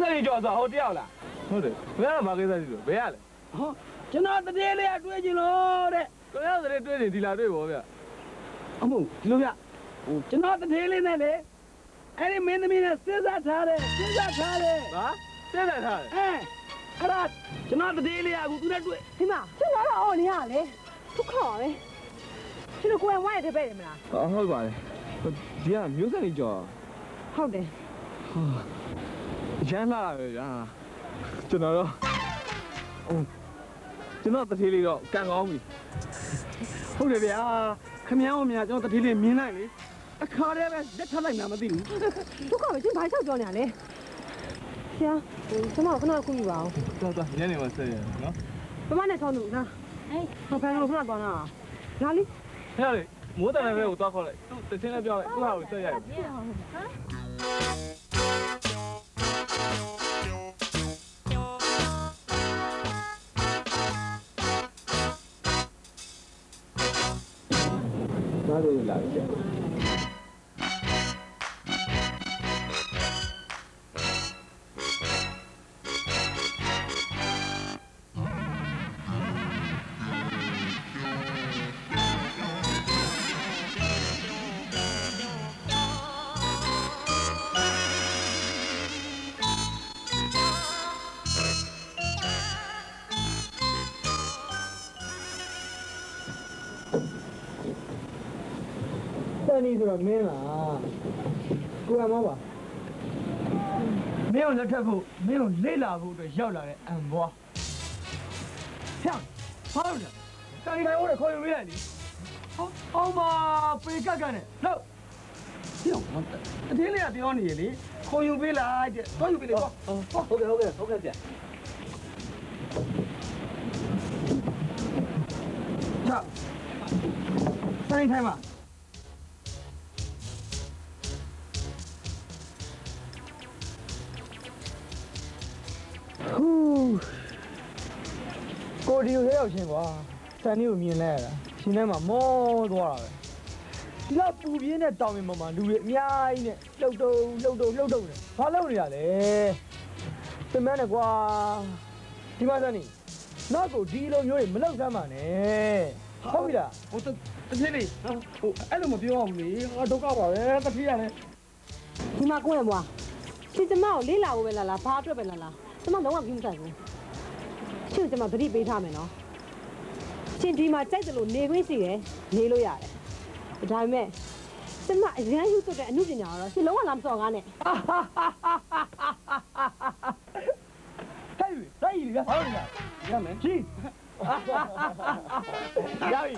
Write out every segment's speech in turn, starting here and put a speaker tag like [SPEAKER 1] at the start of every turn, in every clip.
[SPEAKER 1] ကျော်ဆိုဟိုတယောက်လား
[SPEAKER 2] ဟုတ်တယ်ဘယ်ကဘာကိစ္စရှိလို့ဘယ်ရလဲ
[SPEAKER 3] ဟောကျွန်တော်တတိလေးကတွေးကြည့်လို့တဲ့
[SPEAKER 2] ကိုရတဲ့တွေ့နေဒီလာတွေ့ပေါ့ဗျ
[SPEAKER 3] အမို့ဒီလိုဗျဟိုကျွန်တော်တတိလေးနဲ့လေအဲ့ဒီမင်းသမီးနဲ့စဉ်းစားထားတယ်စဉ်းစားထားတယ်
[SPEAKER 2] ဟာပြည့်တယ်ထားတယ်
[SPEAKER 3] အဲအဲ့ဒါကျွန်တော်တတိလေးကအခုသူနဲ့တွေ့
[SPEAKER 4] ဒီမှာကျလာတော့အော်နေရလေဒုက္ခပါပဲရှင်တို့ကိုယ်ဝိုင်းရတဲ့ပဲတယ်မလား
[SPEAKER 2] ဟုတ်ပါတယ်ဒီကမျိုးဆက်ကြီးကျော်
[SPEAKER 4] ဟုတ်တယ်
[SPEAKER 2] ရမ်းလာတာပဲဗျာကျွန်တော်တော့ဟိုကျွန်တော်တတိလေးတော့ကန်ကောင်းပြီ
[SPEAKER 3] ဟုတ်တယ်ဗျာခမည်းအောင်များကျွန်တော်တတိလေးမြင်လိုက်လေအခါတည်းပဲလက်ထပ်လိုက်မှမသိဘူး
[SPEAKER 4] ဒုက္ခပဲရှင်ဘာလျှောက်ပြောနေရလဲဆရာဟိုကျွန်တော်ခဏခုယူပါအောင်
[SPEAKER 2] တော်တော်ညနေမှဆက်ရနော်
[SPEAKER 4] ပမနဲ့ချောင်းသူလားဟေးဟိုဖန်လို့ခဏသွားတာလာလီ
[SPEAKER 2] ဟဲ့လေမိုးတန်တဲ့ဘက်ကိုသွားခေါ်လိုက်သူတချင်းလည်းပြောလိုက်သူ့ဟာကိုဆက်ရရ
[SPEAKER 1] ဘာလို့လာ လဲ
[SPEAKER 3] တန် တော့မင်းလားကိုကမောပါမင်းကိုလက်ထပ်ဖို့မင်းကိုလေ့လာဖို့အတွက်ရောက်လာတဲ့အံဘွားဆရာဘာလို့လဲတန်နီတိုင်းဟိုခေါ်ယူရလေဟောအောင်ပါပေကက်ကနဲ့လို့ပြောင်းအတင်းလေးကပြောနေရလေခေါ်ယူပေးလိုက်တဲ့ခေါ်ယူပေးလေကွာ
[SPEAKER 1] ဟုတ်ကဲ့ဟုတ်ကဲ့ဟုတ်ကဲ့ဗျ
[SPEAKER 3] ချတိုင်းထိုင်ပါ ဟူးကိုဒီကိုရောက်ချင်းကွာစန်နီကိုမြင်လိုက်ရတာရှင်ထဲမှာမောသွားတာပဲဒီလောက်ပူပြင်းတဲ့တောင်ပင်ပေါ်မှာလူတွေအများကြီးနဲ့လှုပ်တုံလှုပ်တုံလှုပ်တုံနေဘာလုပ်နေရလဲသင်မနဲ့ကွာဒီမှာစန်နီနောက်ကိုဒီလိုမျိုးတွေမလုပ်စမ်းပါနဲ့ဟုတ်ပြီလား
[SPEAKER 1] ဟိုတတိလေးဟိုအဲ့လိုမပြောအောင်လေငါဒုက္ခပါပဲတတိရတယ်
[SPEAKER 4] ဒီမှာကိုယ်ရမွားရှင်ကျမကိုလေးလာဖို့ပဲလာလားဘာအတွက်ပဲလာလား ကျမလုံးဝကြည့်မဆိုင်ဘူးရှင်ကျမသတိပေးထားမယ်နော်ရှင်ဒီမှာကြိုက်တယ်လို့နေခွင့်ရှိတယ်နေလို့ရတယ်ဒါပေမဲ့ကျမအရန်ယူသွတ်တဲ့အမှုပညာကတော့ရှင်လုံးဝလာမစော်ကားနဲ့
[SPEAKER 3] ဟဲ့လိုက်ရရဟုတ်လားရမယ်ကြီးရပြီ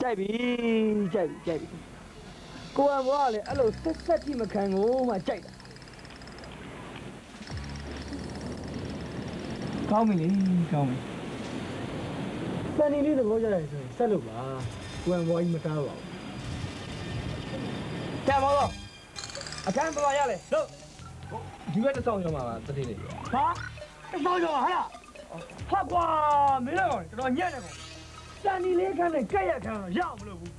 [SPEAKER 3] ကြိုက်ပြီကြိုက်ပြီကြိုက်ပြီကိုကဘောကလည်းအဲ့လိုဆက်ဆက်တိမခံကိုမှကြိုက်တာ ကောင်းပြီလေကောင်းပြီတန်နေလေးသဘောကျတယ်ဆိုရင်ဆက်လို့ပါကိုကဘောကြီးမတားပါဘူးကဲမောတော့အခန်းပေါ်ရလေလို့
[SPEAKER 2] ဒီဘက်တစ်ဆောင်ရောမှာပါတတိလေး
[SPEAKER 3] ဟာတစောကြောဟာလားဟာကွာမင်းတော့တော်တော်ညံ့နေကောင်စန်ဒီလေးခန်းနဲ့ကြက်ရက်ခန်းတော့ရအောင်မလို့ဘူး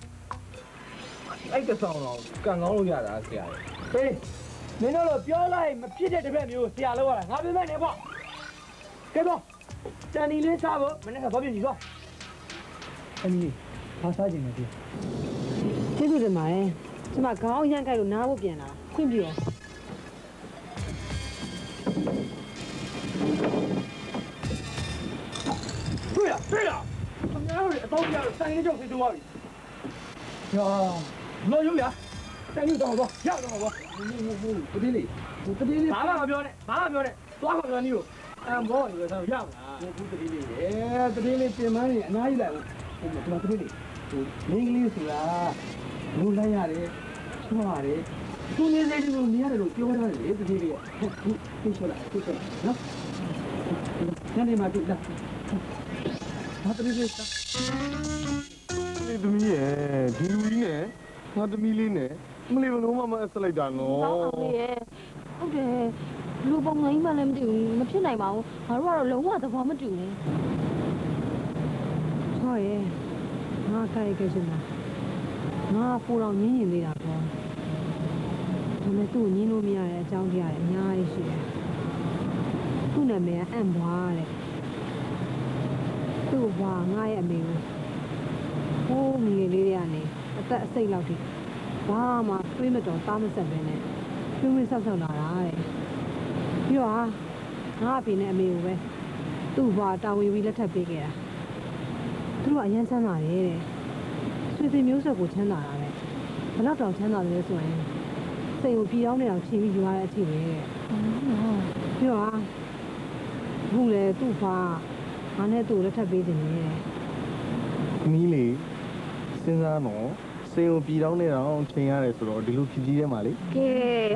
[SPEAKER 2] အဲ့တစ်ဆောင်တော့ကန်ကောင်းလို့ရတာဆရာကြီး
[SPEAKER 3] ဟေးမင်းတို့လိုပြောလိုက်မဖြစ်တဲ့တစ်ပတ်မျိုးဆရာလောက်ရတာငါပြမဲ့နေပေါ့ ကဲတော့စန်ဒီလေးစားဖို့မနေ့ကဘာဖြစ်ကြီးသွားအမီဘာစားခြင်းလဲဒီ
[SPEAKER 4] ကျေးဇူးတင်ပါတယ်ကျမခေါင်းရမ်းကြိုက်လို့နားဖို့ပြန်လာခွင့်ပြုရော
[SPEAKER 3] တွေ့ရတွေ့ရအများကြီးအတော့ပြတော့စန်ဒီလေးကြောက်စီတူသွားပြီဟာလောရုံးရစန်ဒီတော့တော့ရတော့တော့
[SPEAKER 1] တတိလေးဟိုတတိလေး
[SPEAKER 3] ဘာမှမပြောနဲ့ဘာမှမပြောနဲ့သွားခေါ်စန်ဒီကို အမ်ဘောနေတော့ရမလား
[SPEAKER 1] ဟိုတတိလေးအဲတတိလေးပြင်မနေအနားကြီးလိုက်ဟိုဒီမှာတတိလေးဟိုမင်းကလေးဆိုတာလူလိုက်ရတယ်ချွားရတယ်သူနေစေချင်လို့နေရတယ်လို့ပြောထားတယ်လေတတိလေးဟုတ်ဟုတ်သိချလာသိချလာနော်ညနေမှတွေ့လားဘာတတိလေးစား
[SPEAKER 2] ဒီသမီးရဲ့ဒီလူကြီးနဲ့ငါသမီးလေးနဲ့မလေးဘလုံးမမအဆက်လိုက်တာနော်
[SPEAKER 5] ဟုတ်ပါဘူးရဲ့ဟုတ်တယ် လူပုံငိမ့်မှလည်းမသိဘူးမဖြစ်နိုင်ပါဘူးငါတို့ကတော့လုံးဝသဘောမတူဘူး
[SPEAKER 4] ဟောရဲ့ငါခိုင်ခဲ့ချင်တာငါပူတော့ညင်းညင်သေးတာပေါ့ဒါမဲ့သူ့ကိုညင်းလို့မရတဲ့အကြောင်းတရားတွေအများကြီးရှိတယ်သူ့နာမည်ကအံ့ဘွားတဲ့သူ့ဘွားငါရဲ့အမေကိုဟိုးငယ်လေးတွေကနေအသက်အစိတ်လောက်ထိဘာမှတွေးမတော်သားမဆက်ပဲနဲ့ပြင်းပြင်းဆောက်ဆောက်လာတာတဲ့ ပြီးတော့ဟာငါအဖေနဲ့အမေကိုပဲသူ့ဘွားတာဝန်ပြီးလက်ထပ်ပေးခဲ့တာသူတို့ကအရန်ချမ်းသာတယ်တဲ့ဆွေစဉ်မျိုးဆက်ကိုချမ်းသာတာတဲ့ဘယ်တော့တောင်ချမ်းသာတယ်လဲဆိုရင်စိတ်ကိုပြေအောင်နေအောင်ချိန်ပြီးယူရတဲ့အချိန်ပဲတဲ့ပြီးတော့ဟာဘူးလေသူ့ဖာငါနဲ့သူ့ကိုလက်ထပ်ပေးခြင်းနဲ့
[SPEAKER 2] သမီးလေးစဉ်းစားတော့စေုံပြည်တောင်းနေတော့ချိန်ရတယ်ဆိုတော့ဒီလိုဖြစ်ကြီးထဲမှာလေ
[SPEAKER 5] ကဲ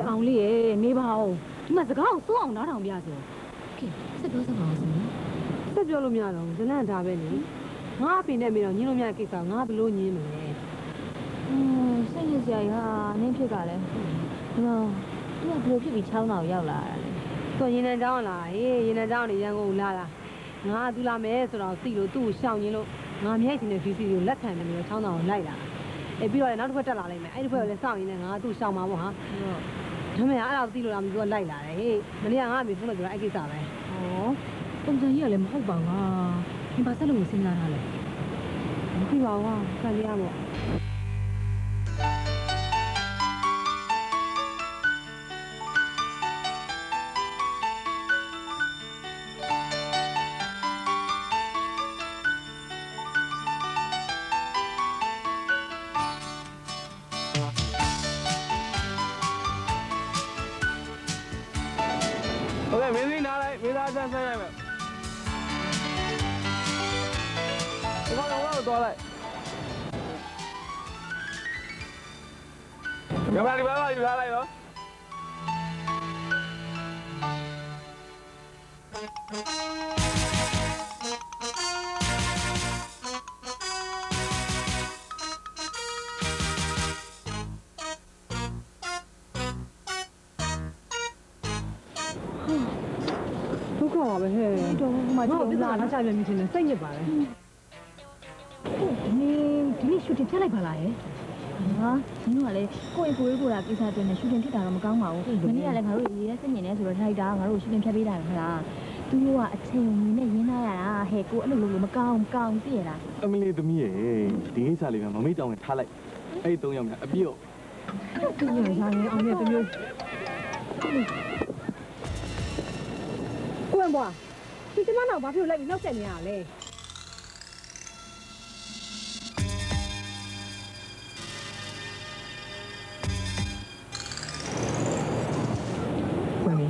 [SPEAKER 5] အောင်လေးရေနေပါဦး ဒီမှာစကားကိုစိုးအောင်နားထောင်ပြစေကဲဆက်ပြောစမ်းပါဦးစမ်း
[SPEAKER 4] ဆက်ပြောလို့မရတော့ဘူးဇလန့်ဒါပဲလေငါအဖေနဲ့မေတော့ညင်းလို့မရတဲ့ကိစ္စငါဘလို့ညင်းမလဲ
[SPEAKER 5] อืมစိတ်ရစရာကြီးဟာနင်းဖြစ်ကလည်းဒီမှာသူကဘလို့ဖြစ်ပြီးချောင်းတော်ရောက်လာတာလေ
[SPEAKER 4] သူရင်နံကြောင်းလာဟေးရင်နံကြောင်းနေရန်ကုန်လာတာငါသူလာမယ်ဆိုတော့သိလို့သူ့ကိုရှောင်ရင်လို့ငါမြိုက်စီနဲ့ဖီစီကိုလက်ခံတယ်မျိုးချောင်းတော်ကိုလိုက်လာအဲပြီးတော့လည်းနောက်တစ်ခွက်တက်လာလိုက်မယ်အဲ့ဒီခွက်ကိုလည်းစောင့်ရင်းနဲ့ငါသူ့ရှောင်မှာပေါ့ဟာ ဒါပေမဲ့အဲ့ဒါကိုသိလို့လားမသိဘူးကလိုက်လာတယ်ဟေးမနေ့ကငါအမေဖုန်းနဲ့ပြောတာအဲ့ကိစ္စပဲ
[SPEAKER 5] ဟောပုံစံကြီးကလည်းမဟုတ်ပါဘူးဟာဒီပါဆက်လို့စဉ်းစားထားလဲ
[SPEAKER 4] မသိပါဘူးဟာခံရမှာ
[SPEAKER 2] ဟု နာလက်
[SPEAKER 4] ချပြန်ပြီးချင်းစိတ်ညစ်ပါလေ
[SPEAKER 5] နင်းဒီနေ့ရှူတင်ဖြတ်လိုက်ပါလားယဟာနင်းကလည်းကိုယ့်ကိုယ်ကိုယ်ကိုယ်ကကိစ္စတင်နေရှူတင်ဖြစ်တာတော့မကောင်းပါဘူးမနေ့ကလည်းငါတို့ရေးရဲစိတ်ညစ်နေဆိုတော့ထိုက်တာငါတို့ရှူတင်ဖြတ်ပေးတာခလားသူတို့ကအချိန်ဝင်နဲ့ရင်းလာရတာဟဲ့ကိုအဲ့လိုလိုမကောင်းကောင်းသိရလား
[SPEAKER 2] အမလီသမီးရေဒီကိစ္စလေးကမမေ့တောင်းနဲ့ထားလိုက်အဲ့ဒီ၃ယောက်များအပြည့်
[SPEAKER 4] သူညရရင်အောင်မြတ်တမျိုးကိုယ်ဘွား ဒီကျမနောက်ဘာဖြစ်လို့လိုက်ပြီးနှောက်ဆက်နေရလဲ
[SPEAKER 3] ဝင်ပြီ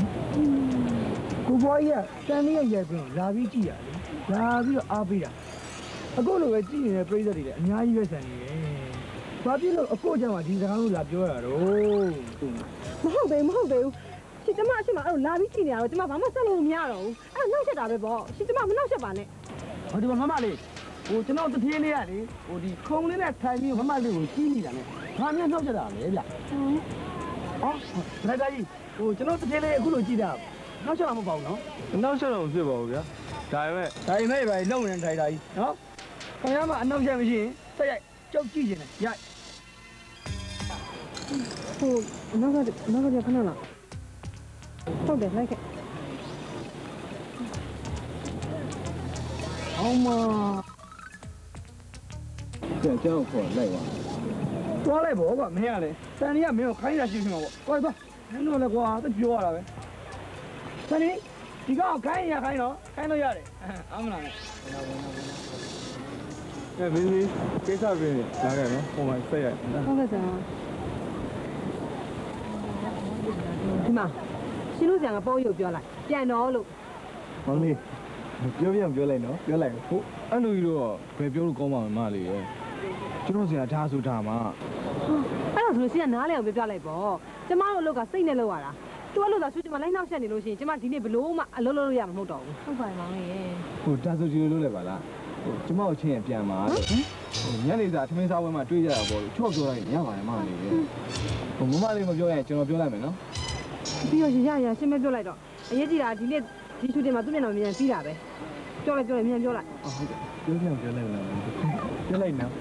[SPEAKER 3] ကိုဘွားကြီးကတန်လေးရဲ့ရိုက်ပြီးလာပြီးကြည့်ရလေလာပြီးတော့အားပေးတာအခုလိုပဲကြည့်နေတဲ့ပြည်သက်တွေလည်းအများကြီးပဲဆန်နေတယ်ဘာဖြစ်လို့အခုကြောင့်ကဒီစကားလို့လာပြောရတော့
[SPEAKER 4] မဟုတ်သေးဘူးမဟုတ်သေးဘူး ရှင်ကျမအရှင်မအဲ့လိုလာပြီးကြည့်နေရတော့ကျမဘာမှဆက်လို့မရတော့ဘူးအဲ့နှောက်ချက်တာပဲပေါ့ရှင်ကျမမနှောက်ချက်ပါနဲ့
[SPEAKER 1] ဟိုဒီမှာမမလေးဟိုကျွန်တော်တပြေးလေးရလေဟိုဒီခုံလေးနဲ့ထိုင်ပြီးမမလေးကိုကြီးနေတာနဲ့ဘာမှနှောက်ကြတာလဲဗျဟောဒရိုက်တာကြီးဟိုကျွန်တော်တပြေးလေးအခုလိုကြည့်တာနှောက်ချက်တာမဟုတ်ပါဘူးနော်
[SPEAKER 2] နောက်ချက်တော့မဖြစ်ပါဘူးဗျာဒါပေမဲ့
[SPEAKER 1] ဒါပေမဲ့ပဲလုံနေဒရိုက်တာကြီးနော်ခင်ဗျားမအနောက်ချက်မရှိရင်ဆက်ရိုက်ကြောက်ကြည့်နေတယ်ရိုက်
[SPEAKER 4] ဟိုနောက်ကနောက်ကခဏလား ဟုတ်တယ်လိုက်ခဲ့
[SPEAKER 1] အောင်မ
[SPEAKER 2] ကျန်ကျောင်းခေါ်လိုက်ပါ
[SPEAKER 1] သွားလိုက်ပေါ့ကွာမင်းကလေတန်ကြီးကမင်းကိုခိုင်းတာရှိနေမှာပေါ့သွားသွားမင်းတို့လည်းကွာသိပြောရတာပဲတန်ကြီးဒီကောင်ခိုင်းရခိုင်းတော့ခိုင်းလို့ရတယ်အမလား
[SPEAKER 2] အဲမင်းလေးကိစ္စပြင်းလာခဲ့နော်ဟိုမှာဆက်ရိုက်
[SPEAKER 4] ဟုတ်ကဲ့ဆရာဒီမှာ ရှင်တို့ဆရာကပေါ့ရုပ်ပြောလိုက်ပြန်တော့လို့
[SPEAKER 2] မောင်လေးပြောပြပြောလိုက်နော်ပြောလိုက်ဟုတ်အဲ့လိုကြီးတော့ဘယ်ပြောလို့ကောင်းပါမမလေးရဲ့ကျွန်တော်စရာထားဆိုထားမှာ
[SPEAKER 4] အဲ့တော့ဆိုလို့ရှင်ကနားလဲအောင်ပြောပြလိုက်ပေါ့ကျမတို့အလုပ်ကစိတ်နဲ့လုပ်ရတာသူ့အလုပ်ကဆွကျမလိုက်နှောက်ချက်နေလို့ရှိရင်ကျမဒီနေ့ဘလို့မှအလုပ်လုပ်လို့ရမှာမဟုတ်တော့ဘူး
[SPEAKER 5] ဟုတ်ပါမောင်လေးရဲ့
[SPEAKER 2] ဟိုဒါဆိုကြီးလို့လည်းပါလားဟိုကျမတို့ချင်းရပြန်ပါဟိုညနေစာထမင်းစားပွဲမှာတွေ့ကြတာပေါ့လို့ချော့ပြောလိုက်ရပါတယ်မမလေးရဲ့ဟိုမမလေးမပြောရင်ကျွန်တော်ပြောလိုက်မယ်နော်
[SPEAKER 4] ပြီးတော့ရရရရှင်းမပြောလိုက်တော့အရေးကြီးတာဒီနေ့ဒီရှူတင်မှာသူ့မျက်နှာမြန်ပြီးတာပဲပြောလိုက်ပြောလိုက်မြန်ပြောလိုက်
[SPEAKER 2] ဟုတ်ကဲ့ပြောပြပြောလိုက်လားပြောလိုက်နော်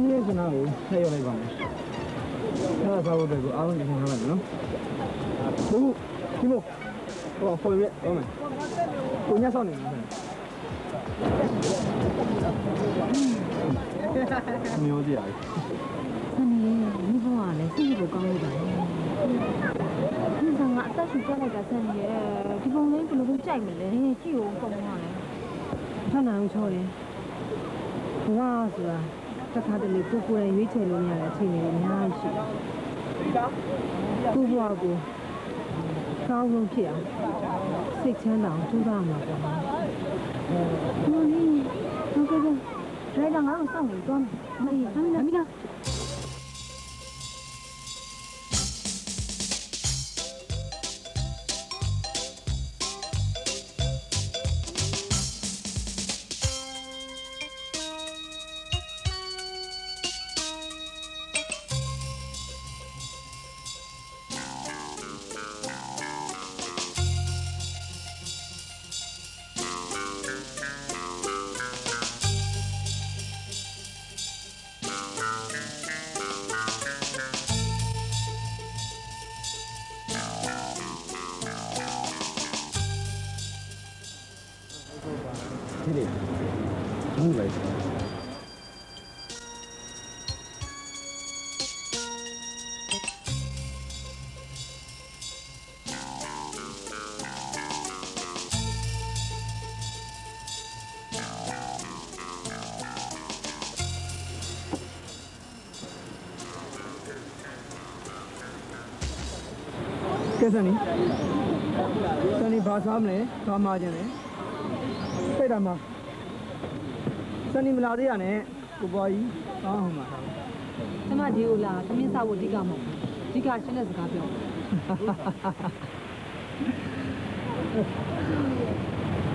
[SPEAKER 3] န်လေးစနာကိုထည့်ရလိုက်ပါမယ်အဲ့ဒါစားဖို့အတွက်ကိုအားလုံးပြင်ထားလိုက်မယ်နော်ဘူးဒီမို့ဟောဖော်ရတော့မယ်ကိုညဆောင်းနေမှာမျိုးကြည့်ရအောင်
[SPEAKER 5] ဆန်နေမိဘကလည်းစိတ်ကိုကောင်းလို့ပါလေဒီကငါအသက်ရှူပြလိုက်တာဆန်နေဒီပုံလေးဘယ်လိုလုပ်ကြိုက်မလဲကြည့်ဦးပုံကလည်း
[SPEAKER 4] ထပ်နိုင်အောင်ချောတယ်ဘဝဆိုတာ တစ်ခါတလေကိုယ်ကိုယ်ရွေးချယ်လို့မရတဲ့အချိန်တွေအများကြီးရှိတယ်ကိုယ့်ဘဝကိုကောင်းဆုံးဖြစ်အောင်စိတ်ချမ်းသာအောင်ကြိုးစားမှာပေါ့
[SPEAKER 5] မလေးဟုတ်ကဲ့ဒရိုက်တာငါ့ကိုစောင့်နေတော့မယ်အေးဆမ်းလာမိလား
[SPEAKER 2] ဒီလေဘူးလိုက်
[SPEAKER 3] ကဲစနီစနီဘာစားမလဲဘာမှာခြင်း လဲစိတ်ဓာတ်မှာစနီမလာသေးရနဲ့ကိုပွားကြီးကောင်းအောင်ပါ
[SPEAKER 4] ကျမဒီကိုလာသမင်းစားဖို့အဓိကမဟုတ်ဘူးအဓိကရှင်းတဲ့စကားပြော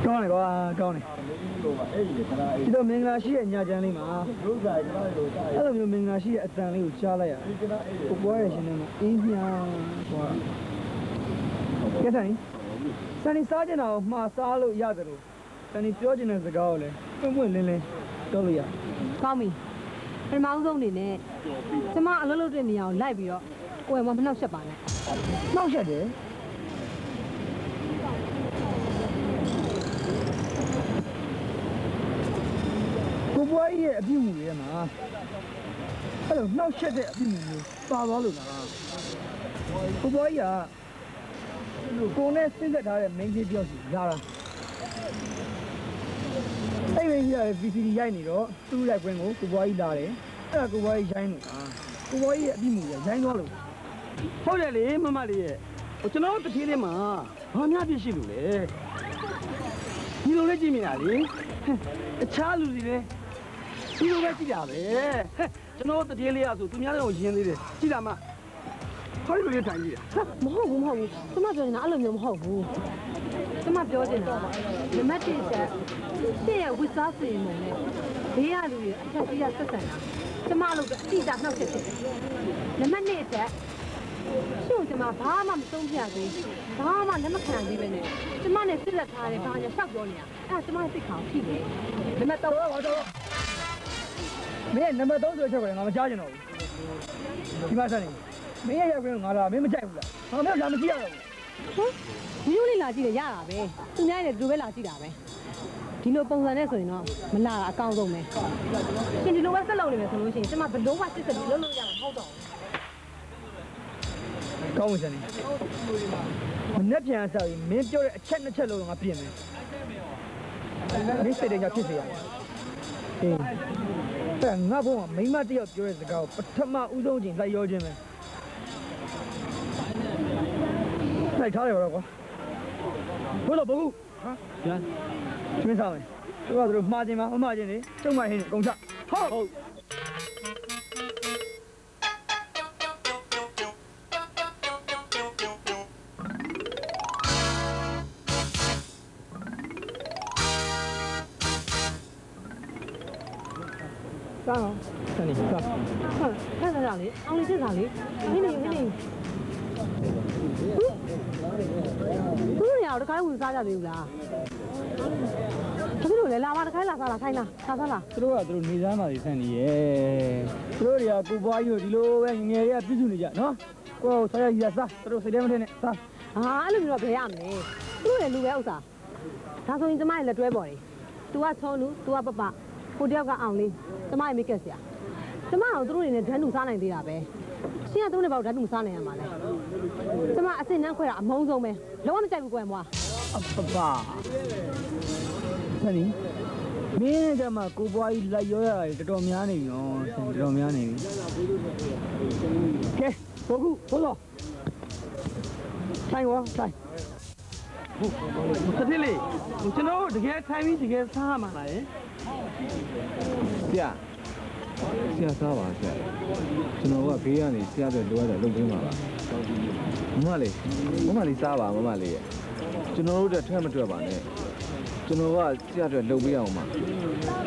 [SPEAKER 3] ကောင်းတယ်ကွာကောင်းတယ်ဒီတော့မင်္ဂလာရှိရဲ့ညချမ်းလေးမှာအဲ့လိုမျိုးမင်္ဂလာရှိရဲ့အတန်လေးကိုကြားလိုက်ရတယ်ကိုပွားရဲ့ရှင်ထဲမှာအင်းမြာကွာကဲစနီစနီစားကျင်တာကိုမှားစားလို့ရတယ်လို့ စနီပြောကျင်တဲ့စကားကိုလည်းပွင့်ပွင့်လင်းလင်းပြောလို့ရတယ်
[SPEAKER 4] ကောင်းပြီပထမဦးဆုံးအနေနဲ့ကျမအလုပ်လုပ်တဲ့နေရာကိုလိုက်ပြီးတော့ကိုယ်မမနှောက်ရှက်ပါနဲ့
[SPEAKER 3] နှောက်ရက်တယ်ကိုပွားကြီးရဲ့အပြုအမူတွေမှာအဲ့လိုနှောက်ရက်တဲ့အပြုအမူမျိုးပါသွားလို့လားကိုပွားကြီးကကိုနဲ့စဉ်းသက်ထားတဲ့ main ကြီးပြောစီလာတာ အဲ့ဒီကြီးက VCD ရိုက်နေတော့သူ့ရိုက်ခွင်းကိုကိုပွားကြီးလာတယ်အဲ့ဒါကိုပွားကြီးရိုင်းနေတာကိုပွားကြီးရဲ့အပြုအမူတွေရိုင်းသွားလို့
[SPEAKER 1] ဟုတ်တယ်လေမမလေးရဲ့ဟိုကျွန်တော်တို့တတိလေးမှာဘာများဖြစ်ရှိလို့လဲဒီလိုလေးကြည့်မြင်တာလေဟဲ့တခြားလူတွေလည်းဒီလိုပဲကြည့်တာပဲဟဲ့ကျွန်တော်တို့တတိလေးရဆိုသူများတို့ရင်းသေးတယ်ကြည့်တာမှဟောဒီလိုလေးထိုင်ကြည့်တာ
[SPEAKER 4] မဟုတ်ဘူးမဟုတ်ဘူးကျမပြောနေတာအဲ့လိုမျိုးမဟုတ်ဘူးကျမပြောနေတာ နံပါတ်1ချက်ရှင့်ရဲ့ဝစ်စားစီရင်ပုံနဲ့ဘေးရလူတွေအထက်ကြီးရဆက်ဆံတာကျမအလုပ်ကအတိအကျနှောက်ချက်ဖြစ်တယ်နံပါတ်2ချက်ရှင့်ကိုကျမဘာမှမဆုံးဖြတ်သေးဘာမှလက်မခံသေးပဲနဲ့ကျမနဲ့စစ်လက်ထားတယ်ဘာညာရှောက်ပြောနေတာအဲ့ဒါကျမရဲ့စိတ်ခေါင်းထိတယ်နံပါတ်3
[SPEAKER 3] တော့တော့မင်းနံပါတ်3ဆိုချက်ကိုငါမကြားချင်တော့ဘူးဒီမှာစနေမင်းရဲ့ရောက်ခွင့်ငါလာမင်းမကြိုက်ဘူးလားငါမင်းလာမကြည့်ရတော့ဘူး
[SPEAKER 4] ဟမ် မျိုးလေးလာကြည့်တယ်ရတာပဲသူများလည်းဒီလိုပဲလာကြည့်တာပဲဒီလိုပုံစံနဲ့ဆိုရင်တော့မလာတာအကောင်းဆုံးပဲရှင်ဒီလိုပဲဆက်လုပ်နေမယ်ဆိုလို့ရှိရင်ကျမဘလို့မှစစ်စစ်ပြီးလုပ်လို့ရမှာမဟုတ်တော့ဘူး
[SPEAKER 3] ကောင်းဝင်စနေမနေ့ပြန်စားရင်မင်းပြောတဲ့အချက်နှစ်ချက်လုံးငါပြင်မယ်မင်းစိတ်တွေကဖြစ်စေရမယ်အေးအဲ့ငါဘုံကမိမတယောက်ပြောတဲ့စကားကိုပထမဦးဆုံးချိန်လိုက်ရောခြင်းပဲလိုက်ထားတယ်တော့ကွာ ဘယ်လိုဘကူဟာကျန်ကျင်းစားမယ်သူကသူတို့မှားခြင်းမမမှားခြင်းလေကျုံမဟင်းနေအကုန်ချဟုတ်
[SPEAKER 4] သူတို့နေရာတော့တခါဝင်စားကြသေးဘူးလားဘာဖြစ်လို့လဲလာပါတခိုင်းလာစားလာခိုင်းလာစားစားလာ
[SPEAKER 3] သူတို့ကသူတို့နေစားမှတွေဆန်နေရဲ့သူတို့တွေကကိုပွားကြီးတို့ဒီလိုပဲငယ်တွေကပြည့်စုံနေကြနော်ကိုယ်ဆောရကြီးစားသူတို့စိတ်ထဲမထင်းနဲ့စား
[SPEAKER 4] ဟာအဲ့လိုမျိုးတော့ဘယ်ရမလဲသူတို့လည်းလူပဲဥစ္စာဒါဆိုရင်ကျမရဲ့လက်တွဲပေါ်တယ် तू ကချောလူ तू ကပပကိုတယောက်ကအောင်လေးကျမရဲ့မိတ်ကက်ဆရာကျမတို့သူတို့တွေနဲ့ဓာတ်တူစားနိုင်သေးတာပဲရှင်းကသူတို့နဲ့ပေါ့ဓာတ်တူစားနိုင်ရမှာလဲကျမအစင်နှမ်းခွဲတာအမုန်းဆုံးပဲလုံးဝမကြိုက်ဘူးကွယ်မွာ
[SPEAKER 3] အပပဆန်နီမင်းကမှကိုပွားကြီးလိုက်ရောရတယ်တော်တော်များနေပြီနော်ဆန်တော်တော်များနေပြီကဲဘောကူဘောလောဆိုင်ဝဆိုင်
[SPEAKER 1] တတိလေးကျွန်တော်တကယ်ထိုင်ပြီးတကယ်စားရမှာလားယ
[SPEAKER 6] ဆရာဆရာစားပါဆရာကျွန်တော်ကဘေးကနေဆရာတွေလိုရတာလုပ်ပေးမှာပါမမလေးမမလေးစားပါမမလေးရဲ့ ကျွန်တော်တို့တက်ထွက်မထွက်ပါနဲ့ကျွန်တော်ကဆရာတွေလုပ်ပေးအောင်ပါ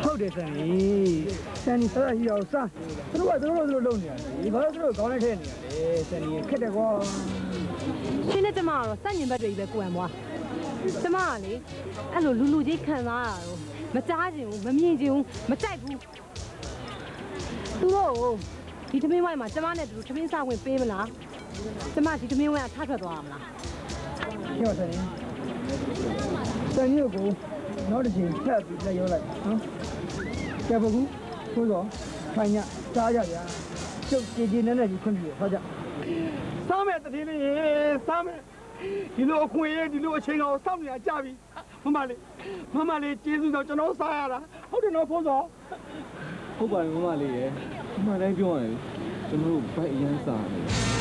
[SPEAKER 3] ဟုတ်တယ်ဆန်ကြီးဆန်ကြီးစားရည်အောင်စားသူတို့ကသူတို့တို့လုပ်နေရတယ်ဒီဘာလို့သူတို့ကောင်းနေထဲနေရလဲဆန်ကြီးခက်တယ်ကွာ
[SPEAKER 4] ရှင်းနဲ့ကျမကတော့စက်ညင်ဘက်တွေပဲကွယ်မွာကျမကလေအဲ့လိုလူလူကြီးခံစားရတော့မကြားချင်ဘူးမမြင်ချင်ဘူးမကြိုက်ဘူးသူတို့ကိုဒီသမင်းဝိုင်းမှာကျမနဲ့တူတူသမင်းစားဝင်ပေးမလားကျမဒီသမင်းဝိုင်းကထထွက်သွားရမလား
[SPEAKER 3] ပြောဆန် ကြီးဆန်ကြီးကိုနောက်တစ်ချိန်ဖြတ်ပြီးလက်ရောလိုက်နော်ကဲဘောကူဆိုတော့ဖိုင်ညစားကြဗျာကျုပ်ကြည်ကြည်နဲ့နဲ့ကြီးခွင့်ပြုရဟောကြ
[SPEAKER 1] စားမယ်တတိလေးစားမယ်ဒီလိုအခွင့်အရေးဒီလိုအချိန်ကောင်စောင့်နေရကြပြီမမလေးမမလေးကျေးဇူးတော်ကျွန်တော်စားရတာဟုတ်တယ်နော်ဖိုးစော
[SPEAKER 6] ဟုတ်ပါတယ်မမလေးရဲ့အမှန်တိုင်းပြောရရင်ကျွန်တော်တို့ဘိုက်အရန်စားနေတယ်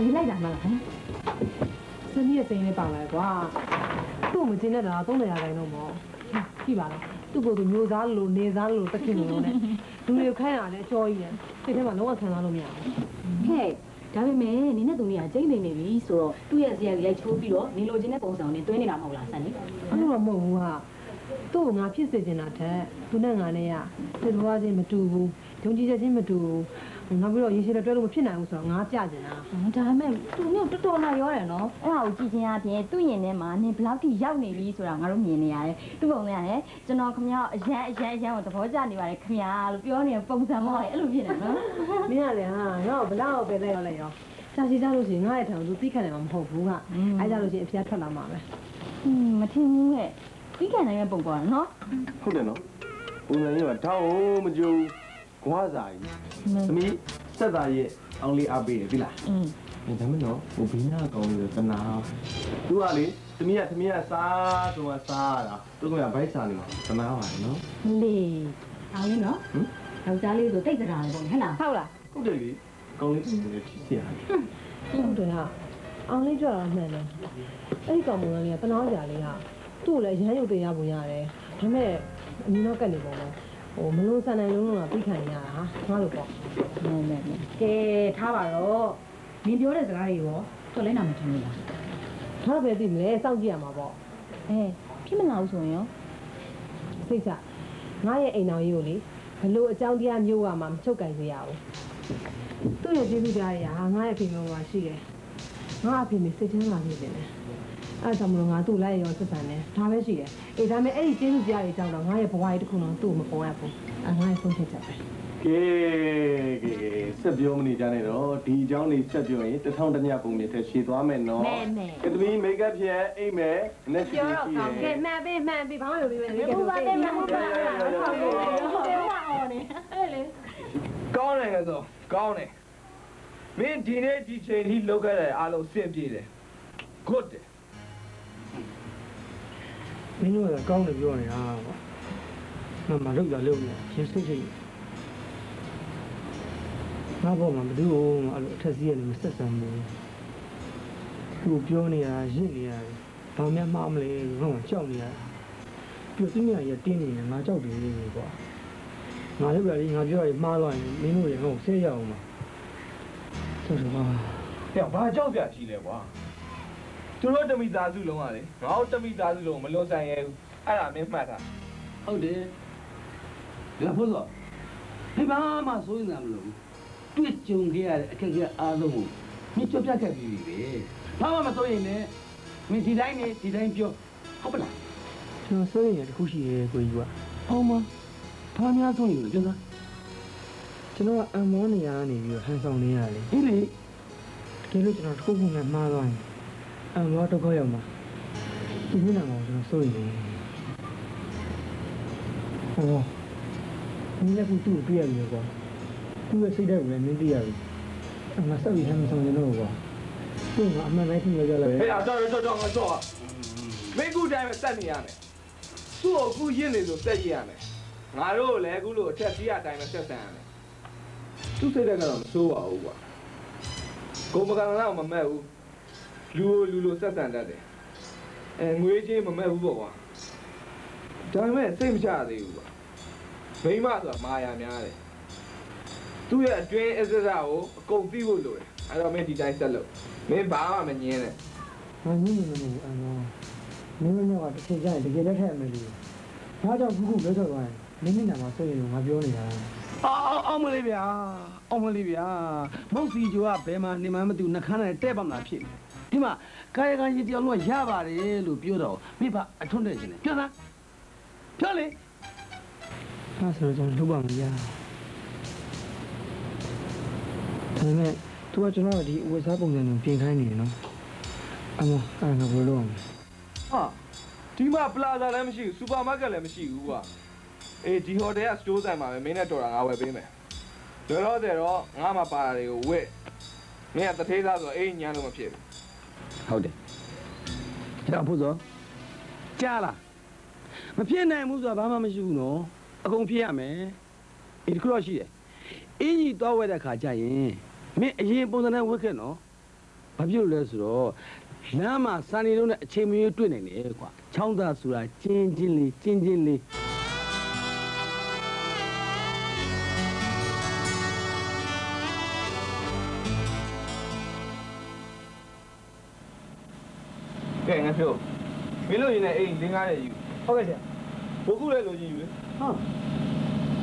[SPEAKER 5] နေတနေ့တခါရေးလိုက်တာမလားဟမ်
[SPEAKER 4] စနီးရဲ့စိန်လေးပါလာကွာသူ့ကိုမကျင်တဲ့တာ300ရာခိုင်တော့မောကြည့်ပါလားသူ့ကိုယ်သူမျိုးသားလိုနေသားလိုတက်ခင်လို့နဲ့လူတွေခိုင်းရတယ်အကျော်ကြီးတယ်စိတ်ထဲမှာလုံးဝခံစားလို့မရဘူး
[SPEAKER 5] ဟဲ့ဒါပေမဲ့နင်းနဲ့သူနေကကျိမ့်နေနေပြီဆိုတော့သူ့ရဲ့ဇေယျရိုက်ချိုးပြီးတော့နင်းလိုချင်တဲ့ပုံစံနဲ့တွဲနေတာမဟုတ်လားဆန်နီ
[SPEAKER 4] အဲ့လိုတော့မဟုတ်ဘူးဟာသူ့ကိုငါဖြစ်စေချင်တာထက်သူနဲ့ငါနဲ့ကစိတ်တော်ချင်းမတူဘူးဒုံကြည်ချက်ချင်းမတူဘူး နောက်ပြီးတော့ရေရှည်လည်းတွဲလို့မဖြစ်နိုင်ဘူးဆိုတော့ငါပြချင်တာ
[SPEAKER 5] ဒါပေမဲ့သူမျိုးတော်တော်လာရောတယ်နော်အဲ့ဒါကိုကြည့်ချင်းအပြင်သူ့ရင်ထဲမှာနင်းဘယ်လောက်ထိရောက်နေပြီဆိုတာငါတို့မြင်နေရတယ်သူ့ပုံနဲ့ရတယ်ကျွန်တော်ခမရအရန်အရန်အရန်ကိုသဘောကျနေပါတယ်ခမရလို့ပြောနေတဲ့ပုံစံမောအဲ့လိုဖြစ်နေနော်
[SPEAKER 4] မင်းကလည်းဟာငါ့ကိုဘလောက်ပဲလဲရောလဲရောရှာရှိကြလို့ရှိရင်ငါ့ရဲ့ထံကိုသူသိခံနိုင်မှာမဟုတ်ဘူးကအဲကြလို့ရှိရင်အဖေကထွက်လာမှာပဲ
[SPEAKER 5] ဟင်းမထင်ဘူးဟဲ့ပြီးခံနိုင်တဲ့ပုံပေါ်နော်
[SPEAKER 2] ဟုတ်တယ်နော်ပုံစံကြီးကတောင်းမကြိုး ဂွားစာကြီးသမီးစက်သားရဲ့အောင်လေးအားပေးတယ်ပြီလား
[SPEAKER 5] อืม
[SPEAKER 2] အဲဒါမင်းနော်ဟိုဘီနာကောင်းလို့တနာသူကလေသမီးကသမီးကစားဆိုတာစားရတာသူကဘိုက်စားနေမှာတနာပါတယ်နော်
[SPEAKER 5] လေအောင်ရင်နော်ယောက်ျားလေးဆိုတိတ်ကြတာလေပေါ့ဟဲ့လား
[SPEAKER 4] ဟုတ်လား
[SPEAKER 2] ဟုတ်တယ်လေကောင်းလေးပုံစံလေးဖြစ်စီရတယ်
[SPEAKER 4] ဟုတ်တယ်ဟာအောင်လေးကြတော့မှန်တယ်အဲ့ဒီကောင်မလေးကတနာကြလေးဟာသူ့ကိုလည်းရမ်းရုပ်တရားပုံရတယ်ဒါပေမဲ့အမီနောက်ကတ်နေပုံပဲ ဟိုမလို့ဆန်နိုင်လုံးလုံးကပြီးခံနေရတာဟာငါလိုပေါ့
[SPEAKER 5] နဲနဲနဲကဲထားပါတော့နင်ပြောတဲ့စကားတွေရောတော်လဲနာမထင်ဘူးလား
[SPEAKER 4] ဒါပဲသိမလဲစောင့်ကြည့်ရမှာပေါ့
[SPEAKER 5] အဲဖြစ်မလာဘူးဆိုရင်ရော
[SPEAKER 4] စိတ်ချငါရဲ့အိမ်တော်ကြီးကိုလေဘလို့အကြောင်းတရားမျိုးကမှမချုပ်ကန်စေရဘူးသူ့ရဲ့ကျေးဇူးတရားတွေကဟာငါရဲ့အဖေမျိုးမှာရှိတယ်ငါအဖေမျိုးစိတ်ထဲမှာနေတယ် အဲ့ဒါကြောင့်မလို့ငါသူ့လိုက်ရောဆက်ဆံတယ်ဒါပဲရှိတယ်အေးဒါပေမဲ့အဲ့ဒီကျေးဇူးတရားတွေကြောင့်တော့ငါရဲ့ဘဝကြီးတစ်ခုလုံးသူ့ကိုမပေါ်ရဘူးအဲငါရဲ့ဆုံးဖြတ်ချက်ပဲ
[SPEAKER 2] ကဲကဲကဲဆက်ပြောမနေကြနဲ့တော့ဒီအကြောင်းလေးဆက်ပြောရင်တထောင်တညပုံမြင်ထက်ရှည်သွားမယ်နော်
[SPEAKER 5] မဲမဲ
[SPEAKER 2] ကဲသမီးမိတ်ကပ်ဖြဲအိတ်မယ်နဲ့ရှိ
[SPEAKER 4] ပြော
[SPEAKER 2] ရှိ
[SPEAKER 4] တော့ကောင်းကဲမှန်ပြီမှန်ပြီဘာမှမလုပ်ပြီးပဲလေကဲ
[SPEAKER 5] ဘုရားတဲ့မှာဘုရားတဲ့မှာဟုတ်တယ်ဟုတ်တယ်အော်နေအဲ့လေ
[SPEAKER 3] ကောင်းတယ်ကဲဆိုကောင်းတယ်မင်းဒီနေ့ဒီချိန်ထိလောက်ခဲ့တဲ့အားလုံးစင်ပြေတယ် good တယ် မင်းတို့ကကောင်းတယ်ပြောနေတာပေါ့မမလောက်တာလောက်နေရင်စိတ်စိတ်ငါဘောမှာဘယ်သူ့ကိုမှအဲ့လိုအထက်စီးရနေမဆက်ဆံဘူးသူပြောနေတာရင့်နေရတယ်ဘာမှမမလဲငါ့ကိုကြောက်နေရပြသူမြရတင်းနေတယ်ငါကြောက်တယ်ကွာငါလောက်ရလေးငါပြောရမှားသွားရင်မင်းတို့ရငါ့ကိုဆဲရအောင်ပါဆိုတော့။
[SPEAKER 6] ပြောဘာကြောက်ပြရှိလဲကွာ။ သူတို့တမိသားစုလုံးကလေငါတို့တမိသားစုလုံးမလွန်ဆိုင်ရဲဘူး။အဲ့ဒါမင်းမှတ်တာ
[SPEAKER 1] ဟုတ်တယ်ဒါဖို့ဆိုဒီဘာမှစိုးရင်မလို့တွေ့ကြုံခဲ့ရတဲ့အခက်အခဲအားလုံးကိုမြစ်ကြပြခဲ့ပြီးပြီပဲဘာမှမစိုးရင်လည်းမင်းဒီတိုင်းနေဒီတိုင်းပြောဟုတ်ပလား
[SPEAKER 3] ကျွန်တော်စိုးရိမ်ရတခုရှိရဲကိုကြီးက
[SPEAKER 1] ဟောမဘာများစိုးရင်လဲပြောစမ်း
[SPEAKER 3] ကျွန်တော်ကအမောနေရကနေပြီးတော့ဟန်ဆောင်နေရလေ
[SPEAKER 1] အေးလေ
[SPEAKER 3] တကယ်လို့ကျွန်တော်တစ်ခုခုနဲ့မှားသွားရင် အမောတော့ခေါက်ရောက်မှာဒီနေ့တော့ကျွန်တော်စိုးရိမ်နေဟောမင်းလည်းကူတူပြရပြီကွာသူ့ရဲ့စိတ်ဓာတ်ကိုလည်းမင်းသိရပြီအမဆက်ပြီးဟန်ဆောင်နေတော့ကွာသူ့ကအမှန်တိုင်းသိရကြလား။
[SPEAKER 6] ဟဲ့အောင်ကြောက်ကြောက်ကြောက်ငါကြောက်။မင်းကူတိုင်းပဲတက်နေရမယ်။သူ့ကိုအခုရင့်နေလို့တက်ရရမယ်။ငါတို့လည်းအခုလို့အထက်စီးရတိုင်းပဲဆက်ဆံရမယ်။သူ့စိတ်ဓာတ်ကတော့မဆိုးပါဘူးကွာ။ကိုမကန်တော့မမက်ဘူး။ လူကိုလူလိုဆက်ဆံတတ်တယ်။အဲငွေချင်းမမက်ဘူးပေါ့ကွာ။ဒါပေမဲ့စိတ်မချသေးဘူးကွာ။မိမဆိုတာမာယာများတယ်။သူ့ရဲ့အတွင်းအစစကိုအကုန်သိဖို့လိုတယ်။အဲ့တော့မင်းဒီတိုင်းဆက်လို့မင်းဘာမှမငင်းနဲ့
[SPEAKER 3] ငါညနေနေအမောမင်းတို့ကတစ်ချိန်ကျရင်တကယ်လက်ထက်အမလို့ဘာကြောင့်ခုခုလွတ်ထွက်သွားရင်မင်းမျက်နှာမှာစိုးရိမ်လို့ငါပြောနေတာ
[SPEAKER 1] အော်အောင်မလေးဗျာအောင်မလေးဗျာမုတ်စီကျော်ကဘယ်မှာနေမှမသိဘူးနှခမ်းနဲ့တဲ့ပါမလားဖြစ်နေ ဒီမှာကာယကံကြီးတရားလုံးကရပါတယ်လို့ပြောတော့မိဘအထွန်းတဲ့ရှင်လေပြောစမ်းပြောလေ
[SPEAKER 3] အဲဆိုတော့ကျွန်တော်လုပ်ပါမယ်ညာဒါပေမဲ့ तू ကကျွန်တော်ဒီဝယ်စားပုံစံကိုပြင်ခိုင်းနေတယ်နော်အမေအဲ့ဒါကဘယ်လိုလုပ်အောင်
[SPEAKER 6] ဟာဒီမှာပလာဇာလည်းမရှိဘူးစူပါမားကတ်လည်းမရှိဘူးကွာအေးဒီဟိုတယ်ကစတိုးဆိုင်မှာပဲမင်းနဲ့တော်တာငါဝယ်ပေးမယ်လောလောဆယ်တော့ငါမှပါတာတွေကိုဝက်မင်းကတထေးသားဆိုတော့အေးညမ်းလို့မဖြစ်ဘူး
[SPEAKER 1] ဟုတ်တယ်အဲ့ဒါဖို့စောကြားလားမဖြစ်နိုင်ဘူးဆိုတာဘာမှမရှိဘူးနော်အကုန်ဖြစ်ရမယ်အေးဒီခုတော့ရှိတယ်အင်းကြီးသွားဝဲတဲ့ခါကျရင်မင်းအရင်ပုံစံနဲ့ဝက်ခဲ့နော်ဘာဖြစ်လို့လဲဆိုတော့လမ်းမှာစံနေလုံးနဲ့အချိန်မရွေးတွေ့နိုင်တယ်ကွာချောင်းသားဆိုတာကျင်းချင်းလေးကျင်းချင်းလေး
[SPEAKER 6] ကဲငါဖြိုးမင်းလို့ရင်လည်းအေးလင်းကားနဲ့ယူ
[SPEAKER 3] ဟုတ်ကဲ့ဆရာ
[SPEAKER 6] ဘိုးခုလည်းလိုချင်ယူလေ
[SPEAKER 1] ဟာ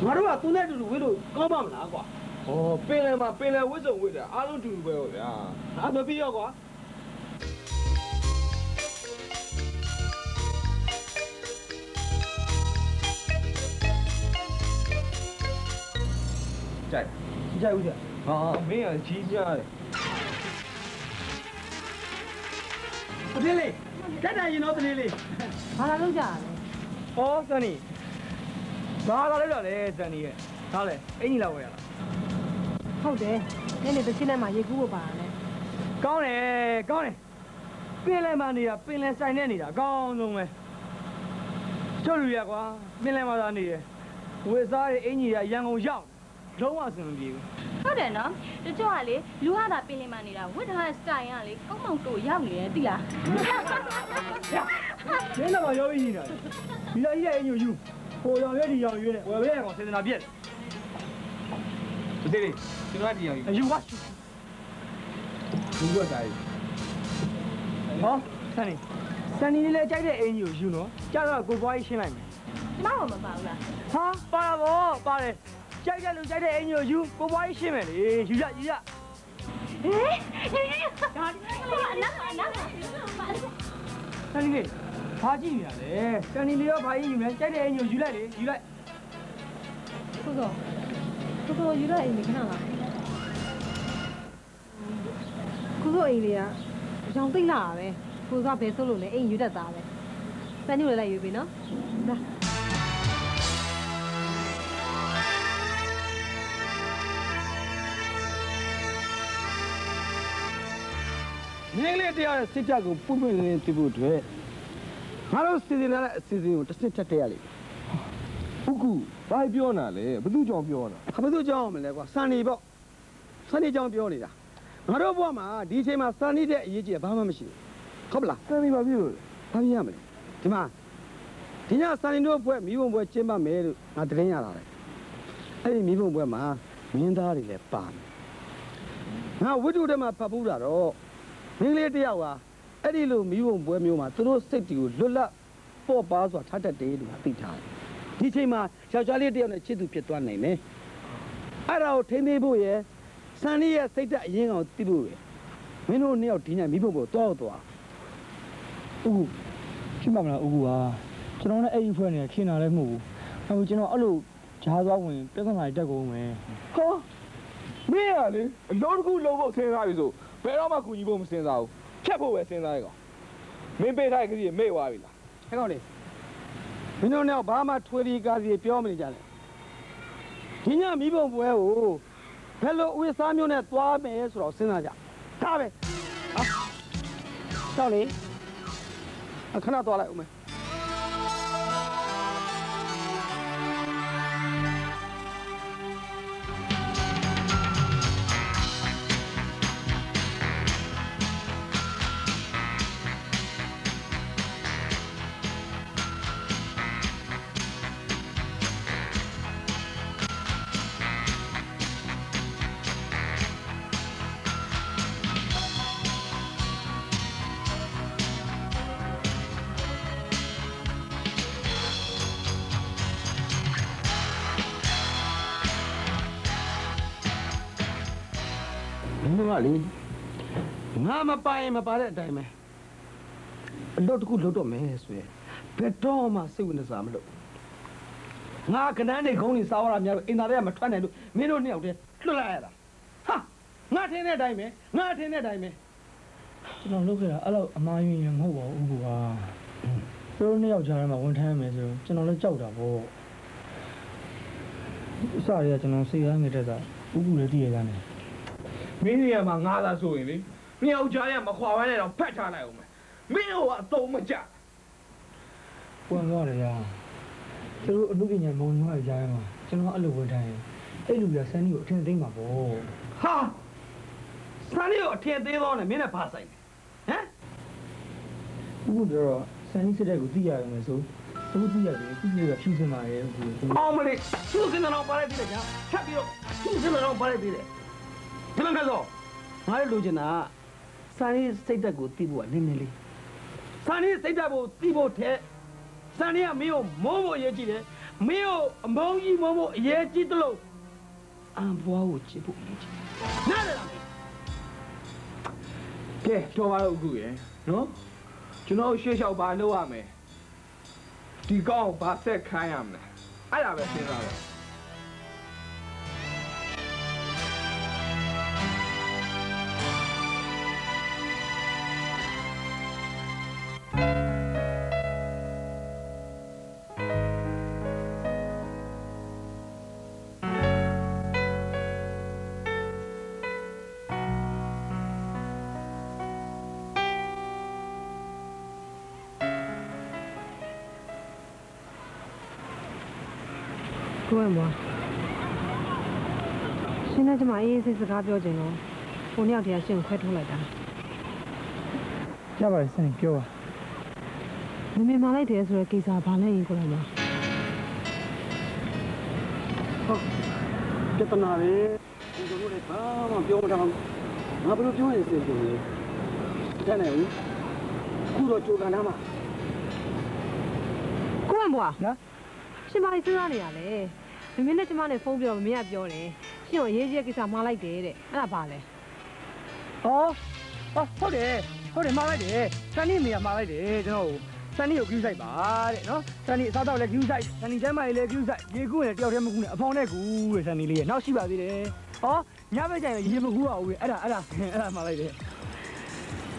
[SPEAKER 1] ငါတို့ကသူနဲ့အတူတူဝေးလို့ကောင်းပါမလားကွာ
[SPEAKER 6] ဩပင်လယ်မှာပင်လယ်ဝစ်စုံဝစ်တာအားလုံးတူတူပဲဟောဗျာ
[SPEAKER 1] ဟာမပြီးတော့ကွာ
[SPEAKER 6] ကြိုက်
[SPEAKER 3] ကြိုက်ဦးဆရာ
[SPEAKER 6] ဟာမင်းကကြီးကြားတယ်
[SPEAKER 1] တတိလေးကြက်တာရင်တော့တတိလေး
[SPEAKER 4] ဘာလာလုပ်ကြရလဲ
[SPEAKER 3] ဟောစနီဘာလာလိုက်တော့လဲစနီရဲ့ဟာလေအင်ကြီးလာဝယ်ရလား
[SPEAKER 4] ဟုတ်တယ်နေ့နေ့တစ်ချင်းထဲမှာရေကူးဖို့ပါရတယ်
[SPEAKER 3] ကောင်းတယ်ကောင်းတယ်ပင်လယ်မှာနေတာပင်လယ်ဆိုင်နဲ့နေတာအကောင်းဆုံးပဲကျွတ်လူရကွာပင်လယ်မှာသာနေတယ်ဝယ်စားရဲ့အင်ကြီးကရန်ကုန်ရောက် လုံးဝအဆင်မပြေဘူး
[SPEAKER 5] ဟုတ်တယ်နော်တချို့ကလေလူဟာတာပင်လင်မှနေတာဝတ်ထားတဲ့စတိုင်ကလေကောင်းမောင်တို့ရောက်နေတယ်သိလား
[SPEAKER 3] ကျင်းတော့ရောပြီးနေတာဒီလိုကြီးတဲ့အင်ကြီးကိုယူဟိုရောင်ရွက်ဒီရောင်ရွက်နဲ့ဝယ်ပေးရကောင်စေတနာပြက်
[SPEAKER 6] တတိလေးကျွန်တော်ကဒီအောင်ယူ
[SPEAKER 3] အယူပါ
[SPEAKER 6] ဘူးတော့တာယူ
[SPEAKER 3] ဟောစနီစနီလေးလည်းကြိုက်တဲ့အင်ကြီးကိုယူနော်ကြာတော့ကိုပွားကြီးရှင်းလိုက်မယ်
[SPEAKER 5] ကျမကမပါဘူးလား
[SPEAKER 3] ဟာပါတာဗောပါတယ် ကြိုက်တဲ့လူကြိုက်တဲ့အင်ကြီးကိုယူကိုပွားကြီးရှင်းမယ်လေယူရယူရ
[SPEAKER 5] ဟေးဒါဒီကအနောက်ကအနောက်
[SPEAKER 3] စနီလေးဘာကြည့်နေရလဲစနီလေးရောဘာကြီးယူမလဲကြိုက်တဲ့အင်ကြီးကိုယူလိုက်လေယူလိုက်
[SPEAKER 4] ခုတော့ခုတော့ယူရအိမ်နေခဏလားခုတော့အိမ်လေးကရောင်သိမ့်လာတာပဲကိုကဘယ်ဆိုလို့လဲအိမ်ယူတတ်သားပဲစမ်းညိုလည်းလိုက်ယူပြီနော်လာ
[SPEAKER 1] မင်းလေးတရားရဲ့စစ်တပ်ကိုပုံမှန်လေးသိဖို့အတွက်ငါတို့စီစဉ်လာတဲ့အစီအစဉ်ကိုတစ်စစ်တက်တက်ရလိမ့်
[SPEAKER 7] ဟုတ်ကူဘာပြောနာလဲဘသူကြောင့်ပြောနာ
[SPEAKER 1] ခမသူကြောင်းအောင်မလဲကွာစံနေပေါ့စံနေကြောင်းပြောနေတာငါတို့ဘဝမှာဒီအချိန်မှာစံနေတဲ့အရေးကြီးကဘာမှမရှိဘူးဟုတ်ပလား
[SPEAKER 7] စမ်းနေပါပြီလို့
[SPEAKER 1] ဘာဖြစ်ရမလဲဒီမှာဒီညစံနေတို့ဘွဲမိဘုံဘွဲကျင်းပမယ်လို့ငါသတင်းရတာလေအဲ့ဒီမိဘုံဘွဲမှာမင်းသားတွေလည်းပါမယ်ငါဝိတုထဲမှာဖတ်ပူးတာတော့ မင်းကလေးတစ်ယောက်ဟာအဲ့ဒီလိုမိဘုံပွဲမျိုးမှာသူတို့စိတ်တီကိုလွတ်လပ်ပေါ့ပါစွာထားတတ်တယ်လို့ငါသိထားတယ်ဒီချိန်မှာယောက်ျားလေးတစ်ယောက်နဲ့ချစ်သူဖြစ်သွားနိုင်တယ်အဲ့ဒါကိုထိမ့်သိဖို့ရယ်စံလေးရဲ့စိတ်ဓာတ်အရင်ကောင်သိဖို့ရယ်မင်းတို့နှစ်ယောက်ဒီညမိဘုံပေါ်တော့သွား
[SPEAKER 3] ဥကူရှိမှမလားဥကူကကျွန်တော်နဲ့အဲ့ဒီဖွဲ့နေခင်တာလည်းမဟုတ်ဘူးအခုကျွန်တော်အဲ့လိုဂျားသွားဝင်ပြဿနာတွေတက်ကုန်မယ်
[SPEAKER 2] ဟောမင်းကလေအလုံးတစ်ခုလုံးဖို့စဉ်းစားပြီဆို ဘယ်တော့မှကူညီဖို့မစဉ်းစားဘူးဖြတ်ဖို့ပဲစဉ်းစားရကောင်မင်းပေးထားတဲ့ကလေးမေ့သွားပြီလား
[SPEAKER 1] ဟဲ့ကောင်လေးမင်းတို့နှစ်ယောက်ဘာမှထွေရီကာစီပြောမနေကြနဲ့ဒီညမိဘုံပွဲကိုဘယ်လိုအဝိစားမျိုးနဲ့သွားမယ်ဆိုတော့စဉ်းစားကြဒါပဲဟာတောက်လေအခဏသွားလိုက်ဦးမယ် လေငါမပိုင်မပါတဲ့အတိုင်းပဲအလုပ်တစ်ခုလုပ်တော့မယ်ဆိုရင်ဘယ်တော့မှစိတ်ဝင်စားမလို့ငါကနန်းနေခုံးနေစားရတာများလို့အင်တာတွေကမထွက်နိုင်လို့မင်းတို့နှစ်ယောက်တည်းလွတ်လိုက်ရတာဟာငါထင်းတဲ့အတိုင်းပဲငါထင်းတဲ့အတိုင်းပဲ
[SPEAKER 3] ကျွန်တော်လုပ်ခဲ့တာအဲ့လိုအမှားယွင်းရင်မဟုတ်ပါဘူးဥကူကသူတို့နှစ်ယောက်ကြားထဲမှာဝန်ထမ်းရမယ်ဆိုတော့ကျွန်တော်လည်းကြောက်တာပေါ့အစတွေကကျွန်တော်စိတ်အားငယ်တက်တာဥကူလည်းတည်ရကြတယ်
[SPEAKER 2] မင်းနေရာမှာငါသာဆိုရင်လေမြောက်ကြားရမခွာဝဲနဲ့တော့ဖတ်ထားလိုက်အောင်မယ်မင်းတို့ကအသုံးမကျ
[SPEAKER 3] ပွန်သွားတယ်ရာသူတို့အမှုပညာမုံညွှန်ရကြားထဲမှာကျွန်တော်အဲ့လိုဝန်ထမ်းရင်အဲ့လူကစန်းကြီးကိုအထင်သိမ့်မှာပေါ့
[SPEAKER 1] ဟာစမ်းလေးကိုအထင်သေးသောနဲ့မင်းနဲ့ဘာဆိုင်လဲဟမ်
[SPEAKER 3] ဥကူပြောတော့စန်းကြီးစစ်တဲ့ကိုသိရရမယ်ဆိုသူသိရတယ်သူကဖြူစင်ပါရဲ့ဥကူ
[SPEAKER 1] အောင်မလေးသူ့စင်တော်ပါလိုက်သေးတယ်ကြာဖြတ်ပြီးတော့သူ့စင်တော်ပါလိုက်သေးတယ် ဒီမှာကစောငါလည်းလိုချင်တာစမ်းလေးစိတ်သက်ကိုသိဖို့ကနည်းနည်းလေးစမ်းလေးစိတ်သက်ကိုသိဖို့ထဲစမ်းလေးကမင်းကိုမုန်းဖို့အရေးကြီးတယ်မင်းကိုအမုန်းကြီးမုန်းဖို့အရေးကြီးတယ်လို့အံဘွားကိုချစ်ဖို့အရေးကြီးတယ်နားလည်လား
[SPEAKER 2] ကဲတော်ပါတော့အခုရယ်နော်ကျွန်တော်ရှေ့လျှောက်ပါလုပ်ရမယ်ဒီကောင်းဘာဆက်ခိုင်းရမလဲအဲ့ဒါပဲစဉ်းစားတော့
[SPEAKER 4] ကိုယ်မွာရှင်နဲ့ကျမအေးအေးဆေးစကားပြောချင်တော့ကိုနှစ်ယောက်တည်းကရှင်ကိုခွဲထုတ်လိုက်တာ
[SPEAKER 3] ရပါတယ်စန်းကြီးပြောပါ
[SPEAKER 4] မမေမာလိုက်တယ်ဆိုတဲ့ကိစ္စဘာလဲရင်ကိုယ်မွာ
[SPEAKER 1] ပြဿနာပဲကိုတို့လည်းဘာမှပြောမထားဘူးငါဘယ်လိုပြောရင်စင်ကြင်လဲတဲ့နိုင်ဘူးခုတော့ကြိုကန်ထားမှာ
[SPEAKER 4] ကိုယ်မွာ
[SPEAKER 3] နော်
[SPEAKER 4] ရှင်ဘာကြီးစဉ်းစားနေရလဲ မမေနဲ့ကျမနဲ့ဖုန်းပြောမမေကပြောတယ်ရှင်ကိုအရေးကြီးတဲ့ကိစ္စမှားလိုက်တယ်တဲ့အဲ့ဒါဘာလဲ
[SPEAKER 3] ဩဩဟုတ်တယ်ဟုတ်တယ်မှားလိုက်တယ်စန်းကြီးအမေကမှားလိုက်တယ်ကျွန်တော်စန်းကြီးကိုကျူးဆိုင်ပါတဲ့နော်စန်းကြီးအစားတော့လည်းကျူးဆိုင်စန်းကြီးကျမ်းမာရေးလည်းကျူးဆိုင်ရေကူးနဲ့တယောက်တည်းမကူနဲ့အဖောင်းနဲ့ကူတဲ့စန်းကြီးလေးရဲ့နောက်ရှိပါသေးတယ်ဟောညဘက်ကျရင်ရေမကူအောင်ဘူးအဲ့ဒါအဲ့ဒါအဲ့ဒါမှားလိုက်တယ်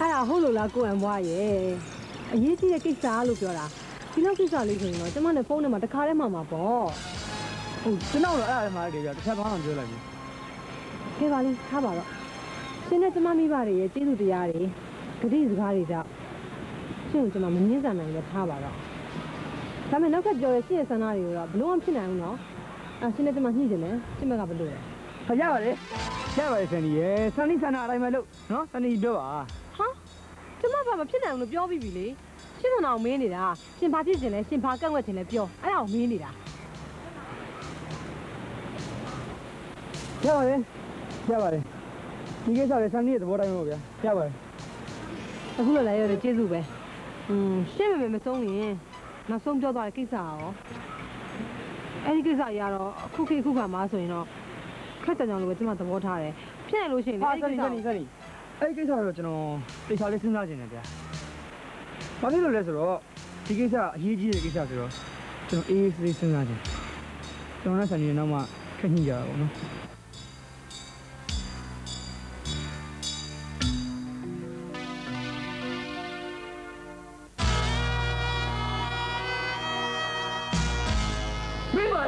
[SPEAKER 4] အဲ့ဒါဟုတ်လို့လားကိုယ်မွာရဲ့အရေးကြီးတဲ့ကိစ္စလို့ပြောတာဒီလောက်ကိစ္စလေးဆိုရင်တော့ကျမနဲ့ဖုန်းနဲ့မှာတခါတည်းမှမှာပေါ့
[SPEAKER 3] ဟုတ်ကျွန်တော်တော့အဲ့ဒါလည်းမှားလိုက်တယ်ကြာတစ်ချက်ဘာမှမပြောလိုက်ဘူး
[SPEAKER 4] ကဲပါလိထားပါတော့ရှင်နဲ့ကျမမိဘတွေရဲ့ကျေးဇူးတရားတွေဂတိစကားတွေကြောင့်ရှင်ကိုကျမမငင်းဆန်နိုင်လဲထားပါတော့ဒါပေမဲ့နောက်ကပြောရဲ့ရှင်ရဲ့ဆန္ဒတွေကိုတော့ဘလို့မဖြစ်နိုင်ဘူးနော်အဲရှင်နဲ့ကျမညှိတယ်မယ်ရှင်မကဘလို့လဲ။
[SPEAKER 3] ဟာရပါတယ်။ရပါတယ်ဆန်ဒီရဲ့။ဆန်ဒီဆန္ဒအတိုင်းပဲလို့နော်ဆန်ဒီပြောပါ
[SPEAKER 4] ဟာကျမဘာမဖြစ်နိုင်ဘူးလို့ပြောပြီးပြီလေရှင်ကအောင်မင်းနေတာရှင်ဘာဖြစ်ချင်လဲရှင်ဘာကန့်ွက်ချင်လဲပြောအဲ့ဒါကိုမင်းနေတာ။
[SPEAKER 3] ရပါတယ်။ရပါတယ်ဒီကိစ္စလည်းဆန်နီးရဲ့သဘောတိုင်းပေါ့ဗျာရပါတယ်
[SPEAKER 4] အခုလည်းလည်းရတယ်ကျေးဇူးပဲอืมရှင်းမမယ်မဆုံးရင်နောက်ဆုံးပြောသွားတဲ့ကိစ္စရောအဲ့ဒီကိစ္စအရာတော့အခုခေတ်အခုခါမှာဆိုရင်တော့ခက်တံကြောင်လိုပဲကျွန်မသဘောထားတယ်ဖြစ်နေလို့ရှိရင်
[SPEAKER 3] ဟာ
[SPEAKER 4] အဲ့
[SPEAKER 3] ဆ
[SPEAKER 4] ဒီ
[SPEAKER 3] န်
[SPEAKER 4] ကိ
[SPEAKER 3] နီ
[SPEAKER 4] စ္စ
[SPEAKER 3] ဆန်နီဆန်နီအဲ့ဒီကိစ္စတော့ကျွန်တော်တေချာလေးစဉ်းစားကြည့်နေဗျာဘာဖြစ်လို့လဲဆိုတော့ဒီကိစ္စအရေးကြီးတဲ့ကိစ္စဆိုတော့ကျွန်တော်အေးအေးဆေးဆေးစဉ်းစားကြည့်ကျွန်တော်နဲ့ဆန်နီနောက်မှခက်ညှိကြတာပေါ့နော်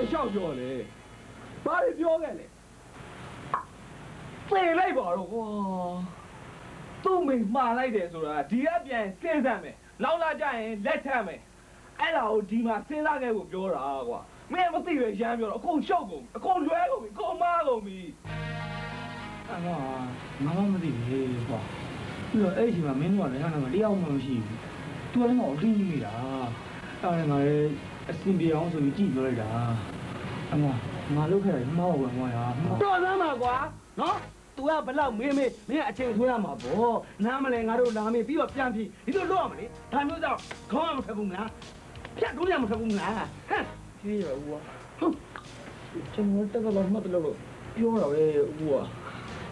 [SPEAKER 6] မင်းပါရှောက်ပြောလေဘာတွေပြောခဲ့လဲသေလိုက်ပါတော့ကွာသူ့မိမှားလိုက်တယ်ဆိုတာဒီကပြန်စဉ်းစားမယ်နောက်လာကြရင်လက်ထပ်မယ်အဲ့ဒါကိုဒီမှာစဉ်းစားခဲ့ဖို့ပြောတာကွာမင်းမသိပဲရမ်းပြောတော့အကုန်ရှုပ်ကုန်အကုန်လွဲကုန်ပြီအကုန်မားကုန်ပြီ
[SPEAKER 3] အမငါမှမသိဘူးကွာပြီးတော့အဲ့ဒီချိန်မှာမင်းတို့ကလည်းဟာတော့တရားမှမရှိဘူးသူကလည်းငါ့ကိုတင်းနေမိတာအဲ့ဒါငါလည်း အစင်ပြေအောင်ဆိုပြီးကြည့်ပြောလိုက်တာအမငါလုပ်ခဲ့တယ်မှားပါဘူးအမရာ
[SPEAKER 6] တော်စမ်းပါကွာနော် तू ကဘလောက်မေးမေးမင်းအချိန်ဆွဲရမှာပေါ့နားမလဲငါတို့လာမေးပြီးတော့ပြန်ပြီဒီလိုလုပ်ရမလဲဒါမျိုးကြောင့်ခေါင်းကမဖက်ဘူးမလားဖြတ်တို့ရမဖက်ဘူးမလားဟမ်
[SPEAKER 3] ကြီးရဦးကွာဟုတ်ကျွန်တော်တက်တော့မှတ်တယ်လို့ပြောတာပဲဦးကွာ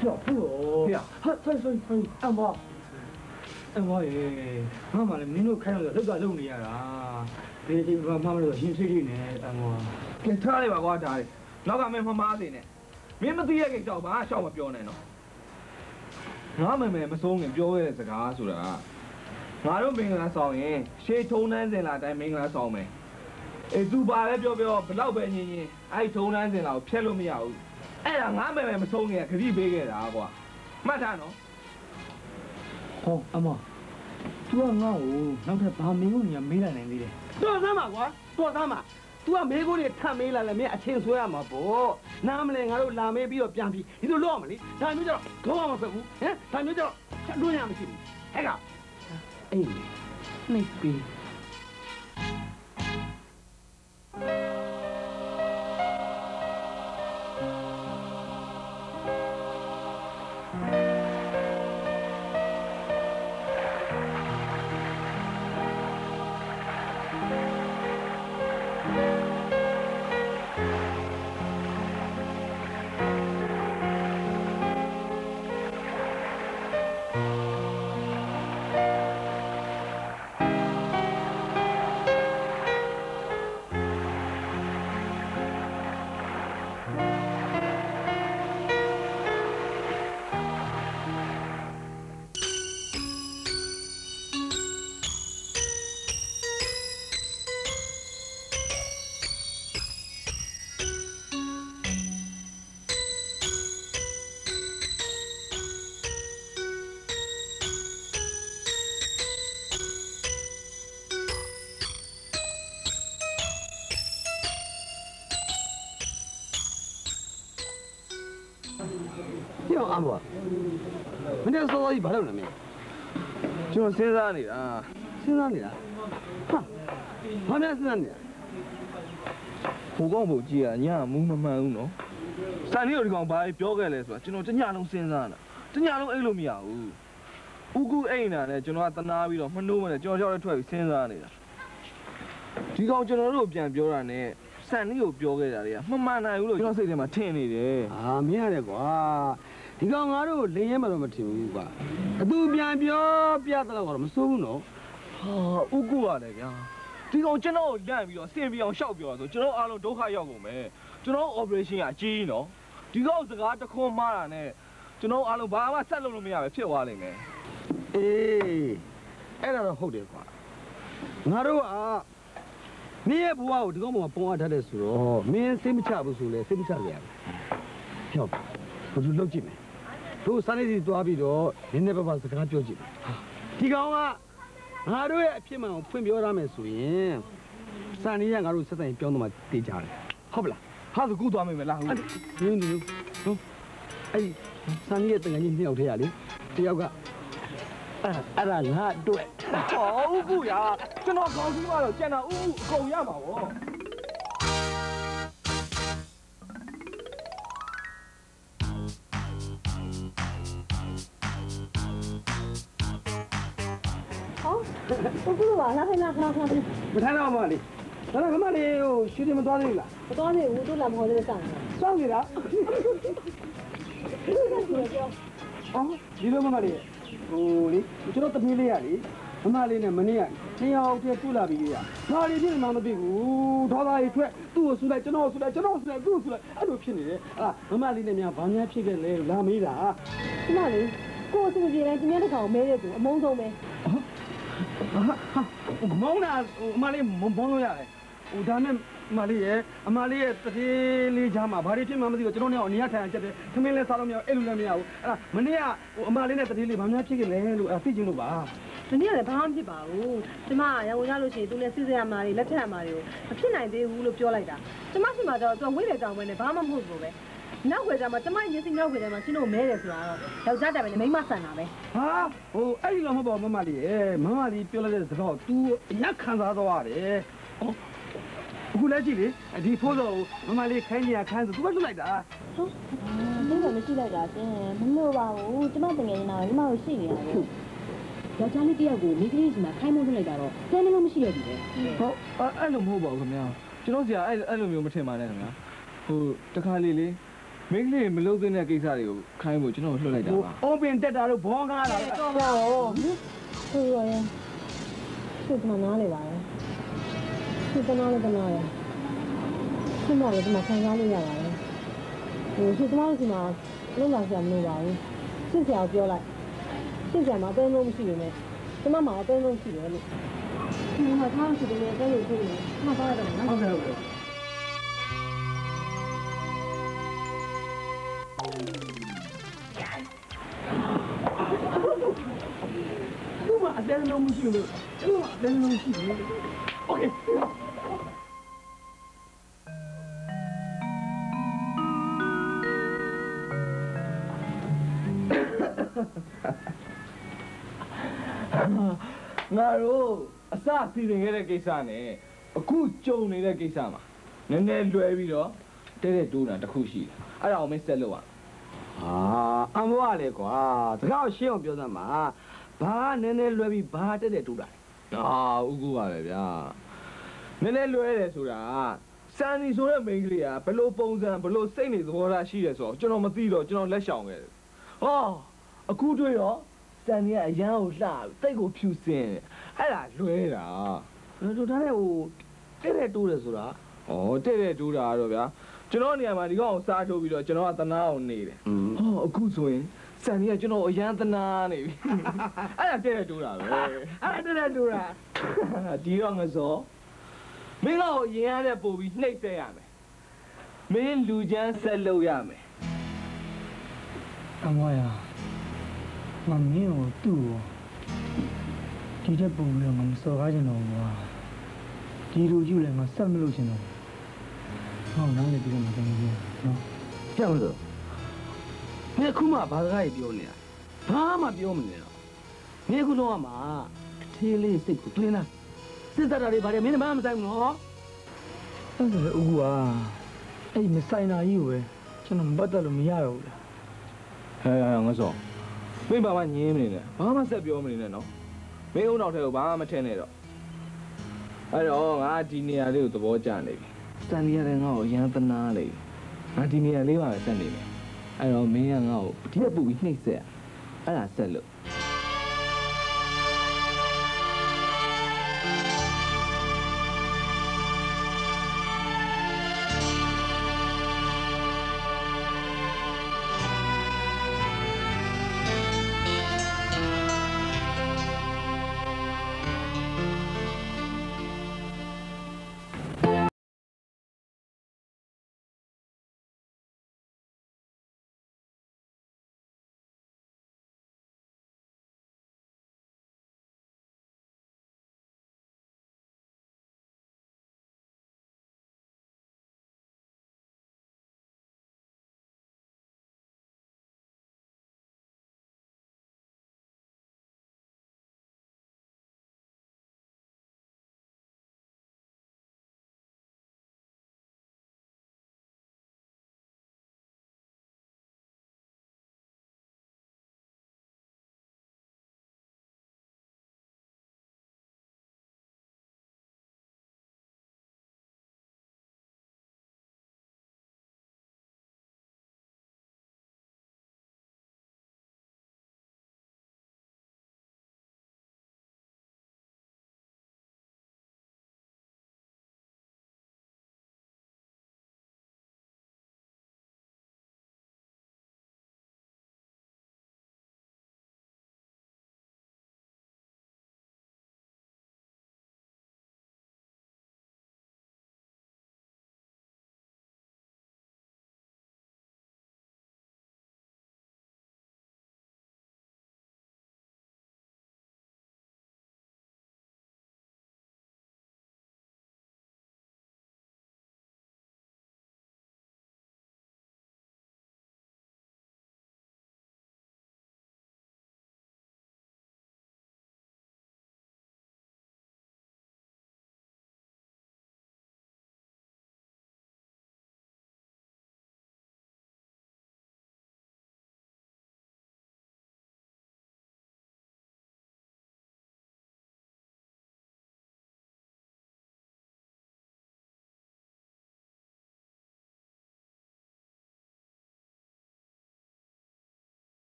[SPEAKER 3] ပြောပြောဟာဆိုင်ဆိုင်ဆိုင်အမအမရေငါမှလည်းမင်းတို့ခိုင်းလို့လောက်တာလုံနေရတာ ဒီချိန်မှာမှမလို့ရှင်စိတ်လေးနဲ့အမ
[SPEAKER 6] ကဲထားလိုက်ပါကွာဒါလေးနောက်ကမင်းမမားစေနဲ့မင်းမသိရကိစ္စဘာရှောက်မပြောနဲ့နော်ငါမမယ်မစိုးငင်ပြောခဲ့တဲ့စကားဆိုတာငါတို့မင်္ဂလာဆောင်ရင်ရှေးထုံးတန်းစင်လာတိုင်းမင်္ဂလာဆောင်မယ်အေးသူပါပဲပြောပြောဘလောက်ပဲညင်ညင်အဲ့ထုံးတန်းစင်လာကိုဖျက်လို့မရဘူးအဲ့ဒါငါမယ်မယ်မစိုးငင်ကခရီးပေးခဲ့တာကွာမှတ်ထားနော်
[SPEAKER 3] ဟောအမ तू ကငါ့ကိုနောက်ထပ်ဘာမင်းတို့ညာမေးလိုက်နိုင်သေးတယ်
[SPEAKER 6] တော်စမ်းပါကွာတော်စမ်းပါ तू ကမေးခွန်းတွေထပ်မေးလာလဲမင်းအချင်းဆွဲရမှာပေါ့နားမလဲငါတို့လာမေးပြီးတော့ပြန်ပြီဒီလိုလုပ်ရမလေဒါမျိုးကြတော့ခေါင်းကမဖက်ဘူးဟမ်ဒါမျိုးကြတော့ချက်တွန်းရမရှိဘူးဟဲ့ကအေးနေပြီ
[SPEAKER 1] ပြော ကြီးဘာလုပ်နေလဲ
[SPEAKER 6] ကျွန်တော်စဉ်းစားနေတာ
[SPEAKER 1] စဉ်းစားနေတာဟာဘာများစဉ်းစားနေတာ
[SPEAKER 6] ဟိုကောင်ဘုတ်ကြီးကညမူးမမှန်ဘူးနော်စံလေးတို့ဒီကောင်ဘာပြောခဲ့လဲဆိုတာကျွန်တော်တညလုံးစဉ်းစားတာတညလုံးအိတ်လို့မရဘူးဥကူအိမ်နာနဲ့ကျွန်တော်ကတနာပြီးတော့မနှိုးမနဲ့ကျွန်တော်ကြောက်တဲ့ထွက်ပြီးစဉ်းစားနေတာဒီကောင်ကျွန်တော်တို့ပြန်ပြောတာနဲ့စံလေးကိုပြောခဲ့တာတွေကမမှန်နိုင်ဘူးလို့ကျွန်တော်စိတ်ထဲမှာထင်နေတယ်
[SPEAKER 1] အာမင်းရတယ်ကွာ ဒီကောင်ငါတို့လင်းရဲမှတော့မထင်ဘူးကွာအသူပြန်ပြောပြတော့ကတော့မစိုးဘူးနော်
[SPEAKER 6] ဟာဥကူရတယ်ဗျာဒီကောင်ကျွန်တော်ကိုလန့်ပြီးတော့စင်ပြီးအောင်ရှောက်ပြောတာဆိုကျွန်တော်အားလုံးဒုက္ခရောက်ကုန်မယ်ကျွန်တော် operation ကအကြီးနော်ဒီကောင်စကားတစ်ခွန်းမှားတာနဲ့ကျွန်တော်အားလုံးဘာမှဆက်လုပ်လို့မရပဲဖြစ်သွားလိမ့်မယ်
[SPEAKER 1] အေးအဲ့ဒါတော့ဟုတ်တယ်ကွာငါတို့ကမင်းရဲ့ဘဝကိုဒီကောင်မှပုံအားထားတယ်ဆိုတော့မင်းစိတ်မချဘူးဆိုလဲစိတ်မချကြရဘူးဖြောက်ဘယ်လိုလုပ်ကြည့်မလဲ တို့စာနေစီသွားပြီးတော့နင်းနေပပစကားပြောကြည့်ဒီကောင်ကငါတို့ရဲ့အဖြစ်မှန်ကိုဖွင့်ပြောရမယ်ဆိုရင်စာနေရငါတို့စက်တိုင်ပြောင်းတော့မှတည်ကြတယ်ဟုတ်ပလား
[SPEAKER 6] ဟာစကူသွားမိမယ်လားဟုတ်
[SPEAKER 1] အဲ့ဒီဒီဟုတ်အဲ့ဒီစံကြီးရဲ့တငယ်ကြီးနှစ်ယောက်ထဲရလေတယောက်ကအဲ့အဲ့ဒါငါအတွက်
[SPEAKER 6] ဟောဥကူရကျွန်တော်ခေါင်းကြီးကတော့ကျန်တာဥကူအကုန်ရမှာဗော
[SPEAKER 4] ကိုကူပါလာခိုင်းလာခဏခဏ
[SPEAKER 1] မထိုင်တော့မလေးဒါတော့မလေးဟိုရွှေတင်မသွားသေးဘူးလား
[SPEAKER 4] မတော်နေဘူးတို့လာမခေါ်သေးစောင့်နေ
[SPEAKER 1] စောင့်နေတာအော်ဒီလိုမလေးဟိုလေကျွန်တော်တပင်းလေးရလေမမလေးနဲ့မနေ့ကနှစ်ယောက်တည်းပြလာပြီးရဘာလေးဖြစ်မှမသိဘူးဒေါသကြီးထွက်သူ့ကိုဆူလိုက်ကျွန်တော်ဆူလိုက်ကျွန်တော်ဆူလိုက်သူ့ကိုဆူလိုက်အဲ့လိုဖြစ်နေတယ်အာမမလေးနဲ့များဘာများဖြစ်ခဲ့လဲလာမေးတာ
[SPEAKER 4] ဒီမလေးကိုအစီအစဉ်တိုင်းဒီနေ့တစ်ခါကိုမဲတဲ့သူအမုန်းဆုံးပဲ
[SPEAKER 1] မောင်းတာဟိုအမလေးမောင်းလို့ရတယ်ဟိုဒါနဲ့အမလေးရဲ့အမလေးရဲ့တတိလေးချာမှာဘာတွေဖြစ်မှမသိဘူးကျွန်တော်နဲ့အနေရထိုင်ချက်တယ်ခမင်းလဲစားလို့မရဘူးအဲ့လိုလည်းမရဘူးအဲ့ဒါမနေ့ကဟိုအမလေးနဲ့တတိလေးဘာများဖြစ်ခဲ့လဲလို့အဲ့သိချင်လို့ပါ
[SPEAKER 4] ဒီနေ့ကလည်းဘာမှမဖြစ်ပါဘူးကျမရန်ကုန်ရလို့ရှိရင်သူနဲ့စစ်စရမှာတွေလက်ထက်မှာတွေကိုမဖြစ်နိုင်သေးဘူးလို့ပြောလိုက်တာကျမရှိမှတော့သူဝိတယ်ကြောင်ပဲနဲ့ဘာမှမဟုတ်ဘူးပဲ နောက်ခွေကြမှာကျမရင်းစီနောက်ခွေကြမှာရှင်းလို့မဲတယ်ဆိုတာတော့ယောက်ျားတိုင်ပဲနဲ့မိန်းမဆန်တာပဲ
[SPEAKER 1] ဟာဟိုအဲ့ဒီလိုမဟုတ်ပါဘူးမမလေးရဲ့မမလေးပြောလိုက်တဲ့စကားကို तू အညခံစားသွားရတယ်ဟောအခုလည်းကြည့်လေဒီဖိုးစောကိုမမလေးခိုင်းနေရခိုင်းဆို तू ကလွတ်လိုက်တာ
[SPEAKER 5] မင်းကမရှိလိုက်တာရှင်မလို့ပါဘူးကျမတငယ်နေတာကကျမကိုရှိနေတာပဲ
[SPEAKER 4] ယောက်ျားလေးတယောက်ကိုမိန်းကလေးစီမှာခိုင်းမို့ထုတ်လိုက်တာတော့ဆန်းနေလို့မရှိရဘူးလေ
[SPEAKER 6] ဟုတ်အဲ့အဲ့လိုမဟုတ်ပါဘူးခင်ဗျာကျွန်တော်ဆရာအဲ့အဲ့လိုမျိုးမထင်ပါနဲ့ခင်ဗျာဟိုတခါလေးလေ မိန်းကလေးမလုပ်သင့်တဲ့ကိစ္စတွေကိုခိုင်းဖို့ကျွန်တော်လှုပ်လိုက်တာ
[SPEAKER 1] ဟို
[SPEAKER 6] ပါ
[SPEAKER 1] အုံးပင်တက်တာလို့ဘောကားတာတော့ပါဟော
[SPEAKER 4] ဆိုရရင်သူ့ကနားလေပါရဲ့သူ့ကနားလေကနားရဲ့သူ့မလည်းဒီမှာခံစားလို့ရပါတယ်ဟိုသူ့ကနားလို့ဒီမှာလုံးလာဆရာမလို့ပါဘူးစစ်ဆရာကိုပြောလိုက်စစ်ဆရာမှာအသုံးလုံးမရှိဘူးနဲ့ကျမမှာအသုံးလုံးရှိတယ်လို့ဒီမှာထားရှိတယ်လေအဲ့လိုဖြစ်နေမှာပါတော့နော်
[SPEAKER 1] ဟုတ်ကဲ့ဟုတ်ကဲ့ အတဲလုံးမရှိလို့ကျွန်တော်အတဲလုံးရှိတယ်โอเค
[SPEAKER 6] ငါတို့အစစီစဉ်ခဲ့တဲ့ကိစ္စနဲ့အခုကြုံနေတဲ့ကိစ္စမှာနည်းနည်းလွဲပြီးတော့တဲ့တဲ့တိုးတာတစ်ခုရှိတယ်အဲ့ဒါကိုမင်းဆက်လို့ရ
[SPEAKER 1] အာအမွားလေကွာစကားကိုရှင်းအောင်ပြောစမ်းပါ ဘာနည်းနည်းလွဲပြီးဘာတက်တက်တူတာ
[SPEAKER 6] အာဥကူပါပဲဗျာနည်းနည်းလွဲတယ်ဆိုတာစန်နီဆိုတဲ့မိန်းကလေးကဘလို့ပုံစံဘလို့စိတ်နေသဘောထားရှိတယ်ဆိုတော့ကျွန်တော်မသိတော့ကျွန်တော်လက်ရှောင်ခဲ့တယ်ဟောအခုတွေ့တော့စန်နီကအရန်ကိုလှတိတ်ကိုဖြူစင်တယ်အဲ့ဒါလွဲတာ
[SPEAKER 1] တို့ဒါနဲ့ဟိုတက်တက်တူတယ်ဆိုတာ
[SPEAKER 6] ဩတဲ့တဲ့တူတာကတော့ဗျာကျွန်တော်နေရာမှာဒီကောင်ကိုစားထုတ်ပြီးတော့ကျွန်တော်ကတနာအောင်နေတယ်
[SPEAKER 1] อืม
[SPEAKER 6] ဟောအခုဆိုရင် စန်နီကကျွန်တော်အရန်တနာနေပြီအဲ့ဒါတဲ့တဲ့တူတာပဲ
[SPEAKER 1] အဲ့တက်တက်တူတာ
[SPEAKER 6] ဒီတော့ငစောမင်းကတော့ရင်ရတဲ့ပို့ပြီးနှိပ်ဆက်ရမယ်မင်းလူချမ်းဆက်လုပ်ရမယ်
[SPEAKER 3] အမွားရမမင်းကိုသူ့ကိုဒီတက်ပုံပြီးတော့ငါမစော်ကားချင်တော့ဘူးကွာဒီလူကြီးလည်းငါဆက်မလို့ချင်တော့ဘူးဟောနားလေပြီးတော့မတင်ဘူးနော်
[SPEAKER 1] ကြောက်လို့ မင်းအခုမှဘာစကားကြီးပြောနေတာဘာမှပြောမနေတော့မင်းအခုတော့မှအသေးလေးစိတ်ကိုတွင်းလားစစ်တပ်တာတွေဘာတွေမင်းဘာမှမဆိုင်ဘူးနော်
[SPEAKER 3] အဲ့ဒါလေဥကူကအဲ့ဒီမဆိုင်တာကြီးကိုပဲကျွန်တော်မပတ်သက်လို့မရတော့ဘူးလေ
[SPEAKER 6] ဟဲ့ငစောမင်းဘာမှညင်းမနေနဲ့ဘာမှဆက်ပြောမနေနဲ့နော်မင်းအုံနောက်ထဲကိုဘာမှမထင်နဲ့တော့အဲ့တော့ငါဒီနေရာလေးကိုသဘောကျနေပြီစံနေရတဲ့ငါ့ကိုအရန်တနာနေပြီငါဒီနေရာလေးပါပဲဆက်နေမယ် အဲ့တော့မင်းကငါ့ကိုဒီကပူပြီးနှိပ်ဆက်အဲ့ဒါဆက်လို့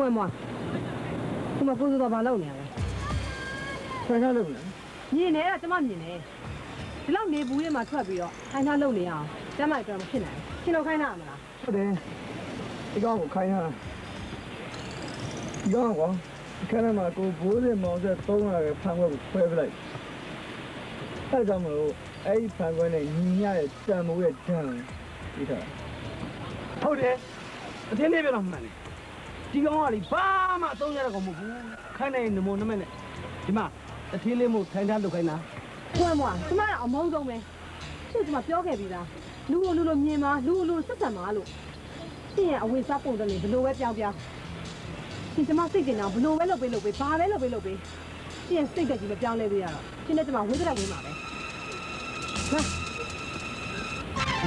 [SPEAKER 4] ကိုယ်မွာဒီမှာကိုစိုးတော့ဘာလုပ်နေရလဲ
[SPEAKER 3] ထိုင်ထားလို့လား
[SPEAKER 4] မြင်နေအဲ့ဒါကျမမြင်နေဒီလောက်နေဘူးလေးမှာထွက်ပြီးတော့ခိုင်းထားလုပ်နေရအောင်ကျမအတွက်မဖြစ်နိုင်ဘူးရှင်တို့ခိုင်းတာမလား
[SPEAKER 3] ဟုတ်တယ်ဒီကောင်ကိုခိုင်းရတာဒီကောင်ကွာခဏမှာကိုဘိုးစင်မောင်ဆက်သုံးရတဲ့ဖန်ခွက်ကိုခွဲပလိုက်အဲ့ကြောင့်မလို့အဲ့ဒီဖန်ခွက်နဲ့ညီညရဲ့တန်မိုးရဲ့တန်ဒီထားဟုတ်တယ်အတင်းလေးပြတော့မှန်တယ် ဒီကောင်ကလေဘာမှအသုံးရတဲ့ကောင်မဟုတ်ဘူးခိုင်းနေနမိုးနမနဲ့ဒီမှာအထင်းလေးမို့ထိုင်ထားလုပ်ခိုင်းတာ
[SPEAKER 4] ကိုယ်မွာကျမကအမုန်းဆုံးပဲရှင်ကျမပြောခဲ့ပြီးသားလူကိုလူလိုမြင်ပါလူကိုလူလိုဆက်ဆံပါလို့ရှင်ရဲ့အဝိစားပုံတယ်လေဘလို့ပဲပြောင်းပြောင်းရှင်ကျမစိတ်ကျင်တာဘလို့ပဲလုပ်ပေးလုပ်ပေးဘာပဲလုပ်ပေးလုပ်ပေးရှင်ရဲ့စိတ်ကကြီးမပြောင်းလဲသေးရတော့ရှင်နဲ့ကျမဝိသရက်ဝေးမှာပဲ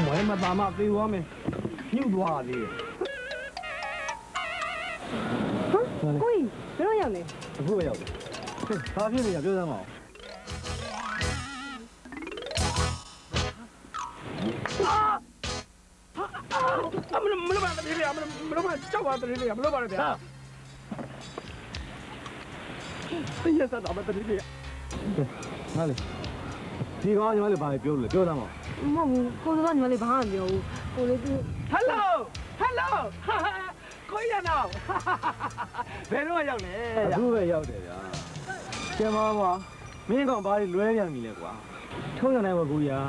[SPEAKER 3] မွေးမသားမသေးသွားမယ်ညှို့သွားသေးတယ်
[SPEAKER 4] ဟမ် ကိုကြီးဘယ်တော့ရောက်လဲ
[SPEAKER 2] အခုပဲရောက်တယ်ဟဲ့ဘာဖြစ်နေရပြောစမ်းမအောင်
[SPEAKER 3] အမမလို့ပါတည်းလေအမမလို့ပါကြောက်ပါတည်းလေမလို့ပါဗျာတင်းရစတာမတည်းလေ
[SPEAKER 2] ငါလေဒီကောင်ကညီမလေးဘာလဲပြောလို့လဲပြောစမ်းမအောင်
[SPEAKER 4] မဟုတ်ဘူးကိုစိုးကညီမလေးဘာမှမပြောဘူးကိုလေးသူ
[SPEAKER 3] ဟယ် လိုဟယ်လိုကိုရနော်ဘယ်တော့ရောက်လဲ
[SPEAKER 2] အခုပဲရောက်တယ်ဗျာကျမကွာမင်းကောင်ဘာလို့လွဲပြန်ပြီလဲကွာထုံးရနိုင်မကူရာ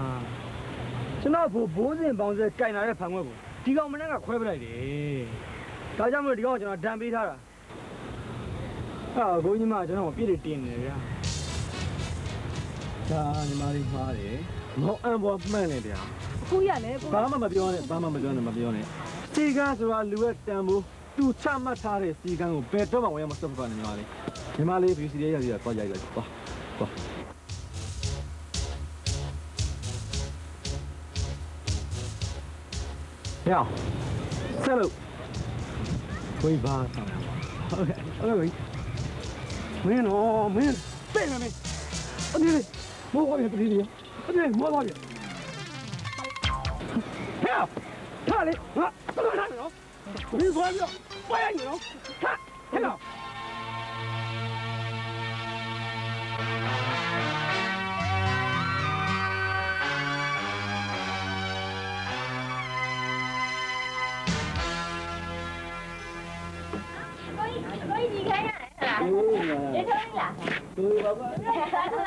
[SPEAKER 3] ကျွန်တော်ဘိုးဘိုးစင်ပေါင်းစဲကင်လာတဲ့ဖန်ခွက်ကိုဒီကောင်မနေ့ကခွဲပလိုက်တယ်ဒါကြောင့်မလို့ဒီကောင်ကိုကျွန်တော်ဒဏ်ပေးထားတာအာဘိုးကြီးမကျွန်တော်ပြည့်တွေတင်နေတယ်ဗျာ
[SPEAKER 2] ဒါညီမလေးမှားတယ်မောင်အံပေါ်မှန်နေဗျာ
[SPEAKER 4] အခုရလဲကို
[SPEAKER 2] ဘာမှမပြောနဲ့ဘာမှမပြောနဲ့မပြောနဲ့ စီကန်းဆိုတာလူရဲ့တန်ဖိုးသူချမှတ်ထားတဲ့စီကန်းကိုဘယ်တော့မှဝင်ရမစပ်ပါနဲ့ညီမလေးညီမလေး beauty ရဲ့ရည်ရသွားကြိုက်လိုက်သွားသွားဟဲ့ဆက်လို့ဝိဘာဆောင်
[SPEAKER 3] ဟုတ်ကဲ့ဟုတ်ကဲ့မင်းနော်မင်းပြေးမယ်မင်းအနေလေးမိုးသွားပြီပြည်လေးအနေမိုးသွားပြီဟဲ့ထားလေဟာတော်တော်နော်မင်းသွားပြီပွားရနော်ဟာ ဟဲ့နော်
[SPEAKER 5] ကိုကြီးကိုကြီးဒီခိုင်းရတယ်ဟလားရေထုံးလား
[SPEAKER 2] သူဘာဘာ
[SPEAKER 5] ထုံး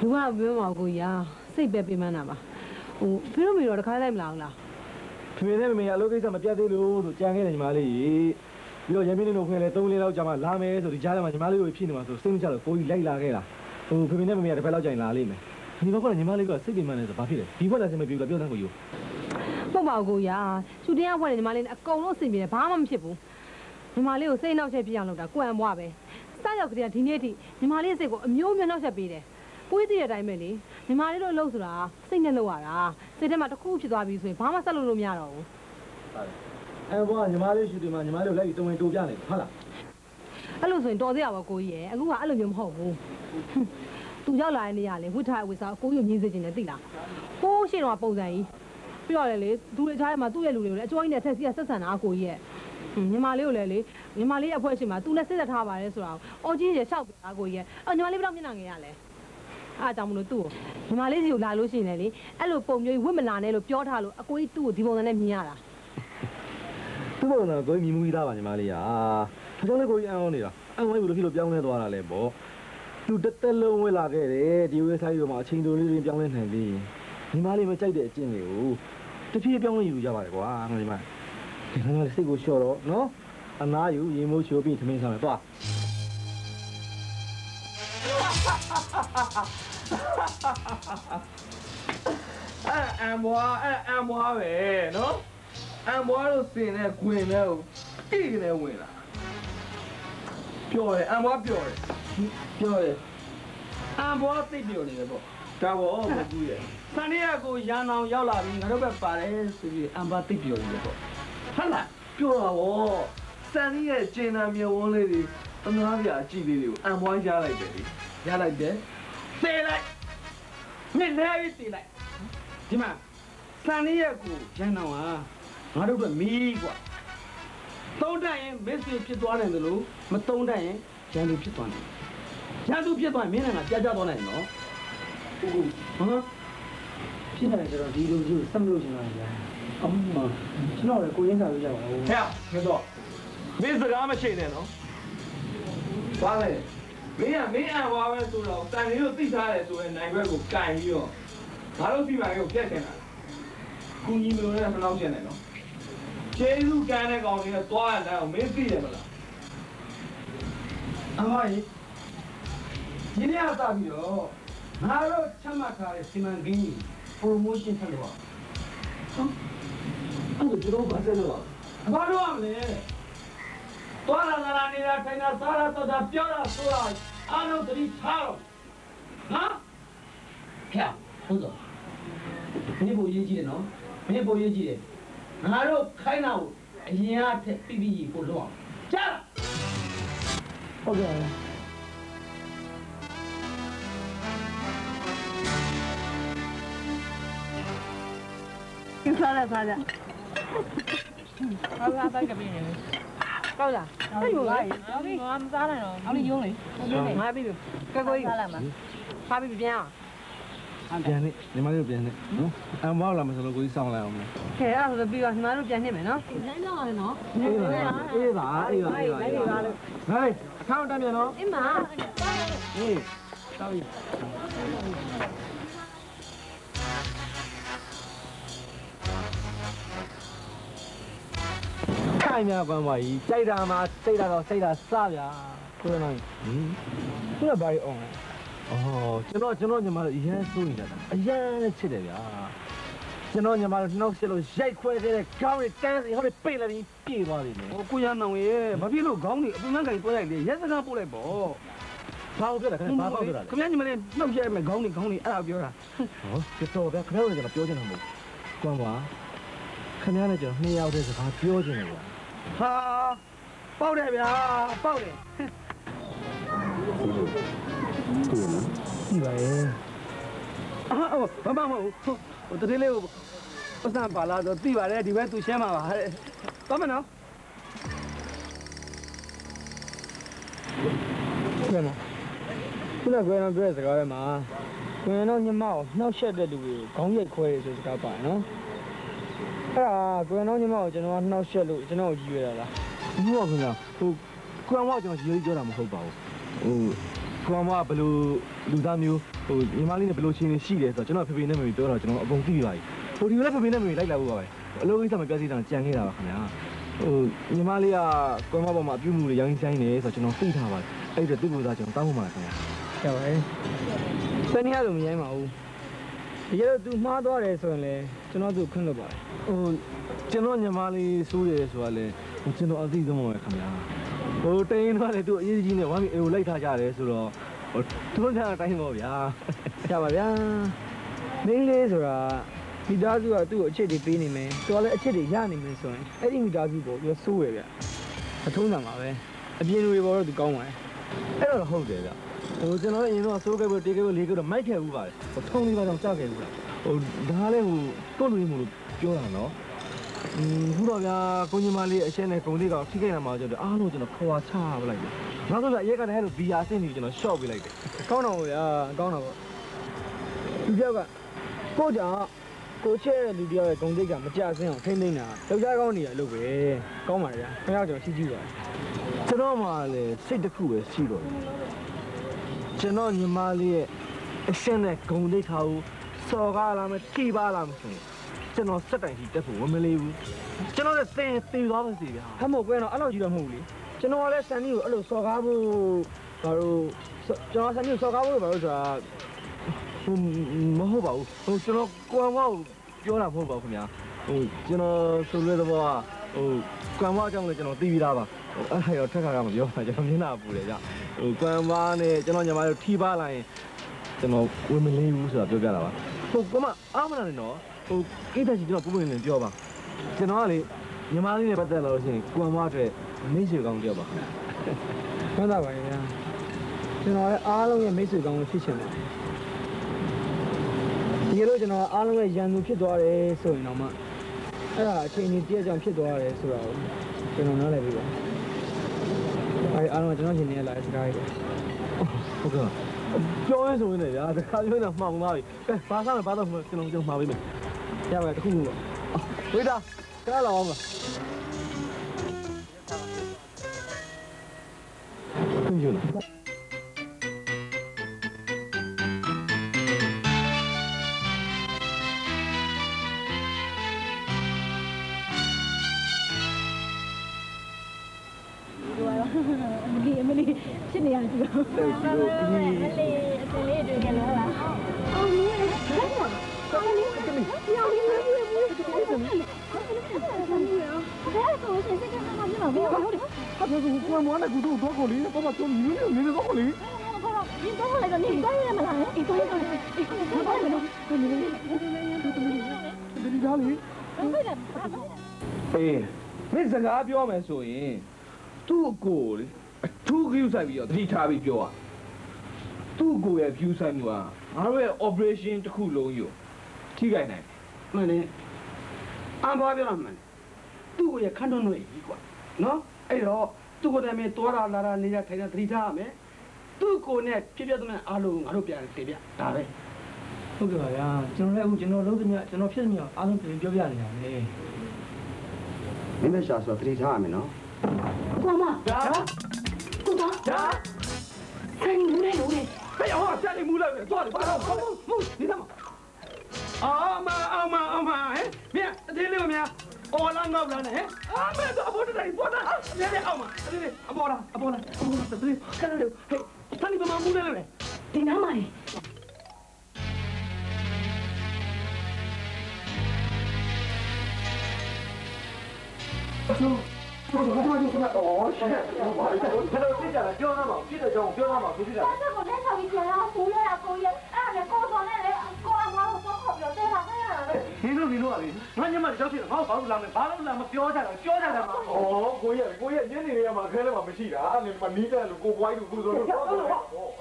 [SPEAKER 5] လူက
[SPEAKER 2] မင်းမော
[SPEAKER 4] င်ကိုရာစိတ်ပဲပြင်းမှန်းတာပါဟိုဖေတို့မေတော့တခါလိုက်မလားဟုတ်လား
[SPEAKER 2] ဖေနဲ့မေကအလုပ်ကိစ္စမပြတ်သေးလို့ဆိုကြံခဲ့တယ်ညီမလေးကြီးပြီးတော့ရမင်းတို့ဖွင့်လဲ3လလောက်ကြာမှလာမယ်ဆိုဒီကြားထဲမှာညီမလေးကိုဖြစ်နေမှာဆိုစိတ်မချလို့ကိုကြီးလိုက်လာခဲ့တာဟိုဖေဖေနဲ့မေကတစ်ဖက်လောက်ကြာရင်လာလိမ့်မယ်ညီမကညီမလေးကစိတ်ပြင်းမှန်းလဲဆိုဘာဖြစ်လဲဒီဘက်လာစင်မပြေဘူးလားပြောတတ်ကိုယူ
[SPEAKER 4] ပုတ်ပါကိုရာသူတရားဝင်ညီမလေးနဲ့အကုန်လုံးအဆင်ပြေတယ်ဘာမှမဖြစ်ဘူးညီမလေးကိုစိတ်နှောက်ချက်ပြအောင်လုပ်တာကိုယ်အမွားပဲစရောက်ကြတဲ့ဒီနေ့အထိညီမလေးစိတ်ကိုအမျိုးမျိုးနှောက်ချက်ပေးတယ် ပွေးသိတဲ့အတိုင်းပဲလေညီမလေးတို့လှုပ်ဆိုတာစိတ်နဲ့လှုပ်ရတာစိတ်ထဲမှာတစ်ခုဖြစ်သွားပြီဆိုရင်ဘာမှဆက်လုပ်လို့မရတော့ဘူး
[SPEAKER 2] အဲဘောညီမလေးရှူတင်မှာညီမလေးကိုလိုက်ပြီးတုံဝင်တိုးပြနေဟုတ်လား
[SPEAKER 4] အဲ့လိုဆိုရင်တော်သေးရပါကိုကြီးရယ်အခုကအဲ့လိုမျိုးမဟုတ်ဘူးသူရောက်လာတဲ့နေရာလေဝိထားဝိစားကိုကြီးကိုမြင်စေချင်တယ်သိလားဟိုးရှင်းတော့ပုံစံကြီးပြီးတော့လေလေသူ့ရဲ့ကြားထဲမှာသူ့ရဲ့လူတွေကိုလည်းအကျော်ကြီးနဲ့ထက်စီကဆက်ဆံတာကိုကြီးရယ်ညီမလေးကိုလည်းလေညီမလေးရဲ့အဖွဲရှင်မှာသူလည်းစစ်သက်ထားပါတယ်ဆိုတာကိုအော်ကြီးရယ်ရှောက်ပြတာကိုကြီးရယ်အော်ညီမလေးဘယ်တော့မျက်နှာငယ်ရလဲ အားကြောင့်မလို့သူ့ကိုညီမလေးစီကိုလာလို့ရှိရင်လေအဲ့လိုပုံမျိုးကြီးဝစ်မလာနဲ့လို့ပြောထားလို့အကိုကြီးသူ့ကိုဒီပုံစံနဲ့မြင်ရတာ
[SPEAKER 2] သူ့ဘက်ကကိုကြီးမြင်မှုပြီးသားပါညီမလေးอ่ะဒါကြောင့်လေကိုကြီးအံ့ဩနေတာအံ့ဩနေဘယ်လိုဖြစ်လို့ပြောင်းလဲသွားတာလဲပေါ့သူတက်တက်လုံးဝင်လာခဲ့တယ်ဒီဝက်ဆိုက်ပေါ်မှာအချိန်တိုလေးလေးပြောင်းလဲနိုင်ပြီညီမလေးမကြိုက်တဲ့အကျင့်တွေကိုတဖြည်းပြောင်းလဲယူကြပါတယ်ကွာညီမဒီခါလေးစိတ်ကိုလျှော့တော့နော်အနာယူရေမိုးချိုးပြီးသမင်းစားမယ်သွား
[SPEAKER 6] အဲ့အမ်ဘွားအဲ့အမ်ဘွားပဲနော်အမ်ဘွားလို့စင်တဲ့ခွင်နဲ့ကိုတိကနေဝင်လာပျော်တယ်အမ်ဘွားပျော်တယ်ပျော်တယ်အမ်ဘွားသိပ်ပျော်နေတယ်ပေါ့ဒါပေါ့မကူရဲ့
[SPEAKER 3] ဆန်ရကိုရန်အောင်ရောက်လာပြီးငါတို့ပဲပါတယ်ဆိုပြီးအမ်ဘာသိပ်ပြောနေတယ်ပေါ့
[SPEAKER 6] ဟုတ်လားပျော်တာပေါ့စန်ကြီးရဲ့ကျင်နာမြဝန်းလေးတွေ တမားပြအကြည့်လေးတွေကိုအံပွားရလိုက်တယ်လေရလိုက်တယ်သေလိုက်
[SPEAKER 1] နင့်နေပြီသေလိုက်ဒီမှာဆန်လေးရက်ကိုရန်တော်ဟာငါတို့အတွက်မီးကွာသုံးတက်ရင်မစ်ဆွေဖြစ်သွားနိုင်တယ်လို့မသုံးတက်ရင်ရန်သူဖြစ်သွားနိုင်ရန်သူဖြစ်သွားရင်မင်းနဲ့ငါကြာကြာသွားနိုင်နော်ဟုတ်ဟုတ်
[SPEAKER 3] ဖြစ်နေတယ်ဆိုတော့ဒီလူကြီးကိုစက်မလို့ရှင်တာကြာအမကျွန်တော်လည်းကိုရင်းစားလို့ရပါဘူး
[SPEAKER 6] ဟဲ့ဟဲ့တော့မင်းစကားမရှိနဲ့နော် ဘာလဲမင်းကမင်းအံဝါပဲဆိုတော့တန်လေးကိုသိထားတယ်ဆိုရင်နိုင်ဘက်ကိုကင်ပြီးတော့ငါတို့စီမံကိုပြက်ချင်တာကုညီမလို့လည်းမလောက်ချင်နဲ့နော်ကျေးဇူးကမ်းတဲ့ကောင်တွေကသွားရတဲ့အောင်မင်းသိတယ်မလား
[SPEAKER 1] အမကြီးဒီနေ့အသာပြီးတော့ငါတို့ချမှတ်ထားတဲ့စီမံကိန်းကြီး promotion ထပ်လို့ဟုတ်အဲ့ဒါကျွန်တော်ဘာဆက်လို့ဘာလို့ရမလဲ သွားလာလာနေတာထိုင်တာစားတာတော့တာပြောတာဆိုတာအားလုံးသတိထားတော့နော်ဖျက်ဟုတ်တော့မင်းဘိုးရေးကြည့်တယ်နော်မင်းဘိုးရေးကြည့်တယ်ငါတို့ခိုင်းတာကိုအရင်အထက်ပြပြကိုလောက်အောင်ကြားလား
[SPEAKER 3] ဟုတ်ကဲ့
[SPEAKER 4] ကျစားရစားရ
[SPEAKER 8] ဘာသာတိုက်ကပြင်းနေလဲ
[SPEAKER 4] ကောက်လားအဲ့လိုလား
[SPEAKER 8] အော်ဒီငါမစားနိုင်တော့အော်ဒီယုံလေယုံလေ
[SPEAKER 4] ငါပြီကကိုကြီး
[SPEAKER 8] စားလိုက်မှာ
[SPEAKER 4] ဖားပြီပြန်အောင်
[SPEAKER 2] ပြန်နေညီမလေးတို့ပြန်နေနော်အမောက်လာမစလို့ကိုကြီးစောင့်လိုက်အောင်မလား
[SPEAKER 4] ခဲအဲ့ဒါဆိုပြီးတော့ညီမတို့ပြန်နှိမ့်မယ်နော်
[SPEAKER 8] လမ်းတော့ရတယ်နော်
[SPEAKER 2] အေးပါအေးပါအေးပါအေးပါအေးပါဟေးအထောက်တက်ပြန်နော်
[SPEAKER 4] အင်းမ
[SPEAKER 2] အေး
[SPEAKER 3] ခိုင်များပန်းပါကြီးကြိုက်တာမှစိတ်တာတော့စိတ်တာစဗျာကိုရနိုင်
[SPEAKER 2] ဟင်း
[SPEAKER 3] သူကဘာကြီးအောင်လဲ
[SPEAKER 2] အော်ကျွန်တော်ကျွန်တော်ညီမတို့အရင်စိုးနေတာအရင်နဲ့ချစ်တယ်ဗျာကျွန်တော်ညီမတို့နှောက်ရှစ်လို့ရိုက်ခွဲခဲ့တဲ့ကောင်းတွေတန်းစီဟောပိတ်လိုက်ပြီးပြေသွားပြီလေ
[SPEAKER 1] ဟိုကိုရနောင်ရေဘာဖြစ်လို့ခေါင်းတွေအပူမန်းကန်တွဲလိုက်လေရက်စကားပို့လိုက်ပေါ့
[SPEAKER 2] ဘာလို့ပြောတာခင်ဗျာဘာပေါ့ပြောတာလဲ
[SPEAKER 1] ခင်ဗျာညီမလေးနှုတ်ရက်မယ်ခေါင်းတွေခေါင်းတွေအဲ့ဒါပြောတာ
[SPEAKER 2] ဟောတော်ဗျာခင်ဗျားတို့ကျွန်တော်ပြောချင်တာမဟုတ်ကွမ်းပါခင်ဗျားနဲ့ကျွန်တော်နှစ်ယောက်တည်းစကားပြောချင်တယ်ဗျာ
[SPEAKER 1] ဟာပေါက်တယ်ဗျာပေါက်တယ်
[SPEAKER 3] ကြည့်ပါရဲ့
[SPEAKER 1] အာဘာမှမဟုတ်ဟိုတတိလေးကိုပတ်စံပါလာတော့သိပါတယ်ဒီဘက်သူရှင်းမှာပါတဲ့သွားမယ်နော်
[SPEAKER 3] ပြန်မခုနကကိုရပြောတဲ့စကားထဲမှာကိုရတော့ညမကိုနှောက်ရှက်တဲ့လူကိုခေါင်းရိုက်ခွဲရဆိုစကားပါနော် အဲ့ဒါကိုရတော့ညမကိုကျွန်တော်ကနှောက်ရှက်လို့ကျွန်တော်ကိုကြီးရတာလား
[SPEAKER 2] ဘူးပါခင်ဗျာဟိုကွမ်းမကျွန်တော်ရေးပြောတာမဟုတ်ပါဘူးဟိုကွမ်းမဘယ်လိုလူသားမျိုးဟိုညီမလေးနဲ့ဘယ်လိုချင်းနေရှိတယ်ဆိုတော့ကျွန်တော်ဖေဖေနဲ့မေမေပြောတော့ကျွန်တော်အကုန်သိပါပြီဟိုဒီလည်းဖေဖေနဲ့မေမေလိုက်လာဖို့ပါပဲအလုပ်ကိစ္စမပြစီတာကြံခဲ့တာပါခင်ဗျာဟိုညီမလေးကကွမ်းမပေါ်မှာပြုမှုတွေရောင်းဆိုင်နေဆိုတော့ကျွန်တော်သိထားပါတယ်အဲ့ဒါသူ့ကိုယ်သားကျွန်တော်တောင်းဖို့ပါခင်ဗျာ
[SPEAKER 3] ကြောက်ရဲ့စနေရလို့မရိုင်းပါဘူး တကယ်လို့ तू မှားသွားတယ်ဆိုရင်လေကျွန်တော်သူ့ခွင့်လို့ပါတယ်
[SPEAKER 2] ဟိုကျွန်တော်ညီမလေးစိုးတယ်ဆိုတာလေဟိုကျွန်တော်အသိဆုံးပါပဲခင်ဗျာဟိုတိန်တော့လေသူအရေးကြီးနေဝမ်းမီအေကိုလိုက်ထားကြတယ်ဆိုတော့ဟိုသူတို့ကအတိုင်းပေါ့ဗျာ
[SPEAKER 3] ကြပါဗျာမင်းလေးဆိုတာမိသားစုကသူ့ကိုအချစ်တွေပေးနေမယ်သူကလည်းအချစ်တွေရနေမယ်ဆိုရင်အဲ့ဒီမိသားစုကိုပြောစိုးရဗျအထုံးစံပါပဲအပြင်လူတွေပေါ်တော့သူကောင်းပါတယ်
[SPEAKER 2] အဲ့တော့ဟုတ်တယ်ဗျ ဟိုကျွန်တော်လည်းအရင်တော့စိုးခဲ့ပြီးတေးခဲ့ပြီးလေးခဲ့တော့မိုက်ခဲ့ဘူးပါတယ်ဟိုထုံးလေးပါတော့ကြောက်ခဲ့ဘူးလားဟိုဒါလည်းဟိုကိုလူရင်းမို့လို့ပြောတာနော်อืมခုတော့ဗျာကိုညီမလေးအရှင်းနဲ့ဂုံလေးကထိခိုက်လာမှကျတော့အားလုံးကျွန်တော်ခွာချပလိုက်တယ်နောက်တော့အရက်ကတည်းကလို့ဘီယာအဆင့်ကြီးကျွန်တော်ရှော့ပေးလိုက်တယ်
[SPEAKER 3] ကောင်းတော့ဗျာကောင်းတော့ပေါ့လူပြောက်ကကိုကြောင့်ကိုချဲတဲ့လူတယောက်ရဲ့ဂုံတိတ်ကမကြဆင်းအောင်ထိမ့်သိမ့်တာယောက်ျားကောင်းနေရလို့ပဲကောင်းပါလေဗျာခင်ဗျားကျွန်တော်ရှိကြည့်ပါ
[SPEAKER 2] ကျွန်တော်မှလည်းစိတ်တစ်ခုပဲရှိတော့တယ် ကျွန်တော်ညီမလေးရဲ့အရှင်းနဲ့ဂုံလေးခါကိုစော်ကားလာမယ်ထိပါလာမယ်ဆိုရင်ကျွန်တော်စက်တိုင်ကြီးတက်ဖို့ဝမလေးဘူးကျွန်တော်လည်းသင်သေသွားပါစေဗျာ
[SPEAKER 3] ဟမ်းမို့ကွဲတော့အဲ့လိုကြီးတော့မဟုတ်ဘူးလေကျွန်တော်ကလည်းစန်နီကိုအဲ့လိုစော်ကားဖို့ဘာလို့ကျွန်တော်စန်နီကိုစော်ကားဖို့ဘာလို့ဆိုတာ
[SPEAKER 2] ဟိုမဟုတ်ပါဘူးဟိုကျွန်တော်ကွမ်ဝါကိုပြောတာမဟုတ်ပါဘူးခင်ဗျာဟိုကျွန်တော်ဆိုလွဲတဲ့ဘောကဟိုကွမ်ဝါအကြောင်းလည်းကျွန်တော်သိပြီးသားပါဟို အဲ့ဒါရောထက်ခါကမပြောပါကျွန်တော်မျက်နှာပူတယ်ကြာဟိုကွမ်ဝါနဲ့ကျွန်တော်ညီမတို့ထိပါလာရင်ကျွန်တော်ဝင်မလေးဘူးဆိုတာပြောပြတာပါဟိုကမအားမနာနဲ့နော်ဟိုကိစ္စကြီးကျွန်တော်ပုံပုံလင်းပြောပါကျွန်တော်ကလေညီမလေးနဲ့ပတ်သက်လို့ရှိရင်ကွမ်ဝါအတွက်မိတ်ဆွေကောင်းတယောက်ပါခင်ဗျာ
[SPEAKER 3] မှန်တာပါရဲ့ဗျာကျွန်တော်လည်းအားလုံးရဲ့မိတ်ဆွေကောင်းကိုဖြစ်ချင်တယ်ဒီလိုကျွန်တော်အားလုံးရဲ့ရန်သူဖြစ်သွားတယ်ဆိုရင်တော့မှအဲ့ဒါအချိန်ကြီးတည့်ကြောင်ဖြစ်သွားတယ်ဆိုတော့ကျွန်တော်နားလည်ပြီပါ အဲ့အားလုံးကကျွန်တော်ရှင်နေလာတဲ့စကားတွေ
[SPEAKER 9] ဟုတ်ကဲ့ပြောရဲဆိုရင်လည်းဗျာတခါပြောနေတာမှောင်သွားပြီကဲဘာစားလဲဘာတော့ကျွန်တော်ကျွန်တော်မှာပေးမယ်
[SPEAKER 3] ရပါတယ်တစ်ခုခုပေါ့
[SPEAKER 9] ဝေးတာကဲလာအောင်လားခွင့်ပြုလား
[SPEAKER 5] မလီမလီဖြစ်နေရစီတော့မလီအစလေးတွေ့ကြလားအော်မင်းလည်းဆက်ပါဆောင်းလေးကလေးညောင်လေးမွေးမွေးမွေးတယ်ဆိုနေတယ်ဆိုရှင်စိတ်ကမှမပြောဘူးဟုတ်တယ်
[SPEAKER 9] ဟာဆိုကိုမွားနဲ့ကူတို့တော့ကိုလေးတော့မတော်မြင်းနေနေတော့ကိုလေး
[SPEAKER 5] ခေါ်တော့ဒီတော့လည်းကနေတော့ရမလားအေးတော့ရတယ်အေးတော့ရတယ်နော်ဒီလိုလေး
[SPEAKER 9] ဒီဒါလေး
[SPEAKER 5] ဟုတ်တယ်
[SPEAKER 6] အေးမင်းစကားပြောမယ်ဆိုရင် သူ့အကိုလေအထူး view ဆိုင်ပြီးတော့သတိထားပြီးပြောอ่ะသူ့အကိုရဲ့ view ဆိုင်မှုကငါတို့ရဲ့ operation တစ်ခုလုံးယူထိခိုက်နိုင်တယ်
[SPEAKER 9] မင်းလည်းအမ်ဘာပြောတာမှန်သူ့ကိုရခန်းတွန်းလို့ကြီးကွာနော်အဲ့တော့သူ့ကိုတည်းမဲ့တော်တာလာတာနေရထိုင်တာသတိထားရမယ်သူ့ကိုနဲ့ဖြစ်ပြသမျှအားလုံးငါတို့ပြန်တင်ပြဒါပဲ
[SPEAKER 3] ဟုတ်ကဲ့ပါဗျာကျွန်တော်လည်းအခုကျွန်တော်လုံးသမျှကျွန်တော်ဖြစ်သမျှအားလုံးပြင်ပြောပြနေရတယ်
[SPEAKER 9] မင်းမရှာဆိုသတိထားရမယ်နော်
[SPEAKER 5] ကိုမ
[SPEAKER 6] ဒါ
[SPEAKER 5] ကိုတော့
[SPEAKER 6] ဒါ
[SPEAKER 5] ဆိုင်ဘူးလေလို့လေ
[SPEAKER 6] ဟဲ့ဟောဆက်နေမူလိုက်တယ်သွားတယ်ဘာလို့မမမဒီသားမအာမအာမအာမဟဲ့မြတ်အသေးလေးမများအော်လာငေါ့လာနဲ့ဟဲ့အာမတော့အပေါ်တိုင်ပေါ်တာမြတ်အောင်မအသေးလေးအပေါ်လာအပေါ်လာအပေါ်လာသတိခဏလေးဟဲ့ဆန်ဒီမမူလိုက်လေ
[SPEAKER 5] ဒီနားမှာလေ
[SPEAKER 6] ပြော သားမှာပြည့်တဲ့ကြောင်ပြောသားမှာသူပြတာ
[SPEAKER 5] တက်ကိုလက်ချပြီးပြန်လာဆူရတာကိုရအဲ့ဒါနဲ့ကိုစော်နဲ့လေကိုအမားကိုတော့ခေါ်ပြီးတဲတာခဲ့ရတယ်
[SPEAKER 6] ဒီလိုဒီလိုကလေငါညမကြောက်ချင်တယ်ငါဘာလို့လာမလဲဘာလို့လာမပြောကြတာပြောကြတယ်မှာ
[SPEAKER 10] อ๋อကိုရကိုရညနေရမှာခဲလဲမှာမရှိတာအဲ့ဒါမနီးတယ်လို့ကိုပွိုင်းလို့ကိုဆိုလို့တော့တော့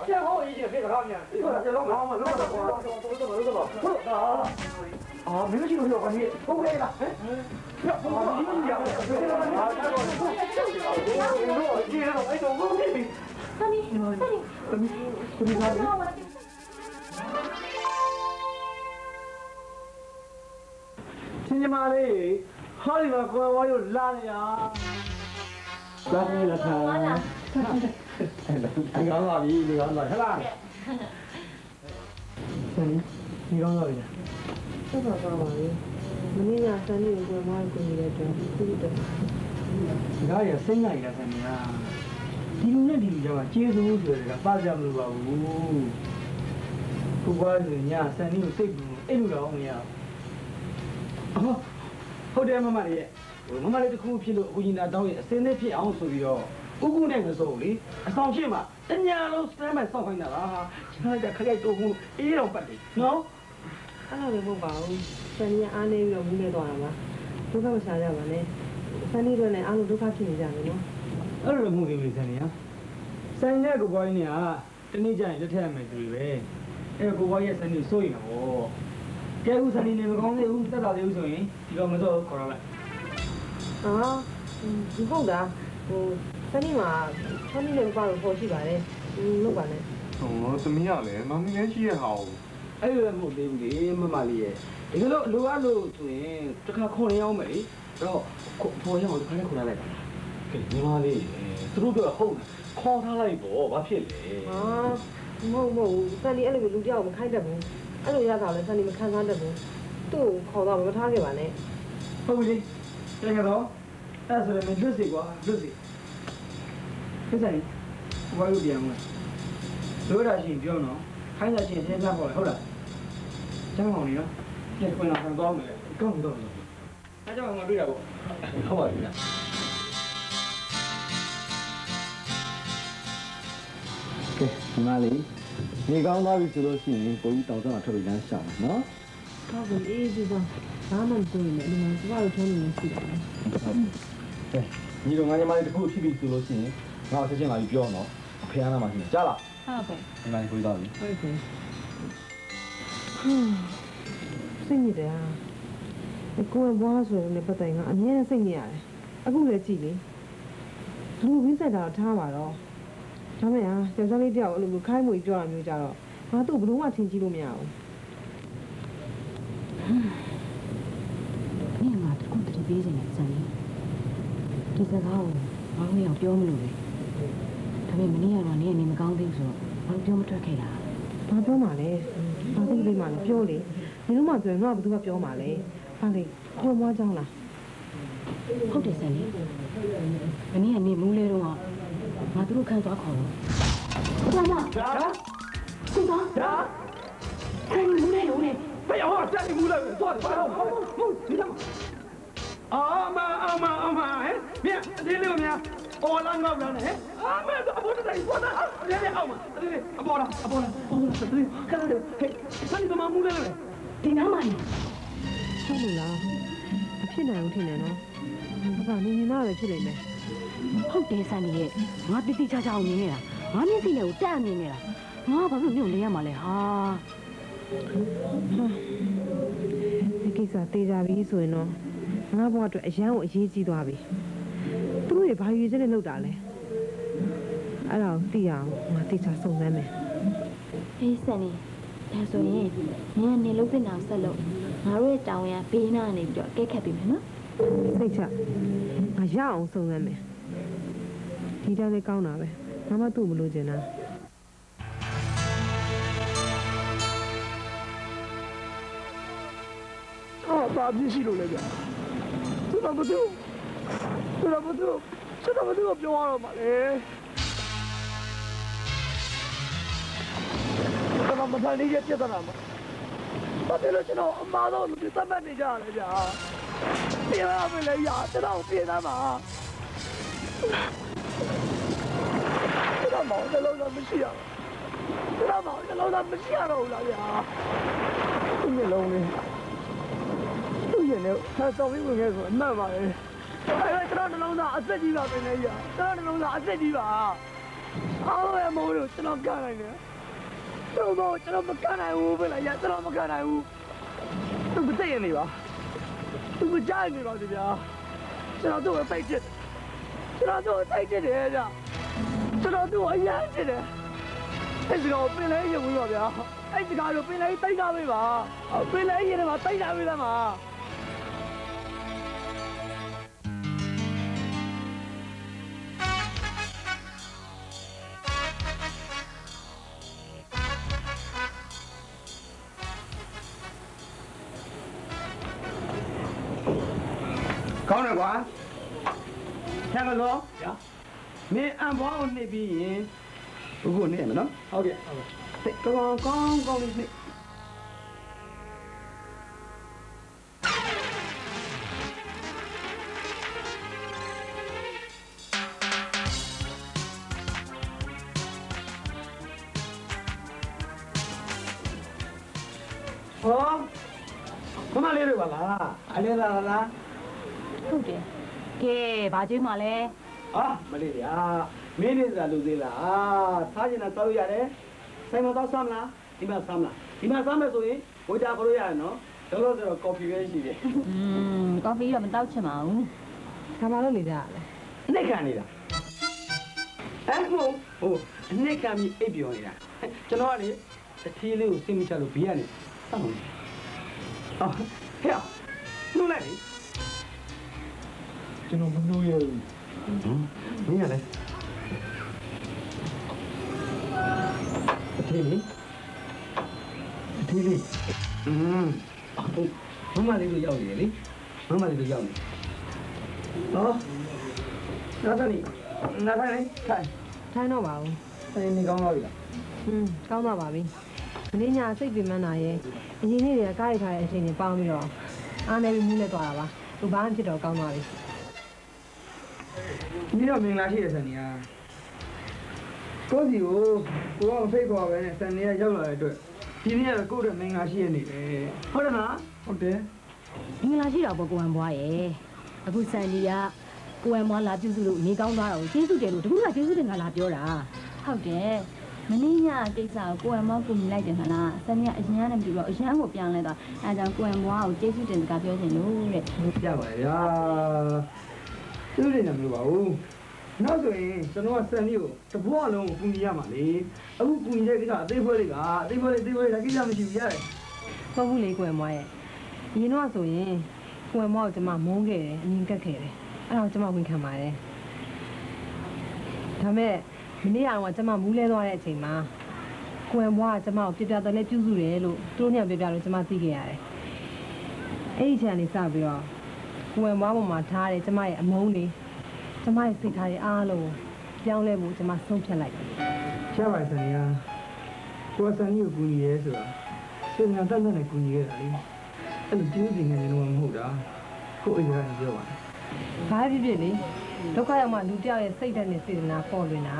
[SPEAKER 6] ကျဟောရေးချင်ဖြစ်ကြတာမြန်ဒီကကျွန်တော်ငါမလို့တော့ကွာတော်တော်တော်တော်ဟုတ်တာအာမ င်းရှိလို့ဘာကြီးဟုတ်ကဲ့လားဟမ်ဘာလို့ဒီလိုရလဲအာတော်တော်ဟုတ်ကဲ့တော့ဒီတော့အဲ့တော့ဘုရားပြီ
[SPEAKER 5] သမီးသမီး
[SPEAKER 6] သ မီးသမီးသား
[SPEAKER 3] ချင်းချမလေးဟောဒီမှာကိုယ်ဝါရုလာနေရသာနေလာခါဒီကောင်းပါပြီဒီကောင်းပါဟလားဆန်ဒီကောင်းပါပြီ
[SPEAKER 4] ဆက်ပါပါပါလေမင်းကစမ်းနေကိုမကိုနေတဲ့အတွက်ခုတည်း
[SPEAKER 3] ဒါရစိတ်နိုင်တာဆန်ညာဒီလူနဲ့ဒီလူကြောင့်ကျေးဇူးဆိုတဲ့ကပါကြမလို့ပါဘူးကိုပွားဆိုညာဆန်ဒီကိုစိတ်ဘူးအဲ့လိုတော့မရဘူးဟုတ်တယ်မမလေးရဲ့မမလေးတခုဖြစ်လို့အခုညီနာတောင်းရင်အစင်းသေးဖြစ်အောင်ဆိုပြီးတော့ဥကုနဲ့မစိုးလေအဆောင်ဖြစ်မှာတညာလုံးစတမ်းမဲ့စောက်ခိုင်းတာလားကျွန်တော်ကခက်ခက်တိုးခုအေးတော့ပတ်တယ်နော်
[SPEAKER 4] အဲ့လိုလည်းမဟုတ်ပါဘူးစမ်းနေအားနေပြီးတော့မူးနေသွားတာပါဒုက္ခမရှာကြပါနဲ့စမ်းနေတော့လည်းအားလုံးဒုက္ခဖြစ်နေကြတယ်နော်
[SPEAKER 3] အဲ့လိုလည်းမဟုတ်သေးဘူးဆန်နေဟာဆိုင်တဲ့ကိုပွားရင်းเนี่ยတနေ့ကျရင်လက်ထက်ရမယ်သူတွေပဲအဲ့ကိုပွားရဲ့ဆန်နေစိုးရင်တော့ကဲဦးဆန်နေနေမကောင်းသေးဘူးတက်တာသေးဘူးဆိုရင်ဒီတော့မတော့ခေါ်ရလိုက်
[SPEAKER 4] ဟာဒီဟုတ်တာဟိုစမ်းနေမှာစမ်းနေလည်းပါလို့ပေါ်ရှိပါတယ်လို့ပါနဲ့
[SPEAKER 10] ဟောသမီးရလဲမမီးလည်းရှိရဟာကို
[SPEAKER 3] အဲ့လိုလည်းမဟုတ်သေးဘူးလေမမလေးရဲ့ဒီလိုလိုအပ်လို့ဆိုရင်တစ်ခါခေါ်ရအောင်မယ်လေအဲ့တော့ပေါ်ရအောင်တစ်ခါနဲ့ခေါ်ရလိုက်ပါကဲညီမလေးသူတို့ကဟုတ်ခေါ်ထားလိုက်ပေါ့ဘာဖြစ်လဲ
[SPEAKER 4] ဟာမဟုတ်မဟုတ်စမ်းနေအဲ့လိုလူတယောက်မခိုင်းတတ်ဘူးအဲ့လိုရတာလည်းစမ်းနေမခံစားတတ်ဘူးသူ့ခေါ်တော့မထားခဲ့ပါနဲ့
[SPEAKER 3] ဟုတ်ပြီလေတကယ်တော့အဲ့ဆိုရင်လွတ်စီကွာလွတ်စီဖြစ်ဆိုင်ဘာလို့ပြန်မလဲလိုတာရှိရင်ပြောနော် ခိုင်းတာရှိရင်သင်ကြားပေါ့ဟုတ်လားကျမ်းအောင်နေနော်ကျန်ခွင့်လာခံတော့မယ်ကောင်းတော့အဲ့ကြောင့်ငါတွေ့တာပေါ့
[SPEAKER 2] ဟုတ်ပါပြီလားကဲဒီမလေးနေကောင်းသွားပြီဆိုလို့ရှိရင်ပုံကြီးတောင်ဆောင်ထွက်ပြီးလမ်းရှာမယ်နော်
[SPEAKER 4] ကောင်းပြီအေးဒီကဘာမှမတွေ့နဲ့ဒီမှာကျမတို့ထုံးနေရှိတယ်
[SPEAKER 2] ကဲညီတို့ငါညီမလေးတခုဖြစ်ပြီဆိုလို့ရှိရင်ငါ့ကိုဆက်ချင်းလာပြီးပြောနော်အဖေအားနာမှရှိတယ်ကြားလား
[SPEAKER 11] ဟုတ်ကဲ့
[SPEAKER 2] ဒီမလေးကိုသွားပြီ
[SPEAKER 4] ဟုတ်ကဲ့စိတ်ညစ်တယ်ဟာဒီကိုယ်ဘွားဆိုရင်လည်းပတ်တိုင်ကအမြဲတမ်းစိတ်ညစ်ရတယ်အခုလည်းကြည့်လေလူဝင်းဆက်တာတော့ထားပါတော့ဒါမဲ့ဟာကျောင်းသားလေးတယောက်အဲ့လိုမျိုးခိုင်းမွေပြောတာမျိုးကြတော့ငါတို့ဘလို့မှထင်ကြည့်လို့မရဘူး
[SPEAKER 5] နင့်ငါတခုတတိပေးနေတယ်စံလေးဒီစကားကိုငါ့ကိုပြောမလို့လေဒါ ပေမဲ့မနေ့ကတော့နင့်အနေမကောင်းသေးဘူးဆိုတော့ဘာလို့ပြောမထွက်ခဲ့တာ
[SPEAKER 4] ဘာပြောမှလဲဘာသိလေးမှလဲပြောလေဒီလိုမှပြောရင်ငါကဘယ်သူကပြောမှလဲဟာလေပြောမွားကြောင်းလား
[SPEAKER 5] ဟုတ်တယ်စံလေးမနေ့ကနေမူးလဲတော့ငါတို့ခန်းသွားခေါ်တော့ဘာမ
[SPEAKER 6] ဒါ
[SPEAKER 5] ကုသာ
[SPEAKER 6] ဒါ
[SPEAKER 5] အဲ့ဒီမူးလဲလို့လေ
[SPEAKER 6] ဘယ်အောင်တက်နေဘူးလဲသွားသွားတော့ဟုတ်ဟုတ်ဒီတော့ အာမအာမအာမဟဲ့မြတ်ဒီလေးကမြတ်အော်လာငေါ့လာနဲ့အာမတော့အပေါ်တိုင်းပေါ်တာလေလေအောင်မဒီအပေါ်လာအပေါ်လာအပေါ်လာဒီခါလေးဟဲ့ဆန်ဒီကမမူးလဲလေ
[SPEAKER 5] ဒီနားမှာနေ
[SPEAKER 4] ဟုတ်လို့လားမဖြစ်နိုင်ဘူးထင်တယ်နော်ဘာမှနေနေတော့ပဲဖြစ်နေမယ်
[SPEAKER 5] ဟုတ်တယ်စံလေးရဲ့ငါတိတိကျကျအောင်မြင်နေတာငါမျက်စိနဲ့ကိုတက်မြင်နေတာငါဘာလို့မြုံလဲရမှာလဲဟာ
[SPEAKER 4] ဒီကိစ္စတေးကြပြီဆိုရင်တော့ ငါဘဝအတွက်အရန်ကိုအရေးကြီးသွားပြီသူတို့တွေဘာယူချက်နဲ့လုပ်တာလဲအဲ့ဒါကိုသိရအောင်ငါတေချာစုံစမ်းမယ်
[SPEAKER 5] အေးစံလေးဒါဆိုရင်နင်ကနေလုံးတင်အောင်ဆက်လို့ငါတို့ရဲ့တောင်းရဘေးနားနေပြီးတော့ကဲခတ်ပြီးမယ်နော်
[SPEAKER 4] စိတ်ချငါရအောင်စုံစမ်းမယ်ဒီတိုင်းလေးကောင်းတာပဲငါမှသူ့မလို့ကျင်တာ
[SPEAKER 3] အော်ဘာဖြစ်ရှိလို့လဲဗျာသူ တော့ဘာသူသူတော့ဘာသူသူတော့ဘာသူပြောရတော့မှာလေကျွန်တော်မဖန်လေးရပြတ်တာမှာဘာဖြစ်လို့ကျွန်တော်အမားတော့မပြတ်မှတ်နေကြရလဲဗျာပြန်လာမလဲရကျွန်တော်ပြင်သားမှာကျွန်တော်မောင်တလုံးတော့မရှိရဘူးကျွန်တော်မောင်တလုံးတော့မရှိရတော့ဘူးလားဗျာဒီမျိုးလုံးလေးသူ့ ရင်လည်းဆာတော်ပြီးဝင်ခဲ့ဆိုအမှန်ပါလေအဲ့ဒါကျွန်တော်နှလုံးသားအသက်ကြီးပါပဲလေရကျွန်တော်နှလုံးသားအသက်ကြီးပါအားလုံးရဲ့မိုးလို့ကျွန်တော်ကနိုင်တယ်တို့တော့ကျွန်တော်မကနိုင်ဘူးပဲလေရကျွန်တော်မကနိုင်ဘူးသူမသိရနေပါသူမကြားနေပါဘူးဗျာကျွန်တော်တို့အသိချစ်ကျွန်တော်တို့အသိချစ်တယ်ဗျာကျွန်တော်တို့အရန်ချစ်တယ်အဲ့ဒီတော့ပင်လေးရုံဝင်ပါဗျာအဲ့ဒီကတော့ပင်လေးတိတ်တာပဲပါပင်လေးရင်ထဲမှာတိတ်တာပဲလားမှာ
[SPEAKER 1] ကောင်းတယ်ကွာဆက်ကစောရမင်းအံဘွားကိုနှိပ်ပြီးရင်ဘုကိုနှိပ်ရမယ်နော်
[SPEAKER 3] ဟုတ်ကဲ့ဟုတ်ကဲ့
[SPEAKER 1] စိတ်ကောင်းကောင်းကောင်းလေးနှိပ်ဟောမမလေးတွေပါလားအလေးလာလား
[SPEAKER 5] ဟုတ်တယ်ကဲဘာကျွေးမှလဲ
[SPEAKER 1] အာမလေးဗျာမင်းနေစရာလူသေးလားအာစားကျင်တာတောက်လို့ရတယ်ဆိုင်မတော့ဆမ်းလားဒီမှာဆမ်းလားဒီမှာဆမ်းမယ်ဆိုရင်ဝိတာခေါ်လို့ရတယ်နော်တော့လို့ဆိုတော့ကော်ဖီပဲရှိတယ်
[SPEAKER 5] อืมကော်ဖီတော့မတောက်ချင်ပါဘူး
[SPEAKER 4] ဒါမှလို့နေကြရလဲ
[SPEAKER 1] နှိတ်ခံနေတာအဲ့ဟိုဟိုနှိတ်ခံပြီးအိပ်ပျော်နေတာကျွန်တော်ကလေတထီးလေးကိုစိတ်မချလို့ဘေးကနေစောင့်နေအော်ဟဲ့နှုတ်လိုက်လေ
[SPEAKER 3] ကျွန်တော်မလို့ရဘူး
[SPEAKER 1] မင်းရလဲတထီးလေးတထီးလေးอืมဟုတ်မမလေးတို့ရောက်နေတယ်လေမမလေးတို့ရောက်နေဟောနားတနီနားထိုင်လေထိုင်
[SPEAKER 4] ထိုင်းတော့ပါဘူး
[SPEAKER 1] ထိုင်နေကောင်းတော့ပြီလား
[SPEAKER 4] อืมကောင်းတော့ပါပြီဒီနေ့ညစိတ်ပင်ပန်းတာရဲ့အရင်နေ့တွေကကားရိုက်ထားတဲ့အချိန်တွေပေါင်းပြီးတော့အားနေပြီးမူးလဲသွားတာပါသူဘာမှဖြစ်တော့ကောင်းသွားပြီ
[SPEAKER 1] ဒီတော့မင်္ဂလာရှိရဆန်နီယာကိုစီကိုကိုကမဖိတ်ခေါ်ပဲနဲ့ဆန်နီယာရောက်လာတဲ့အတွက်ဒီနေ့ကကိုယ့်ရဲ့မင်္ဂလာရှိရနေပဲဟုတ်တယ်လားဟုတ်တယ်
[SPEAKER 5] မင်္ဂလာရှိတာပေါ့ကိုဝမ်ဘွားရဲ့အခုစန်ဒီကကိုဝမ်ဘွားလာပြုစုလို့နေကောင်းသွားတာကိုကျေးဇူးတယ်လို့တကူကကျေးဇူးတင်ကလာပြောတာဟုတ်တယ်မနေ့ညကိစ္စကိုကိုယ်အမောကူညီလိုက်တယ်ခလားဆန်နီကအရင်ကနေပြီးတော့အရန်ကိုပြောင်းလဲသွားအဲဒါကြောင့်ကိုယ်အမောကိုကျေးဇူးတင်စကားပြောချင်လို့တဲ့
[SPEAKER 3] ပြပါလေဗျာ သူတွေလည်းမလို့ပါဘူးနောက်ဆိုရင်ကျွန်တော်ကစံမျိုးတဘွားလုံးကိုကူညီရမှာလေအခုကူညီတဲ့ကိစ္စအသေးဖွဲလေးကအသေးဖွဲလေးအသေးဖွဲလေးဒါကိစ္စမရှိဘူးရတယ်
[SPEAKER 4] မဟုတ်ဘူးလေကိုယ်မွားရဲ့အရင်တော့ဆိုရင်ကိုယ်မွားကိုကျွန်မမုန်းခဲ့တယ်အမြင်ကက်ခဲ့တယ်အဲ့ဒါကိုကျွန်မဝန်ခံပါတယ်ဒါမဲ့မနေ့ကတော့ကျွန်မမူးလဲသွားတဲ့အချိန်မှာကိုယ်မွားကကျွန်မကိုပြပြတယ်လဲပြုစုတယ်လို့သူတို့ညပြပြလို့ကျွန်မသိခဲ့ရတယ်အဲ့ဒီချိန်ကနေစပြီးတော့ ကိုယ်မွားပေါ်မှာထားတယ်ကျွန်မရဲ့အမုန်းတွေကျွန်မရဲ့စိတ်ထားတွေအားလုံးကိုပြောင်းလဲဖို့ကျွန်မဆုံးဖြတ်လိုက်တယ်
[SPEAKER 3] ရပါတယ်ဆန်နီယာကိုယ်ဆန်နီကိုကူညီရဲဆိုတာစင်ညာတက်တက်နဲ့ကူညီခဲ့တာလေအဲ့လိုကျေးဇူးတင်နေတယ်တော့မဟုတ်တာကိုယ်အိမ်ကနေပြောပါ။
[SPEAKER 4] ဘာဖြစ်ဖြစ်လေဒုက္ခရောက်မှလူတစ်ယောက်ရဲ့စိတ်ဓာတ်နဲ့စေတနာပေါ်လွင်တာ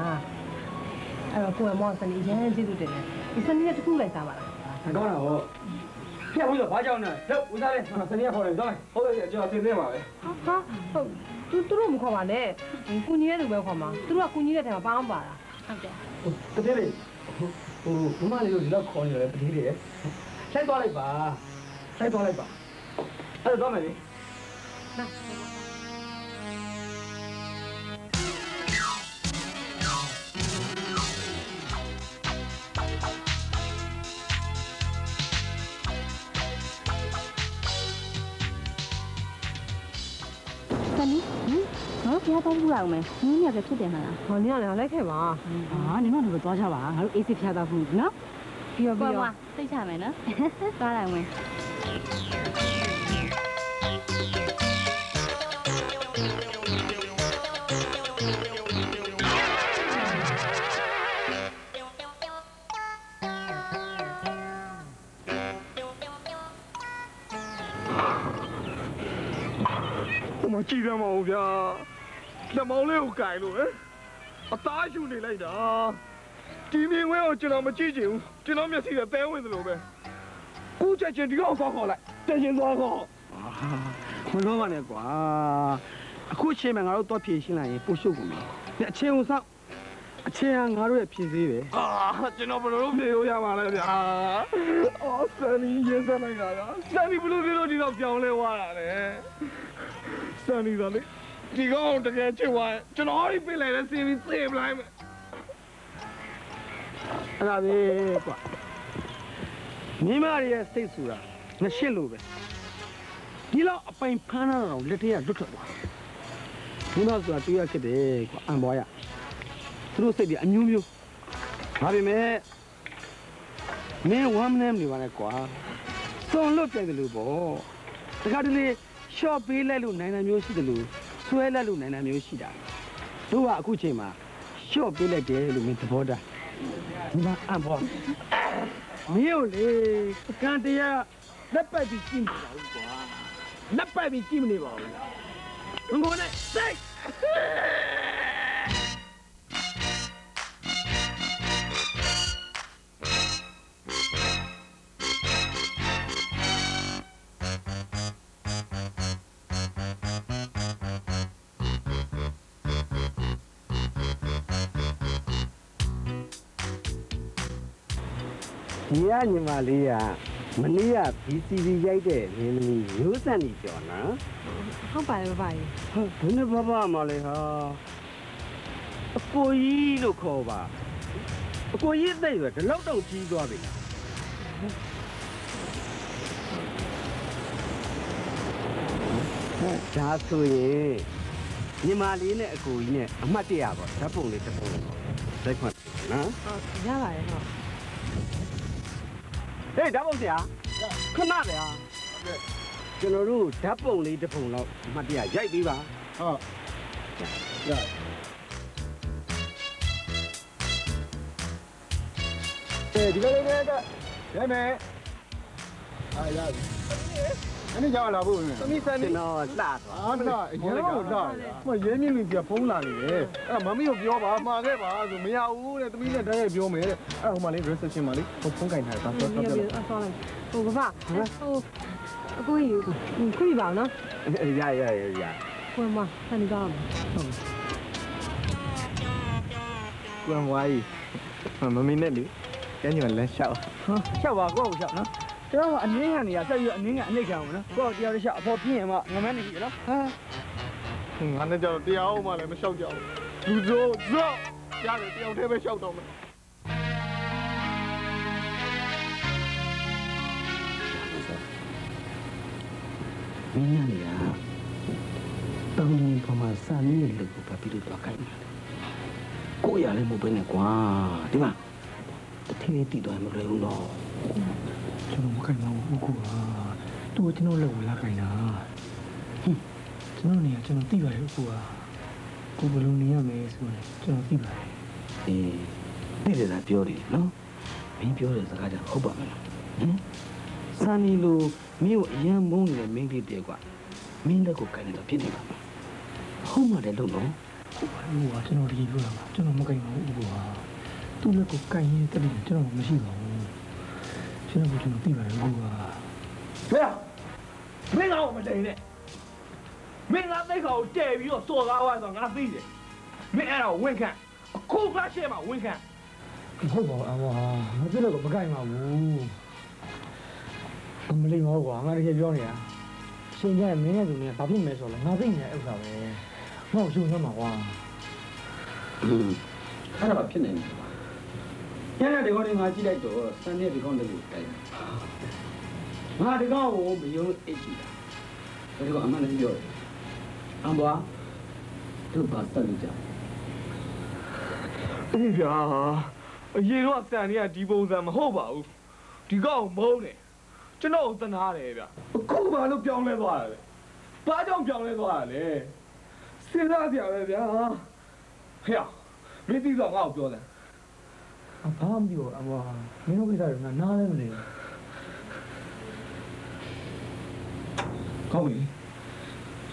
[SPEAKER 4] ။အဲ့တော့ကိုယ်မောစနေအရင်ကျေးဇူးတင်တယ်။ဒီစနေတစ်ခုလိုက်စားပါလား
[SPEAKER 3] မကောင်းတာဟုတ် ဖျက်ပြီးတော့ဘာကြောင့်လဲလို့ဦးစားလေးဆန်နီယာခေါ်တယ်တော့
[SPEAKER 12] ဟုတ်တယ်ကျွန်တော်တင်နေပါပဲ။
[SPEAKER 4] ဟာဟုတ်သူသူတို့မခေါ်ပါနဲ့။ကုညီတဲ့သူပဲခေါ်မှာ။သူတို့ကကုညီတဲ့ထဲမှာပါအောင်ပါတာ
[SPEAKER 5] ဟုတ်တယ်
[SPEAKER 3] တတိလေးဟိုမမလေးတို့ဒီလောက်ခေါ်နေတယ်တတိလေးလိုက်သွားလိုက်ပါလိုက်သွားလိုက်ပါအဲ့တော့မယ်လေ
[SPEAKER 5] ဆန်နီဟင်ငါတို့ဖျားတော့ဘူးလာအောင်မယ်နင်းရပဲဖြစ်တယ်မလား။
[SPEAKER 4] ဟောနင်ကလည်းလိုက်ခဲ့ပါ
[SPEAKER 11] ဟာနင်တို့လည်းသွားကြပါငါတို့အေးစစ်ဖြားသားဘူးနော်။
[SPEAKER 4] ပြီးတော့
[SPEAKER 5] ကို
[SPEAKER 4] ပြီး
[SPEAKER 5] ယ်
[SPEAKER 4] တော့
[SPEAKER 5] မသိချမယ်နော်သွားလိုက်မယ်
[SPEAKER 6] မှာကြည်ရမအောင်ဗျာလက်မောင်းလေးကိုကင်လို့ဟဲ့အသားရှူနေလိုက်တာဒီမြင်ဝဲကိုကျွန်တော်မကြည့်ချင်ဘူးကျွန်တော်မျက်စိကသဲဝင်သလိုပဲကူချက်ချင်းဒီကောင်ဆောက်ခေါ်လိုက်တက်ချင်းသွားခေါ်
[SPEAKER 1] မလို့ပါနဲ့ကွာအခုအချိန်မှာငါတို့တော့ဖြည့်ရှင်းလိုက်ရင်ပို့ရှုပ်ကုန်ပြီဒီအချိန်ကိုစောင့်အချိန်ကငါတို့ရဲ့ဖြည့်သေးပဲ
[SPEAKER 6] အာကျွန်တော်ဘယ်လိုလုပ်ပြေလို့ရမှာလဲဗျာအော်စန်နီရေးစက်လိုက်တာဗျာစန်နီဘယ်လိုပြေလို့ဒီတော့ပြောင်းလဲသွားတာလဲ စန်နီကလေဒီကောင်တကယ်ချစ်သွားရင်ကျွန်တော်ဟောဒီပြင်လိုက်တဲ့စီးပြီးသေပလိုက်မယ်
[SPEAKER 1] အဲ့ဒါပဲကွာမိမရဲ့စိတ်ဆိုတာငရှစ်လို့ပဲဒီလောက်အပိုင်ဖမ်းလာတော့လက်ထက်ကလွတ်ထွက်သွားမိမဆိုတာတွေ့ရခဲ့တယ်ကွာအံပွားရသူတို့စိတ်တွေအမျိုးမျိုးဒါပေမဲ့မင်းဝမ်းမနေမနေပါနဲ့ကွာစုံလွတ်ပြိုင်တယ်လို့ပေါ့တခါတလေ ရှော့ပေးလိုက်လို့နိုင်တာမျိုးရှိတယ်လို့ဆွဲလိုက်လို့နိုင်တာမျိုးရှိတာတို့ကအခုချိန်မှာရှော့ပေးလိုက်တယ်လို့မင်းသဘောတာဒီမှာအံပေါ်မင်းတို့လေစကန်တရားလက်ပတ်ပြီးကြည့်မပါဘူးကွာလက်ပတ်ပြီးကြည့်မနေပါဘူးငငိုနဲ့စိတ် ဒီကညီမလေးကမနေ့က BCB ရိုက်တဲ့မင်းသမီးရိုးစံနေကျော်နော်။
[SPEAKER 4] ဟုတ်ပါရဲ့ဘာကြီး
[SPEAKER 1] ဟာဘယ်နဲ့ဘာဘာမလဲဟာအကိုကြီးလို့ခေါ်ပါအကိုကြီးအသက်အရွယ်ဒီလောက်တော့ကြီးသွားပြီလားဟဲ့ဒါဆိုရင်ညီမလေးနဲ့အကိုကြီးနဲ့အမှတ်တရပါဓာတ်ပုံလေးတစ်ပုံပေါ့လိုက်ခွင့်နော်။
[SPEAKER 4] ဟုတ်ရပါတယ်ဟုတ်
[SPEAKER 1] ဟေးဓာတ်ပုံဆရာခဏဗျာကျွန်တော်တို့ဓာတ်ပုံလေးတစ်ပုံလောက်အမှတ်တရရိုက်ပေးပါ
[SPEAKER 6] ဟုတ်ရအဲဒီလိုလေးကရမယ်အာရပြီ အဲ့ဒီကြောင်လာဖို့ဝင်
[SPEAKER 1] သမီးစံကျွန်တော်လှသွား
[SPEAKER 6] အာမလားအရင်ကတော့လာမရဲမြင့်လူကြီးဖုံးလာနေတယ်အဲ့မမီကိုပြောပါမှာခဲ့ပါဆိုမရဘူးတဲ့သမီးနဲ့တန်းရဲ့ပြောမယ်တဲ့အဲ့ဟိုမှာလေး reception မှာလေးဖုန်းကင်ထားတာ။ဆို
[SPEAKER 4] ပြီး
[SPEAKER 6] တော့
[SPEAKER 4] တော့ပြီးတော့ဆောင်းလိုက်။ဟိုကဘာဟိုအကိုကြီးခွေးပါအောင်နော်
[SPEAKER 1] ရရရရ။
[SPEAKER 4] ကိုယ်မဆန်နေကြအောင်
[SPEAKER 2] ကွမ်ဝိုင်း
[SPEAKER 6] မမီနဲ့လေကျန်းညွန်လမ်းလျှောက်
[SPEAKER 3] ဟမ်ရှောက်ပါကိုယ့်ကိုရှောက်နော် ကျွန်တော်ကအနည်းဟန်နေရဆက်ပြီးအနည်းကအနှိတ်ခံအောင်နော်ကိုယ့်တရားတစ်ချက်အဖော်ပြင်းရင်မှငမန်းနေပြီနော်ဟာ
[SPEAKER 2] ငါနဲ့ကြောက်တရားအောင်မှလည်းမလျှောက်ကြဘူးလူစိုးဇော့ရတယ်တယောက်တည်းပဲလျှောက်တော့မယ်
[SPEAKER 1] မင်းညာနေရတောင်းရင်ဖမစမ်းနေလို့ကိုပါပြီးတော့ခိုင်းတယ်ကိုရလည်းမပဲနဲ့ကွာဒီမှာတထည့်တည်တော့မလွယ်ဘူးတော့
[SPEAKER 3] ကျွန်တော်မခိုင်ပါဘူးကိုကသူ့ကျွန်တော်လက်ကိုလာခိုင်တာဟင်းကျွန်တော်နေရကျွန်တော်သိပါတယ်ကိုကကိုဘယ်လိုနေရမယ်ဆိုရင်ကျွန်တော်သိပါတယ်
[SPEAKER 1] အေးသိတယ်လားပြောတယ်နော်မင်းပြောတဲ့စကားကြောင့်ဟုတ်ပါမလားဟင်စမ်းနေလို့မင်းကိုအရန်မုန်းနေတဲ့မင်းလေးတည်းကွာမင်းလက်ကိုခိုင်းနေတာဖြစ်နေပါမယ်ဟုတ်မှလည်းလို့နော်
[SPEAKER 3] ကိုကကိုကကျွန်တော်ဒီပြောတာပါကျွန်တော်မခိုင်ပါဘူးကိုကသူ့လက်ကိုကိုင်ရင်တက်တယ်ကျွန်တော်မရှိပါဘူး ကျွန်တော်ကကျွန်တော်သိပါတယ်ကိုက
[SPEAKER 6] ဖေမင်းကောင်မတိန်နဲ့မင်းကသိခါကိုတဲပြီးတော့စော်ကားသွားဆိုငါသိတယ်မင်းအဲ့ဒါကိုဝင့်ခန့်အခုကရှဲမှာဝင့်ခန့်
[SPEAKER 3] ဟုတ်ပါဘူးအမဟာငါသူ့လက်ကမကိုင်ပါဘူးအမလေးမဟုတ်ကွာငါတကယ်ပြောနေတာရှင်ကြရဲ့
[SPEAKER 1] ညနေဒီကောင်တွေငါကြည့်လိုက်တော့စမ်းနေဒီကောင်တွေကိုတိုင်ငါဒီကောင်ကိုမယုံအိတ်ကြည့်တာဒီကောင်အမှန်တည်းပြောတယ်အမ်ဘွားတို့ပါစက်ကြ
[SPEAKER 6] အေးဗျာအရင်တော့စံနေကဒီပုံစံမဟုတ်ပါဘူးဒီကောင်မုန်းတယ်ကျွန်တော်ကိုသနာတယ်ဗျအခုဘာလို့ပြောင်းလဲသွားတာလဲဘာကြောင့်ပြောင်းလဲသွားတာလဲစဉ်းစားကြရပဲဗျာဟဲ့မင်းသိတော့ငါ့ကိုပြောတယ်
[SPEAKER 3] ဘာမှမပြောအမဟာမင်းတို့ကိစ္စတွေငါနားလည်းမလဲဘူး
[SPEAKER 6] ကောင်းပြီ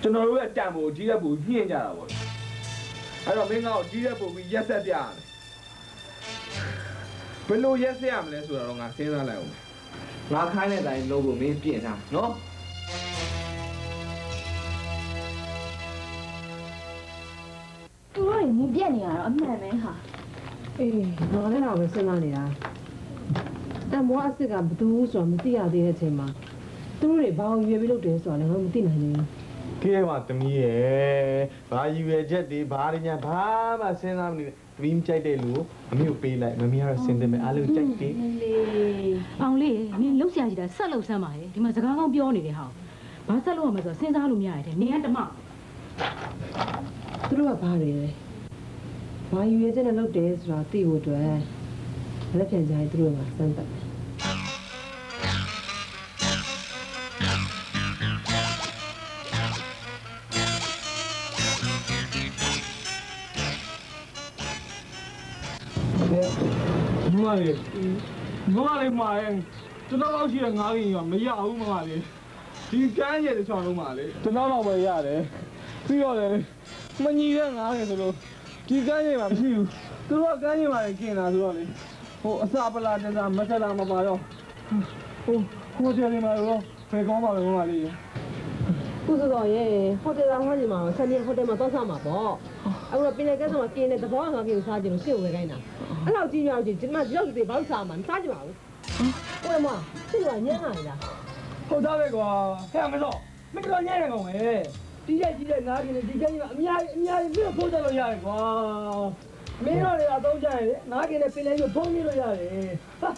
[SPEAKER 6] ကျွန်တော်တို့ရဲ့တံပိုးကြီးတဲ့ပူညှင်းကြတာပေါ့အဲ့တော့မင်းငါ့ကိုကြီးတဲ့ပူပြီးရက်ဆက်ပြရတယ်ဘယ်လိုရက်ဆက်ရမလဲဆိုတော့ငါစဉ်းစားလိုက်အောင်ငါခိုင်းတဲ့အတိုင်းလုပ်ဖို့မင်းပြင်ထားနော်
[SPEAKER 5] သူတို့တွေမြင်ပြက်နေရတော့အမှန်ပဲဟာ
[SPEAKER 4] အေးငါလည်းတော့ပဲစဉ်းစားနေတာအမောအစ်စ်ကဘသူဆိုတာမသိရသေးတဲ့အချိန်မှာသူတို့တွေဘာကိုရွေးပြီးလုပ်တယ်ဆိုတာလည်းငါမသိနိုင်ဘူး
[SPEAKER 6] ကဲပါသမီးရဲ့ဘာယူရချက်တွေဘာတွေညာဘာမှစဉ်းစားမနေနဲ့သမီးမကြိုက်တဲ့လူကိုအမေကိုပေးလိုက်မမီကတော့စဉ်းတယ်မယ်အားလုံးကြိုက်တယ်
[SPEAKER 11] လေအောင်လေးနင်လှုပ်ရှားကြည့်တာဆက်လှုပ်ဆမ်းပါရဲ့ဒီမှာစကားကောင်းပြောနေတယ်ဟာဘာဆက်လို့ရမလဲဆိုတော့စဉ်းစားလို့မရတဲ့နေရတမ
[SPEAKER 4] သူတို့ကဘာတွေလဲ ဘာယူရဲတဲ့နဲ့လုပ်တယ်ဆိုတာသိဖို့အတွက်လက်ပြန်ကြိုင်သူတို့ကစမ်းသပ်တယ်
[SPEAKER 6] မမလေးမမလေးမာရဲ့ကျွန်တော်တော့ရှိတဲ့ငါးကင်ရောမရဘူးမမလေးဒီကမ်းရဲ့တစ်ချောင်းလုံးပါလေကျွန်တော်တော့ပဲရတယ်ပြီးတော့လေမညီတဲ့ငါးကင်ဆိုလို့ ဒီကမ်းရဲ့မှာမရှိဘူးသူတို့ကကမ်းရဲ့မှာกินတာဆိုတော့လေဟိုအစာပလာတင်တာမဆက်တာမပါတော့ဟိုဟိုတယ်နေမှာတော့ဘယ်ကောင်းပါလဲမမလေး
[SPEAKER 4] ကုသတော်ရဲ့ဟိုတယ်ကဟောဒီမှာဆန်နီဟိုတယ်မှာတော့စားမှာပေါ့အခုတော့ပင်လယ်ကဲဆိုမှာกินတဲ့သဘောငါกินစားကြည့်လို့စိတ်ဝင်ခိုင်းတာအဲ့လောက်ကြီးများကြည့်ဒီမှာဒီလောက်ဒီဘာလို့စားမှာမစားကြပါဘူးဟိုမှာစိတ်ကညံ့လာနေတာ
[SPEAKER 3] ဟုတ်သားပဲကွာဟဲ့မလို့မင်းတို့ညံ့နေကောင်ပဲ တီးရိုက်ကြီးတဲ့ငါးကင်းဒီကင်းကြီးကအများကြီးအများကြီးပြီးတော့ဖိုးတက်လို့ရတယ်ကွာမင်းတို့တွေအတော့ကြရင်လေငါးကင်းနဲ့ပင်လေးကိုဖုံးပြလို့ရတယ်ဟာ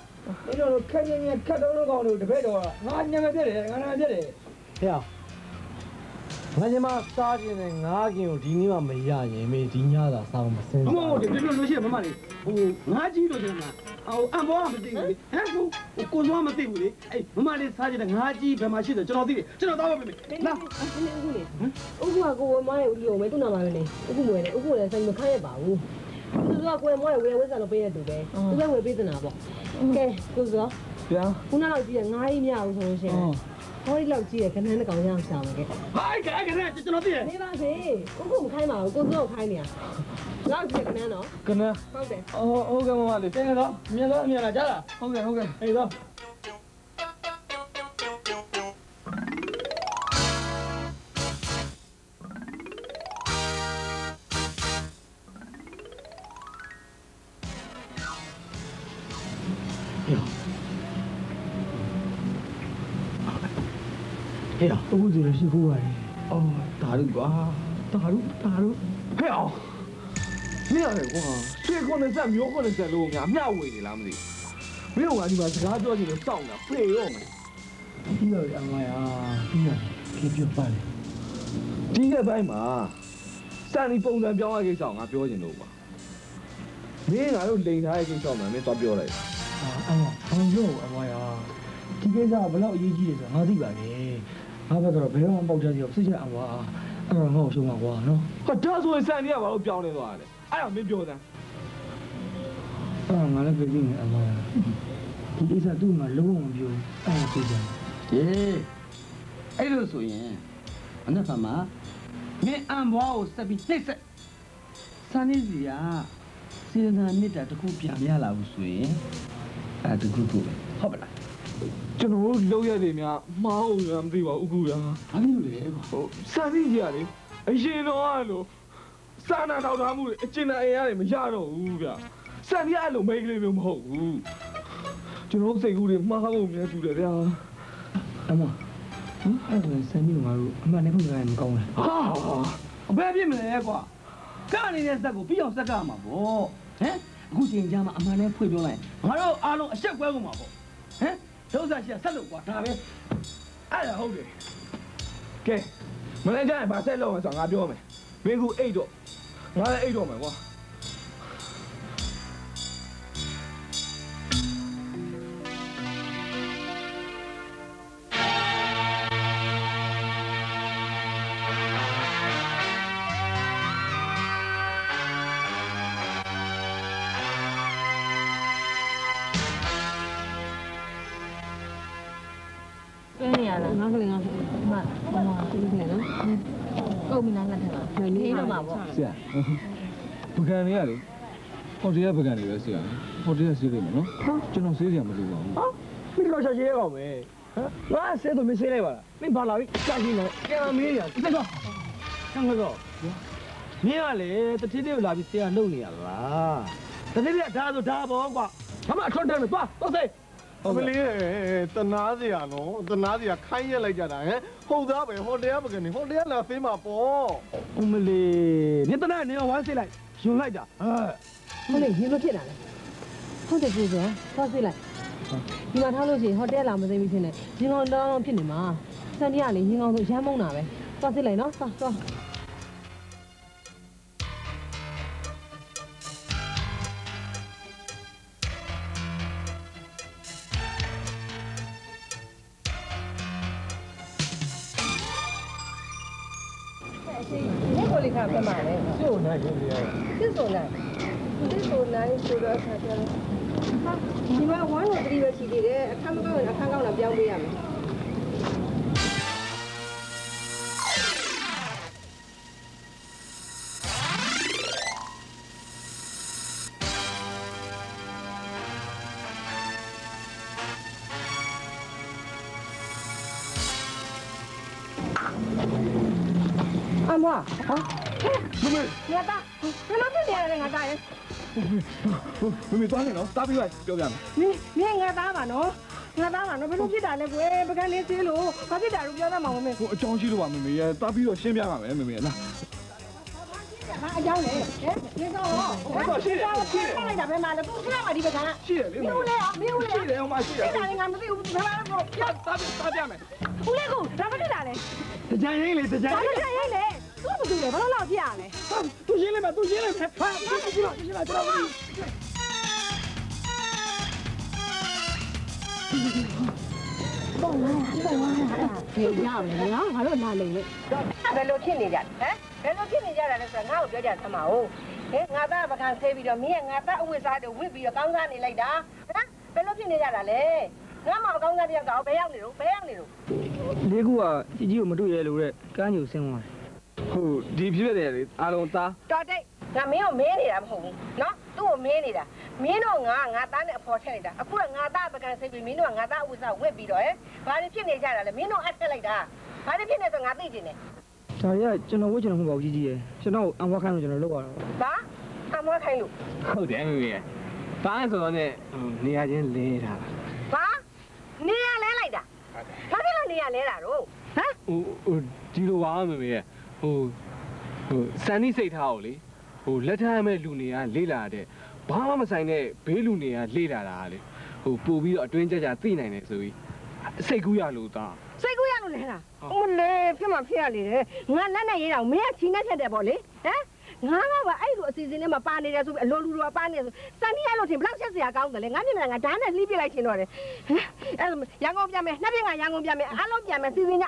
[SPEAKER 3] မင်းတို့ခက်ချင်းချင်းခက်တော့တော့ကောင်တို့တပည့်တော်ကငါညံ့ပြတယ်ငါညံ့ပြတယ်ဟဲ့ ငါညီမစားခြင်းနဲ့ငါးကင်းကိုဒီနေ့မှမရရင်မေဒီညသာစားမစင်း
[SPEAKER 1] အမေတို့ဒီလိုလို့ရှိရင်မမလေးဟိုငါကြီးလို့ကျွန်တော်ဟိုအမ်ဘောကမသိဘူးလေဟမ်ဟိုကိုစွာမသိဘူးလေအဲ့မမလေးစားကြတဲ့ငါကြီးဘယ်မှာရှိတယ်ကျွန်တော်သိတယ်ကျွန်တော်တောင်းပါမယ်
[SPEAKER 4] လာအခုလေအခုကကိုဝမရဲ့ဦးလေးကိုမဲသူ့နာမှာပဲလေအခုမွေလေအခုလည်းဆိုင်မခိုင်းရပါဘူးသူကကိုဝမရဲ့ဝယ်ဝဲစားလို့ပေးတဲ့သူပဲသူပဲဝယ်ပေးနေတာပေါ့ကဲကိုစော
[SPEAKER 3] ဗျာ
[SPEAKER 4] ခုနလောက်ကြီးကငားကြီးမရဘူးဆိုလို့ရှိရင် ဟောဒီလောက်ကြီးရဲ့ခဏန်းတစ်ကောင်ရအောင်ရှာမှာကဲ
[SPEAKER 1] ဟာကဲကဲကျွန်တော်သိတယ်
[SPEAKER 4] နေပါစေကိုကိုမခိုင်းပါဘူးကိုစောခိုင်းနေရလောက်ကြီးခဏန်းတော့
[SPEAKER 3] ကန
[SPEAKER 4] ဟုတ်တယ်
[SPEAKER 3] အော်ဟုတ်ကဲ့မမလေးတင်းတော့မြင်တော့အမြင်လာကြလားဟုတ်ကဲ့ဟုတ်ကဲ့ဟေးတော့
[SPEAKER 4] ဟဲ့
[SPEAKER 3] အခုစီရရှိခိုးရတယ်
[SPEAKER 6] အော်ဒါတို့ကွာဒါတို့ဒါတို့ဟဲ့အောင်မင်းရတယ်ကွာရွှေခွန်းနဲ့ဆက်မျိုးခွန်းနဲ့ဆက်လို့များမျှဝေနေလားမသိဘူးမင်းကဒီမှာစကားပြောချင်လို့စောင့်တာဖေးရောမယ်
[SPEAKER 3] ပြီးတော့အမယာပြီးတော့ခေပြပါလေ
[SPEAKER 6] ဒီကပိုင်းမှာစံဒီပုံစံပြောင်းရကိစ္စကိုငါပြောချင်လို့ပါမင်းငါတို့လိန်ထားတဲ့ကိစ္စမှာမင်းသွားပြောလိုက်
[SPEAKER 3] အမဘာလို့အမယာဒီကိစ္စကဘယ်လောက်အရေးကြီးလဲဆိုတော့ငါသိပါလေ ငါဘက်ကတော့ဘယ်တော့မှပေါက်ကြစီတော့စစ်ချက်အမအဲ့တော့ငါ့ကိုရှုံးမှာကွာနော်
[SPEAKER 6] ဟာဒါဆိုရင်စံဒီကဘာလို့ပြောင်းလဲသွားတာလဲအဲ့ဒါမင်းပြောစမ်း
[SPEAKER 3] အဲ့တော့ငါလည်းပြည်နေအမယာဒီကိစ္စသူ့မှာလုံးဝမပြောအဲ့ဒါပြည်တယ်
[SPEAKER 1] ဟေးအဲ့လိုဆိုရင်အနက်ဖာမှာမင်းအံဘွားကိုစက်ပြီးနှိမ့်ဆက်စမ်းနေစီကစေတနာမေတ္တာတစ်ခုပြန်မရလာဘူးဆိုရင်အဲ့ဒါတခုခုပဲဟုတ်ပါလား
[SPEAKER 6] ကျွန်တော်တို့လောက်ရတယ်များမှားအောင်ရမသိပါဘူးအခုရ
[SPEAKER 1] ဘာဖြစ်လို့လဲကွာ
[SPEAKER 6] ဟိုစံဒီကြီးကလေအရင်တော့အဲ့လိုစာနာထောက်ထားမှုတွေအကျဉ်းအင်ရတယ်မရတော့ဘူးဗျစံဒီကအဲ့လိုမိန်းကလေးမျိုးမဟုတ်ဘူးကျွန်တော်တို့စိတ်ကူးတွေမှားဖို့များတူတယ်ဗျာ
[SPEAKER 3] အမဟမ်အဲ့ဒါဆန်ပြီးငါတို့အမှန်နဲ့ဖို့ကလည်းမကောင်းဘူး
[SPEAKER 6] ဟာ
[SPEAKER 1] အဘယ်ဖြစ်မလဲကွာကနေတဲ့ဇက်ကိုပြီးအောင်ဇက်ကမှာပေါ့ဟမ်အခုချိန်ကျမှအမှန်နဲ့ဖွင့်ပြောလိုက်ငါတို့အားလုံးအဆက်ကွဲကုန်မှာပေါ့ဟမ် ဒုစရရှိဆက်လို့ကွာဒါပဲ
[SPEAKER 6] အဲ့ဒါဟုတ်တယ်ကဲမနေ့ကျရင်ဗာဆက်လောက်အောင်ဆိုငါပြောမယ်မင်းကအိတ်တော့ငါလည်းအိတ်တော့မယ်ကွာ
[SPEAKER 5] မှာပေါ့
[SPEAKER 10] ဆရာပကံတွေကလေဟိုတည်းကပကံတွေပဲဆရာဟိုတည်းကဆေးတယ်နော်ကျွန်တော်ဆေးစရာမလိုပါဘူး
[SPEAKER 3] ဟာမင်းတော့ရှာရှင်းရအောင်ပဲဟမ်ငါဆဲတော့မဆေးလိုက်ပါလားမင်းဘာလာပြီရှာရှင်းနေကဲမင်းရတက်တော့ခံတော့မင်းကလေတတိတိကိုလာပြီးဆရာလုံနေရလားတတိတိကဒါဆိုဒါပေါ့ကွာဘာမှအထွတ်တယ်မသွားတော့ စေး
[SPEAKER 13] အမလေးတနာစရာနော်တနာစရာခိုင်းရက်လိုက်ကြတာဟဲ့ဟုတ်သားပဲဟိုတရားပကနေဟိုတရားလာဖေးမှာပေါ့
[SPEAKER 3] အမလေးနေတနာနေဝမ်းစေးလိုက်ယွန်လိုက်တာဟဲ့
[SPEAKER 4] ဟုတ်လေရင်မဖြစ်တာလေဟုတ်တယ်ပြည်စံသွားစစ်လိုက်ဒီမှာထားလို့ရှိရင်ဟိုတယ်လာမသိဘူးဖြစ်နေရင်ကောင်တောင်းတောင်းဖြစ်နေမှာစန်တီကလေရင်ကောင်ဆိုရမ်းမုန်းတာပဲသွားစစ်လိုက်နော်သွားသွား
[SPEAKER 3] ကျိုးနိုင်ရှင်လေ
[SPEAKER 4] စစ်ဆိုလိုက်စစ်ဆိုလိုက်ဆိုတော့အခါကျတော့ဟာဒီမှာဝိုင်းလို့တတိပဲရှိသေးတယ်အခန်းမကောင်းရင်အခန်းကောင်းတာပြောင်းပေးရမယ်
[SPEAKER 6] မမေသွားနေနော်တားပြီးလိုက်ပြောပြမယ်
[SPEAKER 4] နင်းနင်းငါသားပါနော်ငါသားပါနော်ဘယ်လိုဖြစ်တာလဲကွယ်ပကန်းလေးသေးလို့ဘာဖြစ်တာလို့ပြောတတ်မှာမမေ
[SPEAKER 6] ဟိုအကြောင်းရှိလို့ပါမမေရတားပြီးတော့ရှင်းပြပါမယ်မမေလား
[SPEAKER 4] ဘာအကြောင်းလဲဟဲ့ဒီကောင်ဟောရှိတယ်ရှိတယ်လိုက်တာဘယ်မှာလဲသူခဏမှဒီပကန်း
[SPEAKER 6] ရှိတယ်လေ
[SPEAKER 4] မင်းဦးလေးမင်းဦးလေး
[SPEAKER 6] ရှိတယ်ဟိုမှာရှိတယ်
[SPEAKER 4] ဖြစ်တာလည်းငါမသိဘူးဘယ်မှာလဲကို
[SPEAKER 6] တားတားတားပြမယ်
[SPEAKER 4] ဦးလေးကိုဒါမဖြစ်တာလဲ
[SPEAKER 3] တကြံရင်းလေတကြံ
[SPEAKER 4] ဒါမဖြစ်ရင်လေသူ့ဘာတူလဲဘာလို့လောက်ဖြစ်ရလဲ
[SPEAKER 3] သူရှင်းလိုက်ပါသူရှင်းလိုက်ပါဟာသူရှင်းလိုက်ရှ င်းလိုက်ကျွန်တော်
[SPEAKER 4] ဖေးရမယ်နော်ငါတို့လာလိမ့်လေ
[SPEAKER 14] ဘယ်လိုဖြစ်နေကြလဲဟမ်ဘယ်လိုဖြစ်နေကြတာလဲဆိုတော့ငါ့ကိုပြောကြသမှာဟုတ်ဟင်ငါသားပကံဆေးပြီးတော့မင်းကငါသားအဝတ်စားတွေဝစ်ပြီးတော့ကောင်းစားနေလိုက်တာဟမ်ဘယ်လိုဖြစ်နေကြတာလဲငါမှမကောင်းစားတယောက်ကဘယ်ရောက်နေလို့ဘယ်ရောက်နေလို့
[SPEAKER 3] လေးခုကជីជីကိုမတွေ့ရလို့တဲ့ကမ်းညိုဆင်းသွားတယ်
[SPEAKER 6] ဟိုဒီဖြစ်တဲ့လေအားလုံးတား
[SPEAKER 14] တော်တိတ်ငါမင်းကိုမင်းနေတာမဟုတ်ဘူးနော်သူ့ ကိုမင်းနေတာမင်းတို့ငါငါသားနဲ့အဖော်ထည့်နေတာအခုကငါသားပကံဆေးပြီးမင်းတို့ကငါသားအဝတ်စားဝစ်ပြီးတော့ဟဲ့ဘာတွေဖြစ်နေကြတာလဲမင်းတို့အပ်ထည့်လိုက်တာဘာတွေဖြစ်နေဆိုငါသိချင်တယ်
[SPEAKER 3] ဒါရီကကျွန်တော်ဝှကျွန်တော်မဟုတ်ပါဘူးជីជីရယ်ကျွန်တော်အမွားခိုင်းလို့ကျွန်တော်လောက်ရတာ
[SPEAKER 14] ဘာအမွားခိုင်းလို့
[SPEAKER 10] ဟုတ်တယ်မမေရတားဆိုတော့ねနေရာချင်းလင်းထားတာ
[SPEAKER 14] ဘာနေရလဲလိုက်တာဘာဖြစ်လို့နေရလဲတာတော့ဟမ်
[SPEAKER 6] ဟိုဟိုဒီလိုပါမမေရဲ့ဟိုဟိုစန်နီစိတ်ထားကိုလေ ဟိုလက်ထမ်းမဲ့လူတွေကလေးလာတဲ့ဘာမှမဆိုင်တဲ့ဘေးလူတွေကလေးလာတာလေဟိုပို့ပြီးတော့အတွင်းကြကြသိနိုင်တယ်ဆိုပြီးစိတ်ကူးရလို့သား
[SPEAKER 14] စိတ်ကူးရလို့လဲလားအမလေးဖြစ်မှဖြစ်ရလေတယ်ငါလက်နဲ့ရေးတာကိုမင်းကချင်းနဲ့ဖြတ်တယ်ပေါ့လေဟမ်ငါကပါအဲ့လိုအစီအစဉ်နဲ့မပါနေတယ်ဆိုပြီးအလိုလူလူကပါနေတယ်ဆိုစန်နီရလို့ထင်ဘလောက်ချက်စရာကောင်းတယ်လေငါမျက်နှာငါဓာတ်နဲ့လှီးပြလိုက်ချင်တော့တယ်ဟမ်အဲ့ဒါရန်ကုန်ပြန်မယ်နှစ်ပြင်းကရန်ကုန်ပြန်မယ်အားလုံးပြန်မယ်စီစဉ်ကြ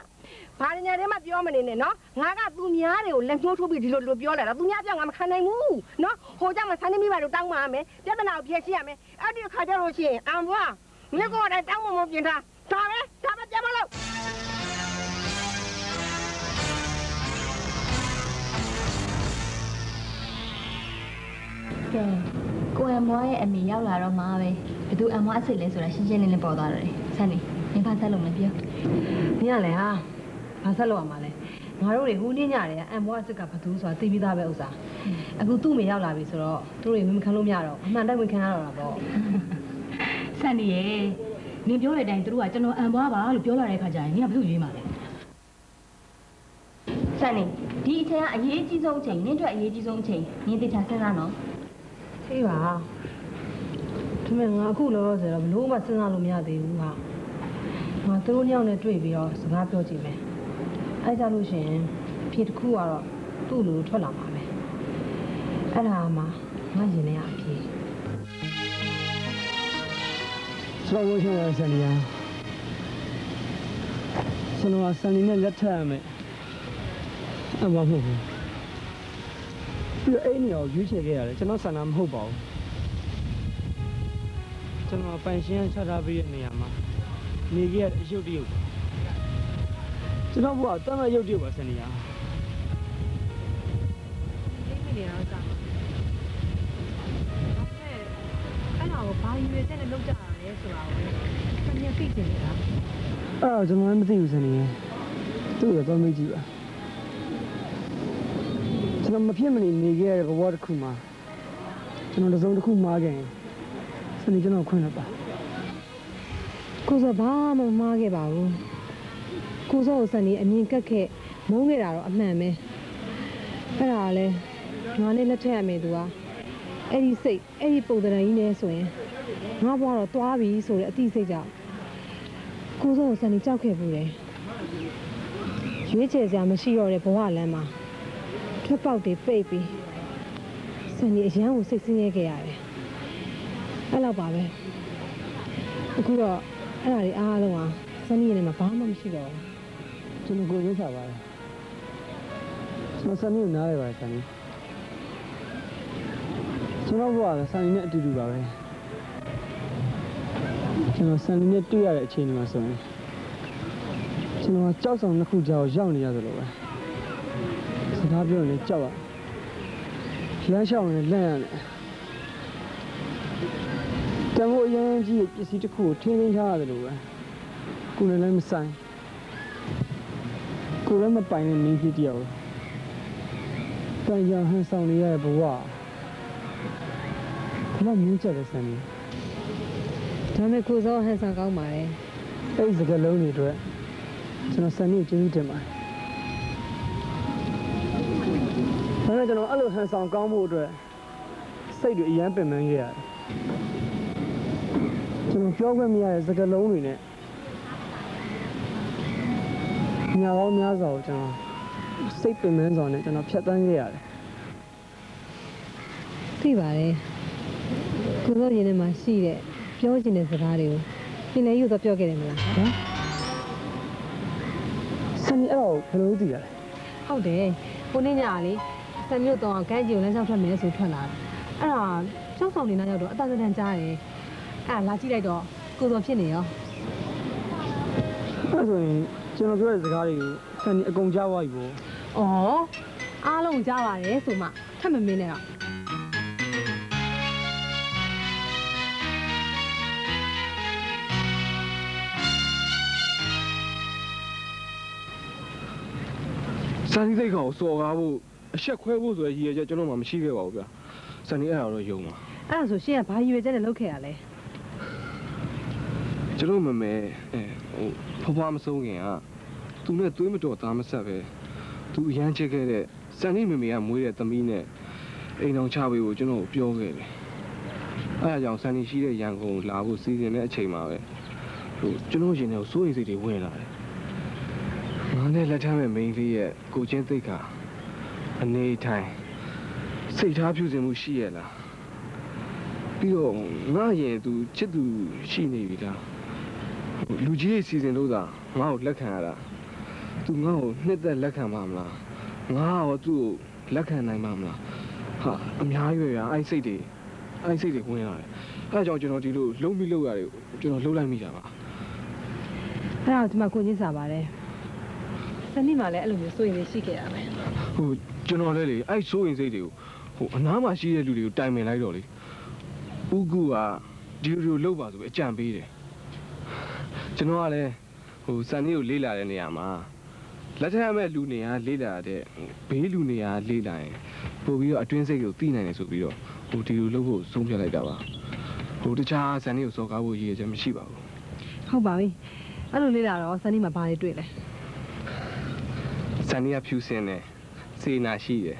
[SPEAKER 14] ဘာညာတွေမှပြောမနေနဲ့နော်ငါကသူများတွေကိုလက်ညှိုးထိုးပြီးဒီလိုလိုပြောလာတာသူများပြောငါမခံနိုင်ဘူးနော်ဟိုကြမှာဆန်းနေမိပါလို့တောင်းပါမယ်ပြဿနာကိုဖြေရှင်းရမယ်အဲ့ဒီခါကျလို့ရှိရင်အမ်ဘွားငါကတော့တောင်းမမပြင်ထားဒါပဲဒါပဲပြန်မလို့
[SPEAKER 5] ကဲကိုယ်အမွားရဲ့အမေရောက်လာတော့မှပဲဘသူအမွားအစ်စ်လဲဆိုတာရှင်းရှင်းလင်းလင်းပေါ်သွားတယ်ဆန်နေမင်းဖတ်ဆက်လို့မပြော။
[SPEAKER 4] မင်းကလည်းဟာ ဘာဆက်လို့ရမှာလဲ။ငါတို့တွေဟိုနေ့ညတွေကအမ်ဘွားစစ်ကဘသူဆိုတာသိပြီးသားပဲဥစ္စာ။အခုသူ့မေရောက်လာပြီဆိုတော့သူတို့တွေဝင်မခံလို့မရတော့အမှန်တိုင်းဝင်ခံရတော့တာပေါ့
[SPEAKER 11] ဆန်နေရဲ့နင်ပြောတဲ့အတိုင်းသူတို့ကကျွန်တော်အံပွားပါလို့ပြောလာတဲ့ခါကျရင်နင်ကဘယ်လိုရွေးမှာလဲ
[SPEAKER 5] ဆန်နေဒီအချိန်ကအရေးကြီးဆုံးအချိန်နင်းအတွက်အရေးကြီးဆုံးအချိန်နင်းသေချာစဉ်းစားနော်။
[SPEAKER 4] အေးပါ။ဒါပေမဲ့ငါအခုလောလောဆယ်တော့ဘလို့မှစဉ်းစားလို့မရသေးဘူးဟာ။ငါသူတို့ညောင်းနဲ့တွေ့ပြီးတော့စကားပြောကြည့်မယ်။ အဲကြလို့ရှိရင်အဖြစ်တစ်ခုကတော့သူ့လူထွက်လာမှာပဲ။အဲ့ဒါမှငါရင်ထဲကအဖြစ်
[SPEAKER 3] ကျွန်တော်ဝင်ရှင်ရဆန်နီယာကျွန်တော်ကဆန်နီနဲ့လက်ထပ်ရမယ်အမမဟုတ်ဘူးပြီးတော့အဲ့နေရာကိုရွေးချယ်ခဲ့ရတယ်ကျွန်တော်ဆန္ဒမဟုတ်ပါဘူးကျွန်တော်ပိုင်ရှင်ချထားပေးတဲ့နေရာမှာနေခဲ့ရတဲ့အယုတ်တရုတ်ပါ ကျွန်တော်ဘုရားတမ်းမဲ့ရုပ်တရုတ်ပါဆန်နီယာ
[SPEAKER 4] လိမ့်မိနေတော့ကြာမှာအဲ့ဒါကိုဘာယူရတဲ့နဲ့လောက်ကြတာလဲဆိုတာကိုဆန်ရသိချင်နေတာ
[SPEAKER 3] အဲ့တော့ကျွန်တော်လည်းမသိဘူးဆန်နီယာသူ့ရတော့မေးကြည့်ပါကျွန်တော်မဖြစ်မနေနေခဲ့ရတဲ့ဘဝတစ်ခုမှာကျွန်တော်တစ်စုံတစ်ခုမှားခဲ့ရင်ဆန်နီကျွန်တော်ခွင့်လက်ပါ
[SPEAKER 4] ကိုစောဘာမှမမားခဲ့ပါဘူး ကိုစောကိုဆန်နေအမြင်ကက်ခဲ့မုန်းခဲ့တာတော့အမှန်ပဲအဲ့ဒါကလည်းငါနဲ့လက်ထက်ရမယ်သူကအဲ့ဒီစိတ်အဲ့ဒီပုံသဏ္ဍာန်ကြီးနဲ့ဆိုရင်ငါဘွားတော့တွားပြီဆိုတဲ့အသိစိတ်ကြောင့်ကိုစောကိုဆန်နေကြောက်ခဲ့ဘူးတယ်ရွေးချယ်စရာမရှိတော့တဲ့ဘဝလမ်းမှာထွက်ပေါက်တွေပိတ်ပြီးဆန်နေအရန်ကိုစိတ်ဆင်းရဲခဲ့ရတယ်အဲ့လောက်ပါပဲအခုတော့အဲ့ဒါတွေအားလုံးဟာစနီးနေမှာဘာမှမရှိတော့ဘူး
[SPEAKER 3] ကျွန်တော်ကိုရင်းစားပါတယ်ကျွန်တော်ဆန်နီကိုနားရပါတယ်ဆန်နီကျွန်တော်ဘဝကဆန်နီနဲ့အတူတူပါပဲကျွန်တော်ဆန်နီနဲ့တွေ့ရတဲ့အချိန်တွေမှာဆိုရင်ကျွန်တော်ကကြောက်ဆောင်နှစ်ခုကြာကိုရောက်နေရသလိုပဲစကားပြောရင်လည်းကြောက်ရလမ်းလျှောက်ရင်လည်းလန့်ရတယ်တမို့အရင်ကြီးရဲ့ပစ္စည်းတစ်ခုကိုထင်းထင်းထားရတယ်လို့ပဲကိုယ်နဲ့လည်းမဆိုင် ကိုယ်လည်းမပိုင်တဲ့နင်းကြီးတယောက်တန်ရာဟန်ဆောင်နေရတဲ့ဘဝခမမြင့်ချက်တဲ့ဆန်နေ
[SPEAKER 4] ဒါပေမဲ့ကိုစောဟန်ဆောင်ကောင်းပါတယ်
[SPEAKER 3] အဲ့ဒီစကလုံးတွေအတွက်ကျွန်တော်ဆန်နေကိုကျေးဇူးတင်ပါတယ်ဒါနဲ့ကျွန်တော်အဲ့လိုဟန်ဆောင်ကောင်းဖို့အတွက်စိတ်တွေအယမ်းပင်ပန်းခဲ့ရတယ်ကျွန်တော်ပြောခွင့်မရတဲ့စကလုံးတွေနဲ့ ညာကောင်းများစွာကိုကျွန်တော်စိတ်ပင်ပန်းစွာနဲ့ကျွန်တော်ဖြတ်သန်းခဲ့ရတယ်
[SPEAKER 4] သိပါတယ်ကိုစောရင်ထဲမှာရှိတဲ့ပြောချင်တဲ့စကားတွေကိုပြင်လဲယူတော့ပြောခဲ့တယ်မလား
[SPEAKER 3] ဟမ်ဆန်နီအဲ့တော့ဘယ်လိုသိရလဲ
[SPEAKER 4] ဟုတ်တယ်ကိုနေညာလေစံမြို့တော့ကန်းကြီးကိုလမ်းလျှောက်ထွက်မယ်ဆိုထွက်လာတာအဲ့ဒါကျောက်ဆောင်နေနောက်ရောက်တော့အတန်တန်ကြားတယ်အဲ့ဒါလာကြည့်လိုက်တော့ကိုစောဖြစ်နေရော
[SPEAKER 3] အဲ့ဆိုရင် ကျွန်တော်ပြောတဲ့စကားတွေကိုဆန်နီအကုန်ကြားသွားပြီပေါ့
[SPEAKER 4] ဩအားလုံးကြားပါတယ်ဆိုမှထပ်မမင်းနဲ့တော့
[SPEAKER 6] စန်နီစိတ်ကောင်ကိုစော်ကားဖို့အဆက်ခွဲဖို့ဆိုရရည်ရချက်ကျွန်တော်မှမရှိခဲ့ပါဘူးဗျာစန်နီအဲ့ဒါတော့ယုံပါ
[SPEAKER 4] အဲ့ဒါဆိုရှင်းကဘာရွေချက်နဲ့လုပ်ခဲ့ရလဲ
[SPEAKER 6] ကျွန်တော်မမဲအဲဟိုဖွားဖွားမဆုံးခင်က
[SPEAKER 10] သူနဲ့သွေးမတော်သားမဆက်ပဲသူအရန်ချစ်ခဲ့တဲ့စန်နီမေမေကမွေးတဲ့သမီးနဲ့အိမ်အောင်ချပေးဖို့ကျွန်တော်ပြောခဲ့တယ်အဲအကြောင့်စန်နီရှိတဲ့ရန်ကုန်လာဖို့စီစဉ်တဲ့အချိန်မှာပဲဟိုကျွန်တော်ရင်ထဲကိုစိုးရိမ်စိတ်တွေဝင်လာတယ်ငါနဲ့လက်ထမ်းမဲ့မိန်းကလေးရဲ့ကိုချင်းသိက္ခာအနေထိုင်စိတ်ထားပြုစင်မှုရှိရဲ့လားပြီးတော့ငါရင်သူချစ်သူရှိနေပြီလားဟို လူကြီးရဲ့စီစဉ်လို့သာငါ့ကိုလက်ခံရတာသူငါ့ကိုနှစ်သက်လက်ခံမှာမလားငါရောသူ့ကိုလက်ခံနိုင်မှာမလားဟာအများကြီးပဲဗျာအဲ့စိတ်တွေအဲ့စိတ်တွေဝင်လာတယ်အဲအကြောင့်ကျွန်တော်ဒီလိုလုံးပြီးလောက်ရတယ်ကျွန်တော်လှုပ်လိုက်မိတာပါ
[SPEAKER 4] အဲ့ဒါကိုဒီမှာကိုချင်းစားပါတယ်စနေမှလည်းအဲ့လိုမျိုးစိုးရင်လေးရှိခဲ့ရမယ်
[SPEAKER 10] ဟိုကျွန်တော်လည်းလေအဲ့ဆိုးရင်စိတ်တွေကိုဟိုအနားမှာရှိတဲ့လူတွေကိုတိုင်ပင်လိုက်တော့လေဥကူကဒီလိုလိုလုပ်ပါဆိုပြီးအကြံပေးတယ် ကျွန်တော်ကလည်းဟိုစံလေးကိုလေးလာတဲ့နေရာမှာလက်ထက်မဲ့လူနေရာလေးလာတဲ့ဘေးလူနေရာလေးလာရင်ပို့ပြီးတော့အတွင်းစိတ်ကိုသိနိုင်တယ်ဆိုပြီးတော့ဟိုဒီလိုလုပ်ဖို့ဆုံးဖြတ်လိုက်တာပါဟိုတခြားစံလေးကိုစော်ကားဖို့ရည်ရချက်မရှိပါဘူး
[SPEAKER 4] ဟုတ်ပါပြီအဲ့လိုလေးလာတော့စနေမှဘာတွေတွေ့လဲ
[SPEAKER 10] စံလေးကဖြူစင်တယ်စေနာရှိတယ်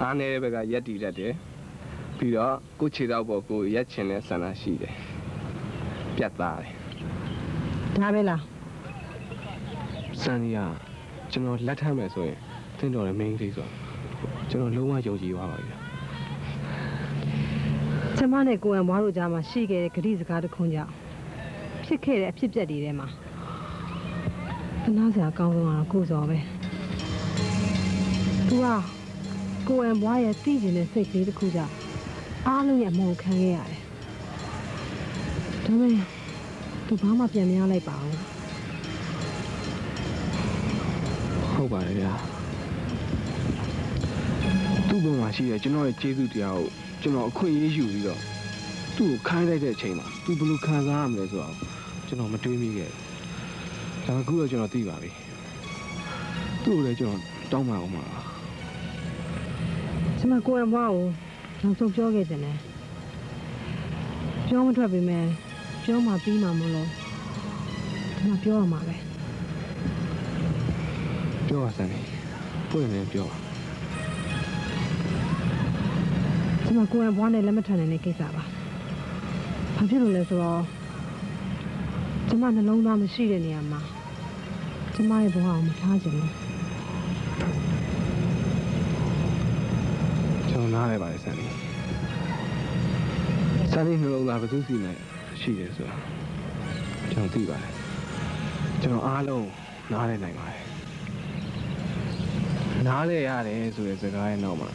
[SPEAKER 10] အားနေတဲ့ဘက်ကရက်တီတတ်တယ်ပြီးတော့ကိုယ့်ခြေတော့ပေါ်ကိုရက်ချင်တဲ့ဆန္ဒရှိတယ်ပြတ်သားတယ်
[SPEAKER 4] ဒါပဲလား
[SPEAKER 10] စံရီကကျွန်တော်လက်ထမ်းမယ်ဆိုရင်သင်တော်ရဲ့ main လေးဆိုတော့ကျွန်တော်လုံးဝယုံကြည်သွားပါပြီ
[SPEAKER 4] ကျမနဲ့ကိုအံဘွားတို့ကြားမှာရှိခဲ့တဲ့ဂတိစကားတစ်ခုကြောင့်ဖြစ်ခဲ့တဲ့အဖြစ်အပျက်တွေထဲမှာသနာစရာအကောင်းဆုံးကတော့ကိုစော်ပဲသူကကိုအံဘွားရဲ့သိကျင်တဲ့စိတ်ကလေးတစ်ခုကြောင့်အားလုံးရဲ့အမောခံခဲ့ရတယ်ဒါပေမဲ့ သူဘာမှပြန်မရလိုက်ပါဘူး
[SPEAKER 10] ဟုတ်ပါတယ်ဗျာသူ့ဘုံမှာရှိတဲ့ကျွန်တော်ရဲ့ကျေးဇူးတရားကိုကျွန်တော်အခွင့်အရေးယူပြီးတော့သူ့ကိုခိုင်းလိုက်တဲ့အချိန်မှာသူဘယ်လိုခံစားရမလဲဆိုတော့ကျွန်တော်မတွေးမိခဲ့ဘူးဒါပေမဲ့အခုတော့ကျွန်တော်သိပါပြီသူ့ကိုလည်းကျွန်တော်တောင်းပန်အောင်ပါ
[SPEAKER 4] ကျမကိုအံဘွားကိုနောက်ဆုံးပြောခဲ့တယ်လေပြောမထွက်ပေမဲ့ ပြောမှပြီးမှမလို့ကျမပြောရမှာပဲ
[SPEAKER 10] ပြောပါစမ်းနေပွင့်နေပြောပါ
[SPEAKER 4] ကျမကိုယ်ကဘွားနဲ့လက်မထန်နိုင်တဲ့ကိစ္စပါ။ဘာဖြစ်လို့လဲဆိုတော့ကျမနှလုံးသားမရှိတဲ့နေရာမှာကျမရဲ့ဘဝကိုမထားချင်ဘူး
[SPEAKER 10] ကျွန်တော်နားလဲပါတယ်စမ်းနေစမ်းနေနှလုံးသားဘယ်သူစီနဲ့ ရှိတယ်ဆိုတာကျွန်တော်သိပါတယ်ကျွန်တော်အားလုံးနားလဲနိုင်ပါတယ်နားလဲရတယ်ဆိုတဲ့စကားရဲ့နောက်မှာ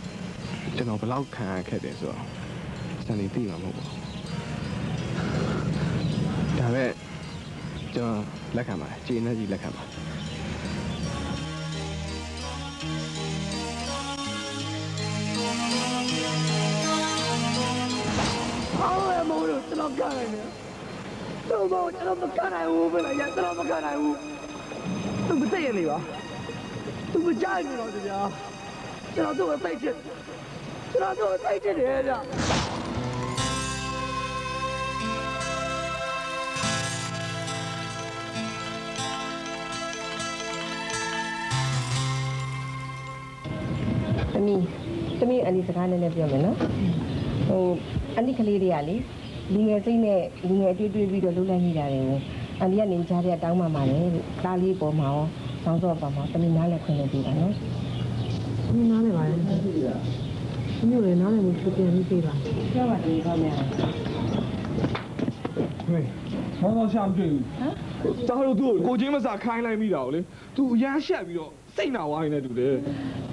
[SPEAKER 10] ကျွန်တော်ဘယ်လောက်ခံရခဲ့တယ်ဆိုတော့စမ်းနေသိမှာမဟုတ်ပါဘူးဒါပေမဲ့ကျွန်တော်လက်ခံပါတယ်ကျေနပ်ကြီးလက်ခံပါ
[SPEAKER 3] အော်ရမို့လို့ကျွန်တော်ကနိုင်တယ်တော့မကျွန်တော်မကနိုင်ဘူးဘယ်လဲရကျွန်တော်မကနိုင်ဘူးသူမသိရနေပါသူမကြိုက်ဘူးတော့ကြာကျွန်တော်တို့သိချင်ကျွန်တော်တို့သိချင်တယ်ကြာ။
[SPEAKER 14] သမီးသမီးအန်ဒီစကားနည်းနည်းပြောမယ်နော်။ဟို အန်ဒီကလေးတွေကလေလူငယ်စိတ်နဲ့လူငယ်အတွေ့အတွေ့ပြီးတော့လှုပ်လိုက်မိတာတွေကိုအန်ဒီကနေကြားတဲ့တောင်းပန်ပါတယ်လို့။ဒါလေးပေါ်မှာရောဆောင်းစောပေါ်မှာသမီးနားလည်းခွင့်လုပ်ပေးတာနော်။
[SPEAKER 4] ဒီနားလည်းပါတယ်။ဒီမျိုးလည်းနားလည်းမဖြစ်ပြန်ပြီးပြေးပါ။
[SPEAKER 14] ပြောပါသေးကောင်းများ
[SPEAKER 10] ဟေးမောင်တော့ရှာမတွေ့ဘူးဟမ်ကျွန်တော်တို့သူ့ကိုကိုချင်းမစာခိုင်းလိုက်မိတာကိုလေသူအရန်ရှက်ပြီးတော့စိတ်နာဝိုင်းနေတူတယ်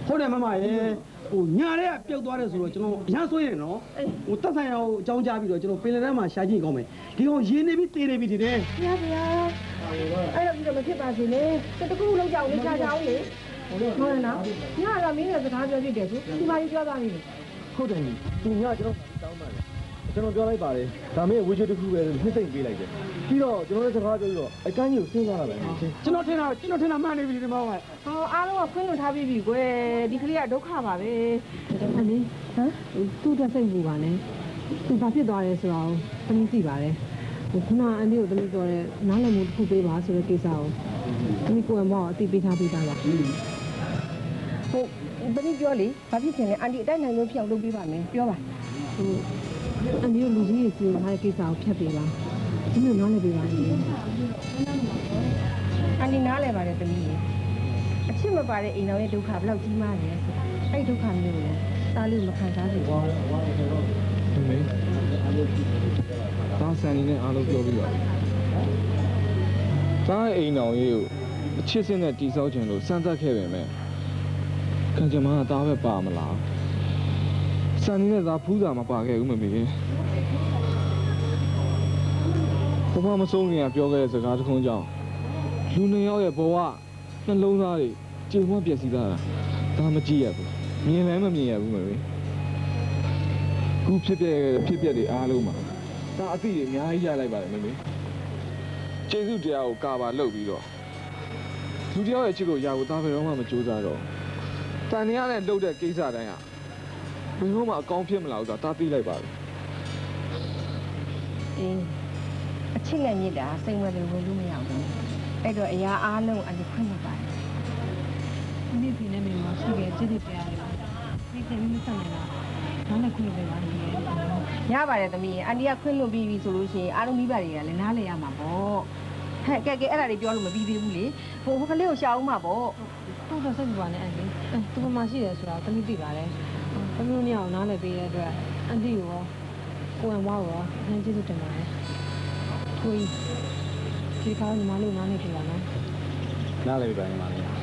[SPEAKER 9] ဟုတ်တယ်မမရေ ဟိုညာတဲ့ကပြုတ်သွားတယ်ဆိုတော့ကျွန်တော်အရန်ဆိုရင်နော်ဟိုတက်ဆိုင်အောင်အကြောင်းကြားပြီးတော့ကျွန်တော်ပင်လယ်ထဲမှာရှာကြည့်ကောင်းမယ်ဒီကောင်ရင်းနေပြီးတေးနေပြီးဒီတဲ့။
[SPEAKER 14] ရပါရ။အဲ့တော့ဒီတော့မဖြစ်ပါစေနဲ့။တကူလောက်ကြအောင်လေကြားကြအောင်လေ။ဟုတ်တယ်နော်။ညတော့မင်းရဲ့စကားပြောကြည့်တယ်ဆိုဒီပါကြီးပြောသွားပြီလေ။
[SPEAKER 2] ဟုတ်တယ်သူညကျွန်တော်တောင်းပါတယ် ကျွန်တော်ပြောလိုက်ပါတယ်ဒါမဲ့ဝေချွတ်တစ်ခုပဲနှိမ့်သိမ့်ပေးလိုက်တယ်ပြီးတော့ကျွန်တော်လည်းစကားပြောပြီးတော့အကန်းကြီးကိုစဉ်းစားရတာပဲ
[SPEAKER 9] ကျွန်တော်ထင်တာကျွန်တော်ထင်တာမှန်နေပြီဒီမောင်က
[SPEAKER 14] ဟောအားလုံးကခွင့်လွှတ်ထားပြီးပြီကွယ်ဒီကလေးကဒုက္ခပါပဲ။
[SPEAKER 4] အဲ့လေဟမ်သူ့အတွက်စိတ်ပူပါနဲ့။သူဘာဖြစ်သွားလဲဆိုတော့သမီးသိပါတယ်ဟိုခုနအန်ဒီကိုသမီးပြောတဲ့နားလည်မှုတစ်ခုပေးပါဆိုတဲ့ကိစ္စကိုသမီးကိုယ်မောအတိပေးထားပေးတာပါ
[SPEAKER 14] ဟုတ်တတိပြောလေဘာဖြစ်ချင်လဲအန်တီအတိုင်းနိုင်လို့ဖြစ်အောင်လုပ်ပေးပါမယ်ပြောပါ
[SPEAKER 4] ဟို အန်ဒီကိုလူကြီးကြီးစီစဉ်ထားတဲ့ကိစ္စကိုဖြတ်ပေးပါသမီးကိုနားလည်ပေးပါလေ
[SPEAKER 14] အန်တီနားလဲပါတယ်တမီးရေအချစ်မပါတဲ့အိမ်တော်ရဲ့ဒုက္ခဘယ်လောက်ကြီးမားလဲဆိုအဲ့ဒုက္ခမျိုးကိုသားလေးမခံစားစေဘူး
[SPEAKER 6] မမေဒါဆန်နေနဲ့အားလုံးပြောပြီးပါပြီဒါအိမ်တော်ရေးကိုအချစ်စင်းနဲ့တီဆောက်ခြင်းလို့စမ်းသပ်ခဲ့ပေမဲ့ခံကြမကသားပဲပါမလားဆ န်နေနဲ့သားဖူးစာမပါခဲ့ဘူးမမေဘမမဆုံးခင်ကပြောခဲ့တဲ့စကားတစ်ခုကြောင့်လူနှစ်ယောက်ရဲ့ဘဝနှလုံးသားတွေကြေမွပျက်စီးသွားတာဒါမကြည့်ရဘူးမြင်လည်းမမြင်ရဘူးမမေခုဖြစ်ပြဖြစ်ပြတွေအားလုံးမှာဒါအသည့်တွေအများကြီးရလိုက်ပါတယ်မမေကျေးဇူးတရားကိုကာပါလုပ်ပြီးတော့လူတယောက်ရဲ့ချစ်ကိုရာကိုသားဘယ်တော့မှမကြိုးစားတော့တန်နေရတဲ့လှုပ်တဲ့ကိစ္စတိုင်းဟာ ဘယ်တော့မှအကောင်းဖြစ်မလာဘူးဆိုတာတားသိလိုက်ပါပြီ
[SPEAKER 14] အင်းအချစ်နဲ့မြစ်တာစိတ်ဝင်လို့ဝင်လို့မရဘူးအဲ့တော့အရာအားလုံးအန်တီခွင့်မပါတယ်
[SPEAKER 4] သမီးဖေနဲ့မိမရှိခဲ့ကျေးဇူးတရားလေးပါဒီကနေ့မဆက်နိုင်တော့နားလည်ခွင့်ပေးပါလေ
[SPEAKER 14] ရပါတယ်သမီးရေအန်တီကခွင့်လွှတ်ပြီးပြီဆိုလို့ရှိရင်အားလုံးမိဘတွေကလည်းနားလဲရမှာပေါ့ဟဲ့ကဲကဲအဲ့ဒါတွေပြောလို့မပြီးသေးဘူးလေဟိုဟိုကလေးကိုရှာအောင်မှာပေါ့
[SPEAKER 4] ဟုတ်တော့စိတ်ပြပါနဲ့အန်ဒီအဲသူကမှရှိတယ်ဆိုတာသမီးသိပါတယ် သမီးတို့ညအောင်နားလည်ပေးတဲ့အတွက်အန်ဒီကိုရောကိုယ်ဝါရောအရင်ကျေးဇူးတင်ပါတယ်ကိုကြီးဒီကားညီမလေးနားလည်ပြပါနော်
[SPEAKER 6] နားလည်ပါညီမလေး